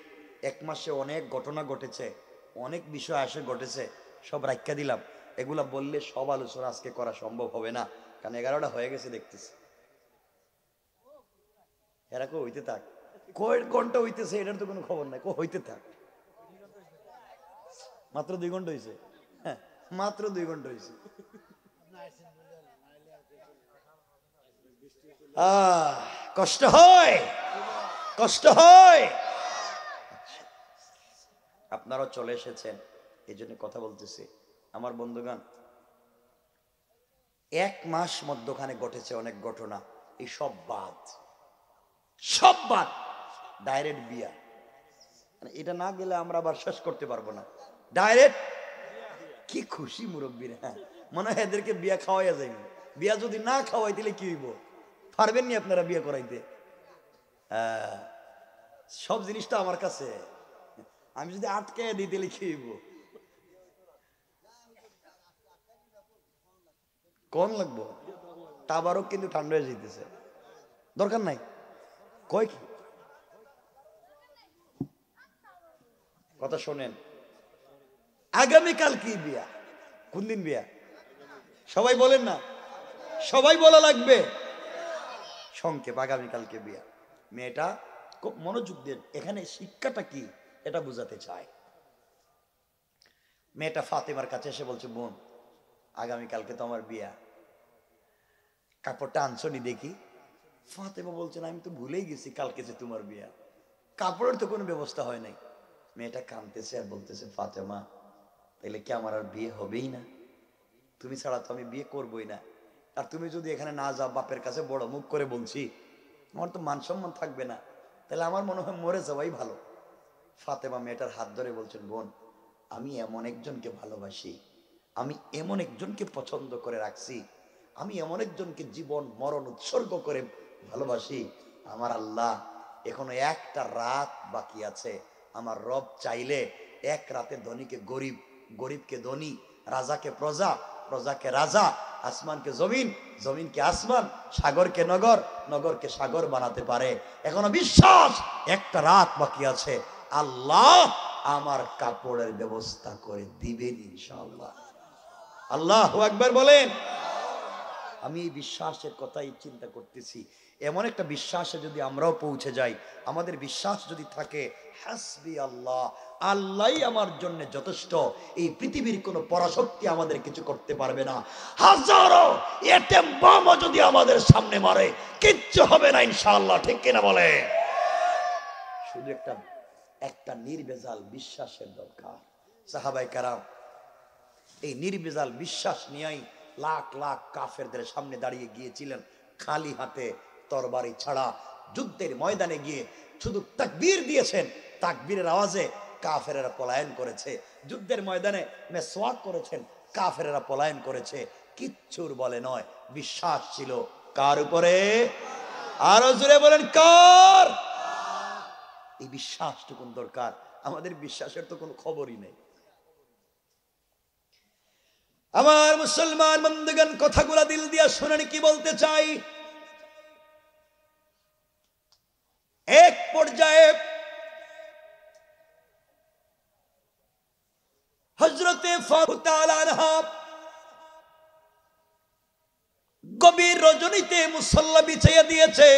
এক মাসে অনেক ঘটনা ঘটেছে, অনেক বিষয় আসে ঘটেছে, সব রাখা দিলাম। এগুলা বললে সব আলোচনা আজকে করা সম্ভব হবে না, কারণ এগারোটা হয়ে গেছে দেখতেছি। এরা কো হইতে থাক? কয় ঘণ্টা হইতেছে, এটার তো কোনো খবর নাই কো হইতে থাক? মাত্র দুই ঘণ্টা হয়েছে হ্যাঁ মাত্র দুই ঘণ্টা হয়েছে কষ্ট হয় কষ্ট হয়। আপনারাও চলে এসেছেন এই জন্য কথা বলতেছি। আমার বন্ধুগণ, এক মাস মধ্যখানে ঘটেছে অনেক ঘটনা, এই সব বাদ। সব বাদ, ডাইরেক্ট বিয়া। মানে এটা না গেলে আমরা আবার শেষ করতে পারব না। ডাইরেক্ট? কি খুশি মুরব্বীর মনে হয় এদেরকে বিয়া খাওয়াইয়া যায়নি বিয়া যদি না খাওয়াই দিলে কি হইব? পারবেন নি আপনারা বিয়ে করাইতে? সব জিনিসটা আমার কাছে। আমি যদি আটকে দিই তাহলে কি হইব? কোন লাগবো। টাবারও কিন্তু ঠান্ডা হয়ে যেতেছে দরকার নাই। কয় কি? কথা শোনেন। আগামীকাল কি বিয়া? কোন দিন বিয়া? সবাই বলেন না। সবাই বলা লাগবে। সংক্ষেপ আগামীকালকে বিয়া? মেয়েটা খুব মনোযোগ দেন। এখানে শিক্ষাটা কি? এটা বোঝাতে চায়। মেয়েটা ফাতেমার কাছে এসে বলছে, বোন আগামীকালকে তো আমার বিয়া। কাপড়টা আনছনি দেখি। ফাতেমা বলছেন আমি তো ভুলেই গেছি কালকে যে তোমার বিয়া। কাপড়ের তো কোনো ব্যবস্থা হয় নাই। মেয়েটা কাঁদতেছে আর বলতেছে, ফাতেমা তাইলে কি আমার আর বিয়ে হবেই না? তুমি ছাড়া তো আমি বিয়ে করবই না। আর তুমি যদি এখানে না যাও, বাপের কাছে বড় মুখ করে বলছি, আমার তো মান সম্মান থাকবে না। তাহলে আমার মনে হয় মরে যাওয়াই ভালো। ফাতেমা মেয়েটার হাত ধরে বলছেন, বোন, আমি এমন একজনকে ভালোবাসি। আমি এমন একজনকে পছন্দ করে রাখছি। আমি এমন একজনকে জীবন, মরণ, উৎসর্গ করে ভালোবাসি। আমার আল্লাহ, এখনও একটা রাত বাকি আছে। আমার রব চাইলে এক রাতে ধনীকে গরিব গরিবকে ধনী, রাজাকে প্রজা, প্রজাকে রাজা, আসমানকে জমিন, জমিনকে আসমান, সাগরকে নগর, নগরকে সাগর বানাতে পারে। এখনও বিশ্বাস, একটা রাত বাকি আছে। আল্লাহ আমার কাপড়ের ব্যবস্থা করে দিবেন ইনশাআল্লাহ। আল্লাহ একবার বলেন। আমি এই বিশ্বাসের কথাই চিন্তা করতেছি। এমন একটা বিশ্বাসে যদি আমরাও পৌঁছে যাই, আমাদের বিশ্বাস যদি থাকে, হাসবি আল্লাহ আল্লাহই আমার জন্য যথেষ্ট। এই পৃথিবীর কোনো পরাশক্তি আমাদের কিছু করতে পারবে না। হাজারো এটেম বোমও যদি আমাদের সামনে মারে, কিচ্ছু হবে না ইনশাআল্লাহ, ঠিক কিনা বলে? শুধু একটা একটা নির্বেজাল বিশ্বাসের দরকার। সাহাবাই কারাম, এই নির্বেজাল বিশ্বাস নিয়েই লাখ লাখ কাফেরদের সামনে দাঁড়িয়ে গিয়েছিলেন, খালি হাতে তরবারি ছাড়া। যুদ্ধের ময়দানে গিয়ে শুধু তাকবীর দিয়েছেন, তাকবীরের আওয়াজে কাফেরেরা পলায়ন করেছে। যুদ্ধের ময়দানে মেসওয়াক করেছেন, কাফেরেরা পলায়ন করেছে। কিচ্ছুর বলে নয়, বিশ্বাস ছিল। কার উপরে? আরও জুড়ে বলেন, কার? এই বিশ্বাসটুকুন দরকার। আমাদের বিশ্বাসের তো কোনো খবরই নেই। আমার মুসলমান বন্ধুগণ, কথাগুলা দিল দিয়া শুনেন কি বলতে চাই? এক পর্যায়ে হজরতে গভীর রজনীতে মুসল্লা বিছাইয়া দিয়েছে।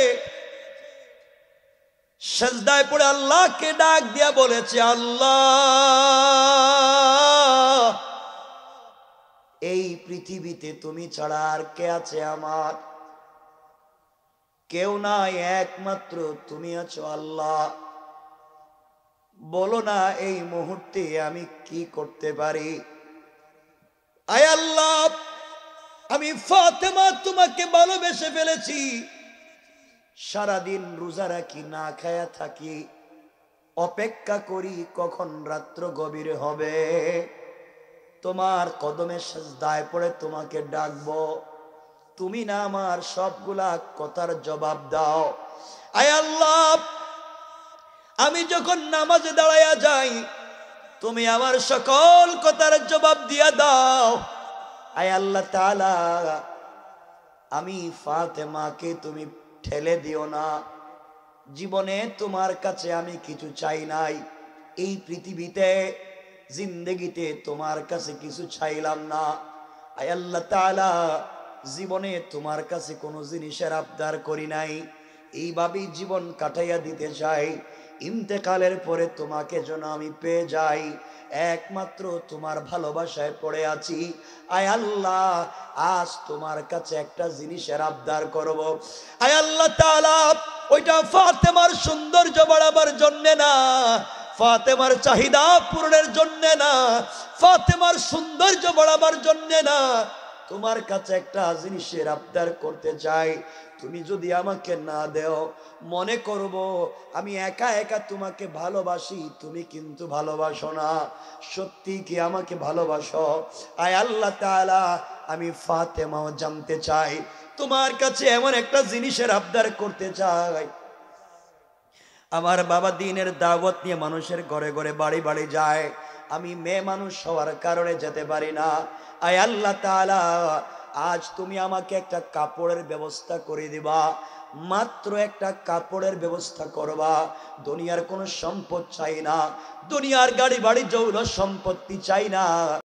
সেজদায় পড়ে আল্লাহকে ডাক দিয়া বলেছে, আল্লাহ, এই পৃথিবীতে তুমি ছাড়া আর কে আছে আমার? কেউ নাই, একমাত্র তুমি আছো আল্লাহ। বলো না, এই মুহূর্তে আমি কি করতে পারি? আল্লাহ, আমি ফাতেমা তোমাকে ভালোবেসে ফেলেছি। সারাদিন রোজা রাখি, না খায়া থাকি, অপেক্ষা করি কখন রাত্র গভীর হবে। তোমার কদমে দায় পড়ে তোমাকে ডাকবো। তুমি না আমার সবগুলা কথার জবাব দাও। আয় আল্লাহ আমি যখন নামাজে দাঁড়াইয়া যাই, তুমি আমার সকল কথার জবাব দিয়া দাও। আয় আল্লাহ তাআলা, আমি ফাতেমাকে তুমি ঠেলে দিও না। জীবনে তোমার কাছে আমি কিছু চাই নাই। এই পৃথিবীতে, জিন্দগিতে তোমার কাছে কিছু চাইলাম না। আয় আল্লাহ তাআলা, জীবনে তোমার কাছে কোনো জিনিসের আবদার করি নাই। এইভাবেই জীবন কাটাইয়া দিতে চাই। ইন্তেকালের পরে তোমাকে যেন আমি পেয়ে যাই। একমাত্র তোমার ভালোবাসায় পড়ে আছি। আয় আল্লাহ, আজ তোমার কাছে একটা জিনিসের আবদার করব। আয় আল্লাহ তাআলা, ওইটা ফাতেমার সৌন্দর্য বাড়াবার জন্যে না, ফাতেমার চাহিদা পূরণের জন্যে না, ফাতেমার সৌন্দর্য বাড়াবার জন্যে না, তোমার কাছে একটা জিনিসের আবদার করতে চাই। তুমি যদি আমাকে না দেও, মনে করব আমি একা একা তোমাকে ভালোবাসি, তুমি কিন্তু ভালোবাসো না। সত্যি কি আমাকে ভালোবাসো? আয় আল্লাহ তাআলা, আমি ফাতেমাও জানতে চাই, তোমার কাছে এমন একটা জিনিসের আবদার করতে চাই। আমার বাবা দিনের দাওয়াত নিয়ে মানুষের ঘরে ঘরে বাড়ি বাড়ি যায়। আমি মেয়ে মানুষ হওয়ার কারণে যেতে পারি না। আয় আল্লাহ তাআলা আজ তুমি আমাকে একটা কাপড়ের ব্যবস্থা করে দিবা, মাত্র একটা কাপড়ের ব্যবস্থা করবা। দুনিয়ার কোনো সম্পদ চাই না, দুনিয়ার গাড়ি বাড়ি যৌল সম্পত্তি চাই না।